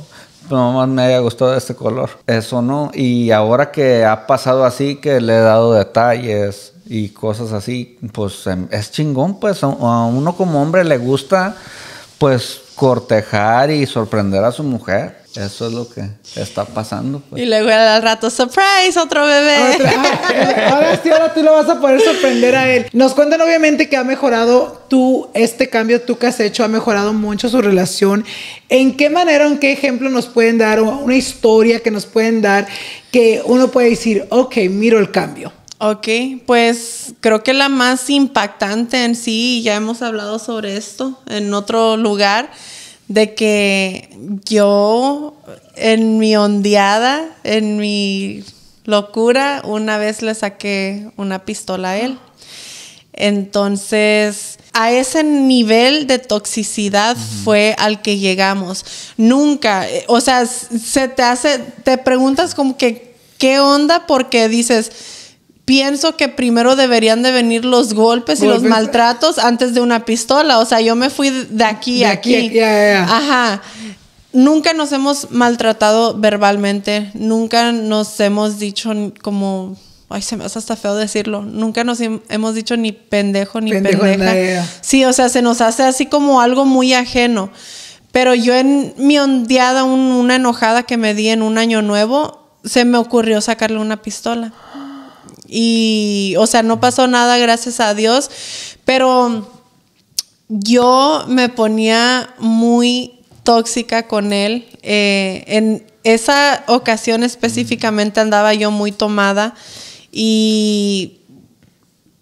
nomás me haya gustado este color. Eso no. Y ahora que ha pasado así, que le he dado detalles y cosas así, pues em, es chingón, pues a uno como hombre le gusta, pues cortejar y sorprender a su mujer. Eso es lo que está pasando. pues. Y luego al rato, surprise, otro bebé. Otra- ah, ahora sí, ahora tú lo vas a poder sorprender a él. Nos cuentan obviamente que ha mejorado tú, este cambio tú que has hecho, ha mejorado mucho su relación. ¿En qué manera, en qué ejemplo nos pueden dar, o una historia que nos pueden dar que uno puede decir, ok, miro el cambio? Ok, pues creo que la más impactante en sí, ya hemos hablado sobre esto en otro lugar, de que yo en mi ondeada, en mi locura, una vez le saqué una pistola a él. Entonces, a ese nivel de toxicidad fue al que llegamos. Nunca, eh, o sea, se te hace, te preguntas como que, ¿qué onda? Porque dices, pienso que primero deberían de venir los golpes y los maltratos antes de una pistola. O sea, yo me fui de- aquí De a aquí aquí. ya, ya. Ajá. Nunca nos hemos maltratado verbalmente, nunca nos hemos dicho como, ay, se me hace hasta feo decirlo, nunca nos hem- hemos dicho ni pendejo ni Pendejo, pendeja. Sí, o sea, se nos hace así como algo muy ajeno. Pero yo en mi ondeada, un- una enojada que me di en un año nuevo, se me ocurrió sacarle una pistola. Y, o sea, no pasó nada, gracias a Dios, pero yo me ponía muy tóxica con él. Eh, en esa ocasión específicamente andaba yo muy tomada y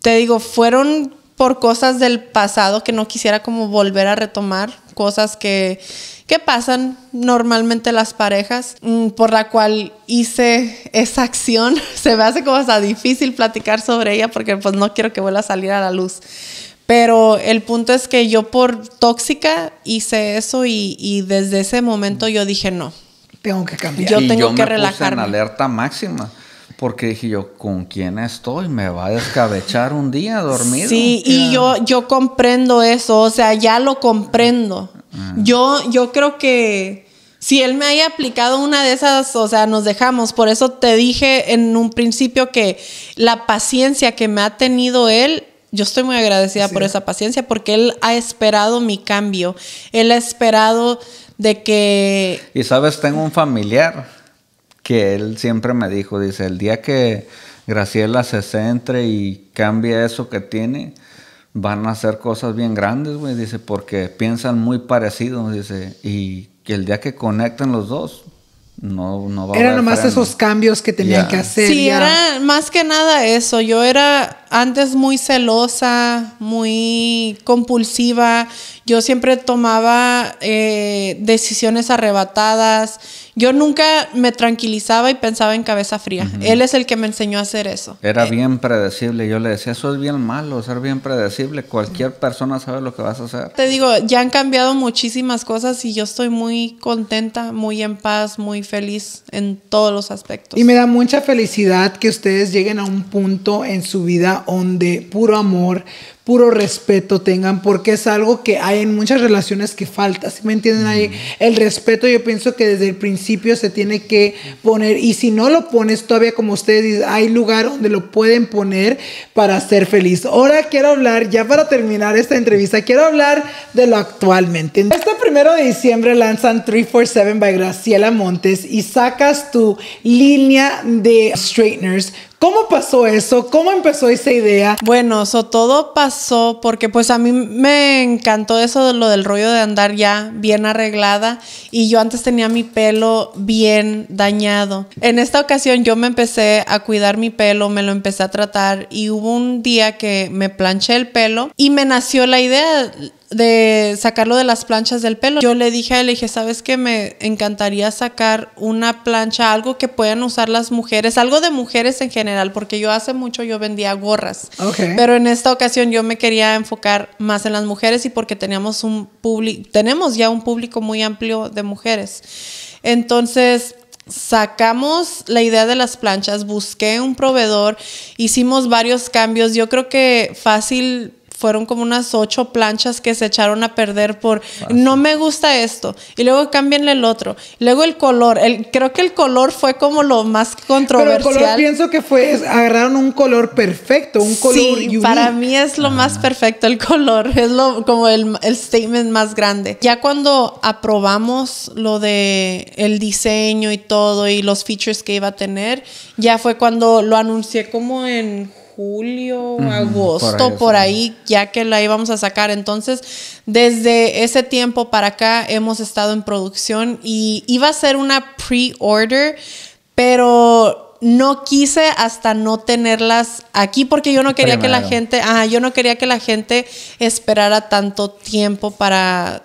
te digo, fueron por cosas del pasado que no quisiera como volver a retomar, cosas que, que pasan normalmente las parejas, mm, por la cual hice esa acción. Se me hace como hasta difícil platicar sobre ella porque pues no quiero que vuelva a salir a la luz. Pero el punto es que yo por tóxica hice eso y, y desde ese momento yo dije no. Tengo que cambiar. Yo Y tengo que me puse en alerta máxima. Porque dije yo, ¿con quién estoy? ¿Me va a descabechar un día dormido? Sí, y yo, yo comprendo eso, o sea, ya lo comprendo. Ah. Yo, yo creo que si él me haya aplicado una de esas, o sea, nos dejamos. Por eso te dije en un principio que la paciencia que me ha tenido él, yo estoy muy agradecida por esa paciencia porque él ha esperado mi cambio. Él ha esperado de que... Y sabes, tengo un familiar que él siempre me dijo, dice, el día que Graciela se centre y cambie eso que tiene, van a hacer cosas bien grandes, güey, dice, porque piensan muy parecidos, dice, y que el día que conecten los dos, no, no va Eran nomás esos cambios que tenían que hacer. Sí, era más que nada eso. Yo era antes muy celosa, muy compulsiva. Yo siempre tomaba eh, decisiones arrebatadas yo nunca me tranquilizaba y pensaba en cabeza fría. Él es el que me enseñó a hacer eso. Era eh, bien predecible. Yo le decía, eso es bien malo, ser bien predecible. Cualquier persona sabe lo que vas a hacer. Te digo, ya han cambiado muchísimas cosas y yo estoy muy contenta, muy en paz, muy feliz en todos los aspectos. Y me da mucha felicidad que ustedes lleguen a un punto en su vida donde puro amor, puro respeto tengan, porque es algo que hay en muchas relaciones que falta, ¿sí me entienden? Ahí el respeto yo pienso que desde el principio se tiene que poner, y si no lo pones todavía como ustedes dicen, hay lugar donde lo pueden poner para ser feliz. Ahora quiero hablar, ya para terminar esta entrevista, quiero hablar de lo actualmente. Este primero de diciembre lanzan 347 by Graciela Montes y sacas tu línea de straighteners ¿Cómo pasó eso? ¿Cómo empezó esa idea? Bueno, eso todo pasó porque pues a mí me encantó eso de lo del rollo de andar ya bien arreglada y yo antes tenía mi pelo bien dañado. En esta ocasión yo me empecé a cuidar mi pelo, me lo empecé a tratar y hubo un día que me planché el pelo y me nació la idea de sacarlo de las planchas del pelo. Yo le dije a él, le dije, ¿sabes qué? Me encantaría sacar una plancha, algo que puedan usar las mujeres, algo de mujeres en general, porque yo hace mucho yo vendía gorras. Pero en esta ocasión yo me quería enfocar más en las mujeres y porque teníamos un público, tenemos ya un público muy amplio de mujeres. Entonces, sacamos la idea de las planchas, busqué un proveedor, hicimos varios cambios. Yo creo que fácil fueron como unas ocho planchas que se echaron a perder por no me gusta esto y luego cámbienle el otro. Luego el color el creo que el color fue como lo más controversial pero el color pienso que fue agarraron un color perfecto un color sí para mí es lo más ah. perfecto el color es lo como el, el statement más grande. Ya cuando aprobamos lo de el diseño y todo y los features que iba a tener ya fue cuando lo anuncié como en julio, agosto, por ahí, ya que la íbamos a sacar. Entonces, desde ese tiempo para acá hemos estado en producción y iba a ser una pre-order, pero no quise hasta no tenerlas aquí porque yo no quería que la gente, ah, yo no quería que la gente esperara tanto tiempo para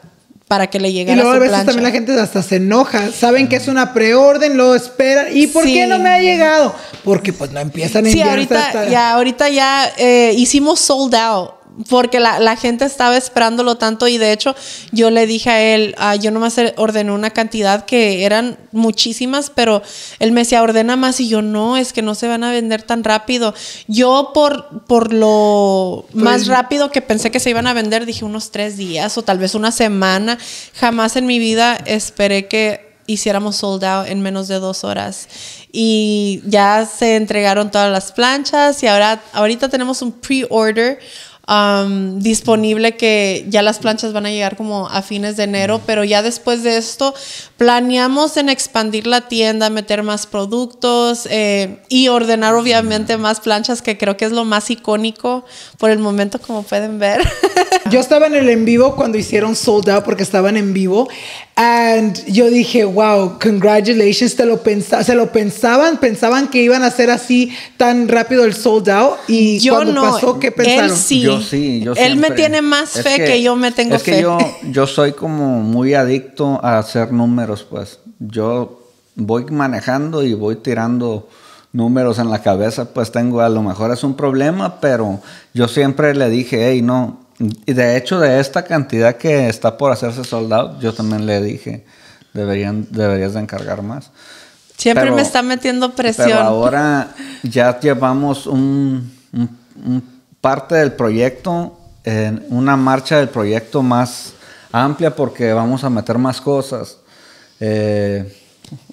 para que le llegue y luego a veces también la gente hasta se enoja. Saben que es una preorden, lo esperan. ¿Y por qué no me ha llegado? Porque pues no empiezan a enviar. Sí, ahorita, ya, ahorita ya eh, hicimos sold out porque la, gente estaba esperándolo tanto y de hecho yo le dije a él, ah, yo nomás ordené una cantidad que eran muchísimas, pero él me decía, ordena más y yo no, es que no se van a vender tan rápido. Yo por, por lo más pues rápido que pensé que se iban a vender, dije unos tres días o tal vez una semana. Jamás en mi vida esperé que hiciéramos sold out en menos de dos horas. Y ya se entregaron todas las planchas y ahora ahorita tenemos un pre-order Um, disponible que ya las planchas van a llegar como a fines de enero, pero ya después de esto planeamos en expandir la tienda, meter más productos eh, y ordenar obviamente más planchas, que creo que es lo más icónico por el momento, como pueden ver. Yo estaba en el en vivo cuando hicieron sold out porque estaban en vivo. And yo dije, wow, congratulations, te lo se lo pensaban, pensaban que iban a ser así tan rápido el sold out. Y yo cuando pasó, ¿qué pensaron? Él sí. Yo sí, yo Él me tiene más fe que, yo me tengo fe. Es que yo, yo soy como muy adicto a hacer números, pues. Yo voy manejando y voy tirando números en la cabeza, pues tengo, a lo mejor es un problema, pero yo siempre le dije, hey, no, y de hecho, de esta cantidad que está por hacerse soldado, yo también le dije, deberían, deberías de encargar más. Siempre Pero- me está metiendo presión. Pero ahora ya llevamos un, un- un parte del proyecto, en una marcha del proyecto más amplia porque vamos a meter más cosas. Eh,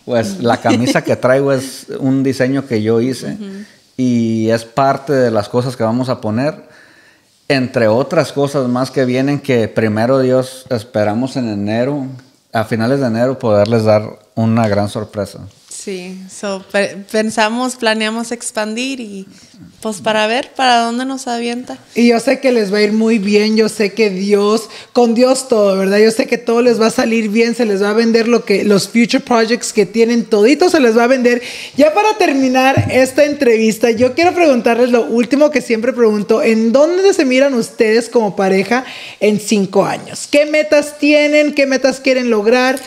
pues la camisa que traigo es un diseño que yo hice y es parte de las cosas que vamos a poner. Entre otras cosas más que vienen que primero Dios esperamos en enero, a finales de enero poderles dar una gran sorpresa. Sí, so, pe- pensamos, planeamos expandir y pues para ver para dónde nos avienta. Y yo sé que les va a ir muy bien, yo sé que Dios, con Dios todo, ¿verdad? Yo sé que todo les va a salir bien, se les va a vender lo que los future projects que tienen, todito se les va a vender. Ya para terminar esta entrevista, yo quiero preguntarles lo último que siempre pregunto, ¿en dónde se miran ustedes como pareja en cinco años? ¿Qué metas tienen? ¿Qué metas quieren lograr?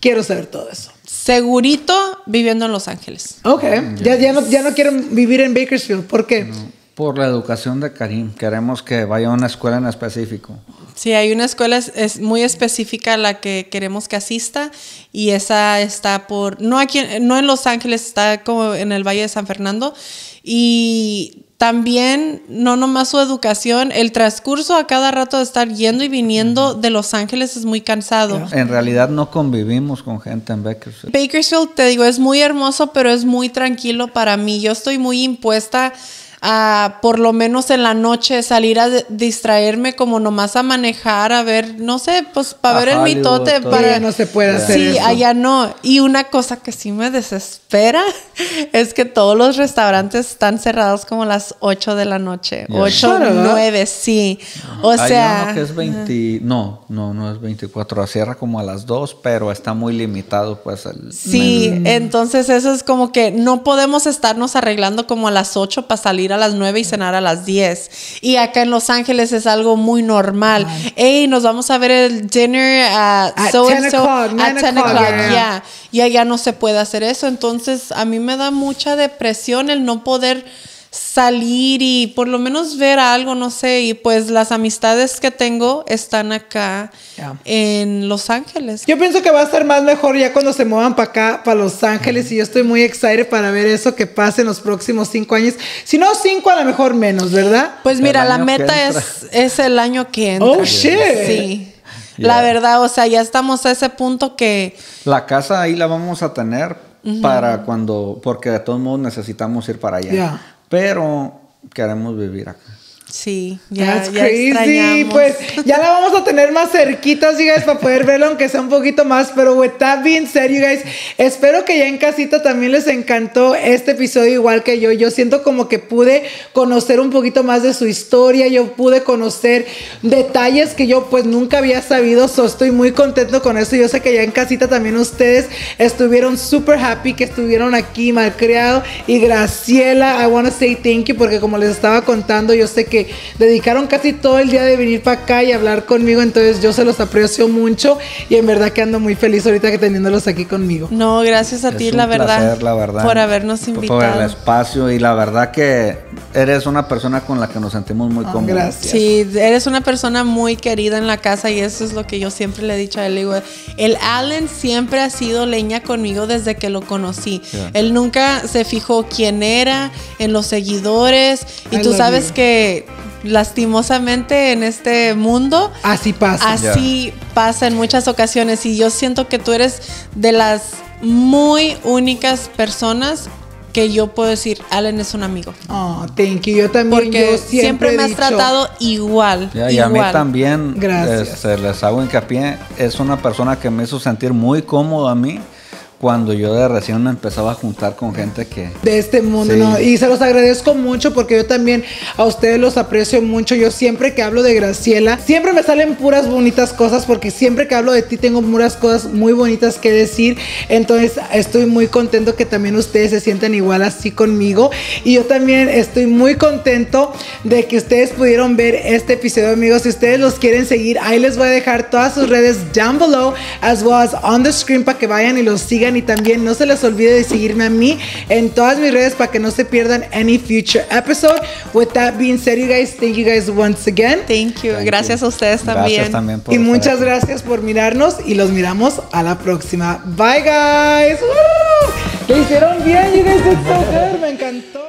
Quiero saber todo eso. Segurito viviendo en Los Ángeles. Ok, ya, ya, no, ya no quieren vivir en Bakersfield, ¿por qué? Por la educación de Karim. Queremos que vaya a una escuela en específico. Sí, hay una escuela es, es muy específica a la que queremos que asista y esa está por, no aquí, en- no en Los Ángeles, está como en el Valle de San Fernando y también no nomás su educación, el transcurso a cada rato de estar yendo y viniendo de Los Ángeles es muy cansado. En realidad no convivimos con gente en Bakersfield. Bakersfield, te digo, es muy hermoso, pero es muy tranquilo para mí. Yo estoy muy impuesta a, por lo menos en la noche, salir a distraerme como nomás a manejar, a ver, no sé, pues para A ver el Hollywood, mitote. todo. Para... Ya no se puede hacer Sí, eso. allá no. Y una cosa que sí me desespera es que todos los restaurantes están cerrados como a las 8 de la noche. Yeah. 8, Shut up. 9, sí. O Hay sea... uno que es 20... No, no, no es 24. Cierra como a las 2, pero está muy limitado pues el... Sí, menú. entonces eso es como que no podemos estarnos arreglando como a las 8 para salir a las 9 y cenar a las 10. Y acá en Los Ángeles es algo muy normal. Ey, nos vamos a ver el dinner a At so 10 and so o'clock, at 9 10 o'clock, o'clock, yeah. yeah. Y allá no se puede hacer eso. Entonces a mí me da mucha depresión el no poder salir y por lo menos ver algo, no sé. Y pues las amistades que tengo están acá Yeah. en Los Ángeles. Yo pienso que va a estar más mejor ya cuando se muevan para acá, para Los Ángeles, y yo estoy muy excited para ver eso que pase en los próximos cinco años. Si no cinco, a lo mejor menos, ¿verdad? Pues mira, la meta es, es el año que entra. Oh, shit. Sí. Yeah. La verdad, o sea, ya estamos a ese punto que La casa ahí la vamos a tener para cuando... Porque de todos modos necesitamos ir para allá. Yeah. Pero queremos vivir acá. Sí, ya, That's ya crazy. extrañamos. Pues ya la vamos a tener más cerquitas, you guys, para poder verlo, aunque sea un poquito más. Pero with that being said, you guys, espero que ya en casita también les encantó este episodio, igual que yo. Yo siento como que pude conocer un poquito más de su historia. Yo pude conocer detalles que yo, pues, nunca había sabido. So, estoy muy contento con eso. Yo sé que ya en casita también ustedes estuvieron super happy que estuvieron aquí, malcriado. Y Graciela, I want to say thank you, porque como les estaba contando, yo sé que dedicaron casi todo el día de venir para acá y hablar conmigo, entonces yo se los aprecio mucho y en verdad que ando muy feliz ahorita que teniéndolos aquí conmigo. No, gracias a Es ti, un la verdad, placer, la verdad. por habernos Por- Por el invitado. espacio y la verdad que eres una persona con la que nos sentimos muy Ah, cómodos. gracias. Sí, eres una persona muy querida en la casa y eso es lo que yo siempre le he dicho a él. Digo, el Allen siempre ha sido leña conmigo desde que lo conocí. Yeah. Él nunca se fijó quién era, en los seguidores. Y I tú sabes you. que lastimosamente en este mundo Así pasa. Así pasa en muchas ocasiones y yo siento que tú eres de las muy únicas personas que yo puedo decir, Allen es un amigo. Oh, thank you. Yo también Porque yo siempre, siempre, he me has dicho- tratado igual. Y a mí también, Gracias. este, les hago hincapié, es una persona que me hizo sentir muy cómodo a mí cuando yo de recién me empezaba a juntar con gente que... de este mundo, Sí. ¿no? Y se los agradezco mucho porque yo también a ustedes los aprecio mucho. Yo siempre que hablo de Graciela, siempre me salen puras bonitas cosas porque siempre que hablo de ti tengo puras cosas muy bonitas que decir. Entonces estoy muy contento que también ustedes se sientan igual así conmigo. Y yo también estoy muy contento de que ustedes pudieron ver este episodio, amigos. Si ustedes los quieren seguir, ahí les voy a dejar todas sus redes down below, as well as on the screen para que vayan y los sigan. Y también no se les olvide de seguirme a mí en todas mis redes para que no se pierdan any future episode. With that being said, you guys, thank you guys once again. Thank you. Thank Gracias you. a ustedes también. Gracias también por Y muchas aquí. gracias por mirarnos y los miramos a la próxima. Bye, guys. Woo! Hicieron bien, you guys did so good, me encantó.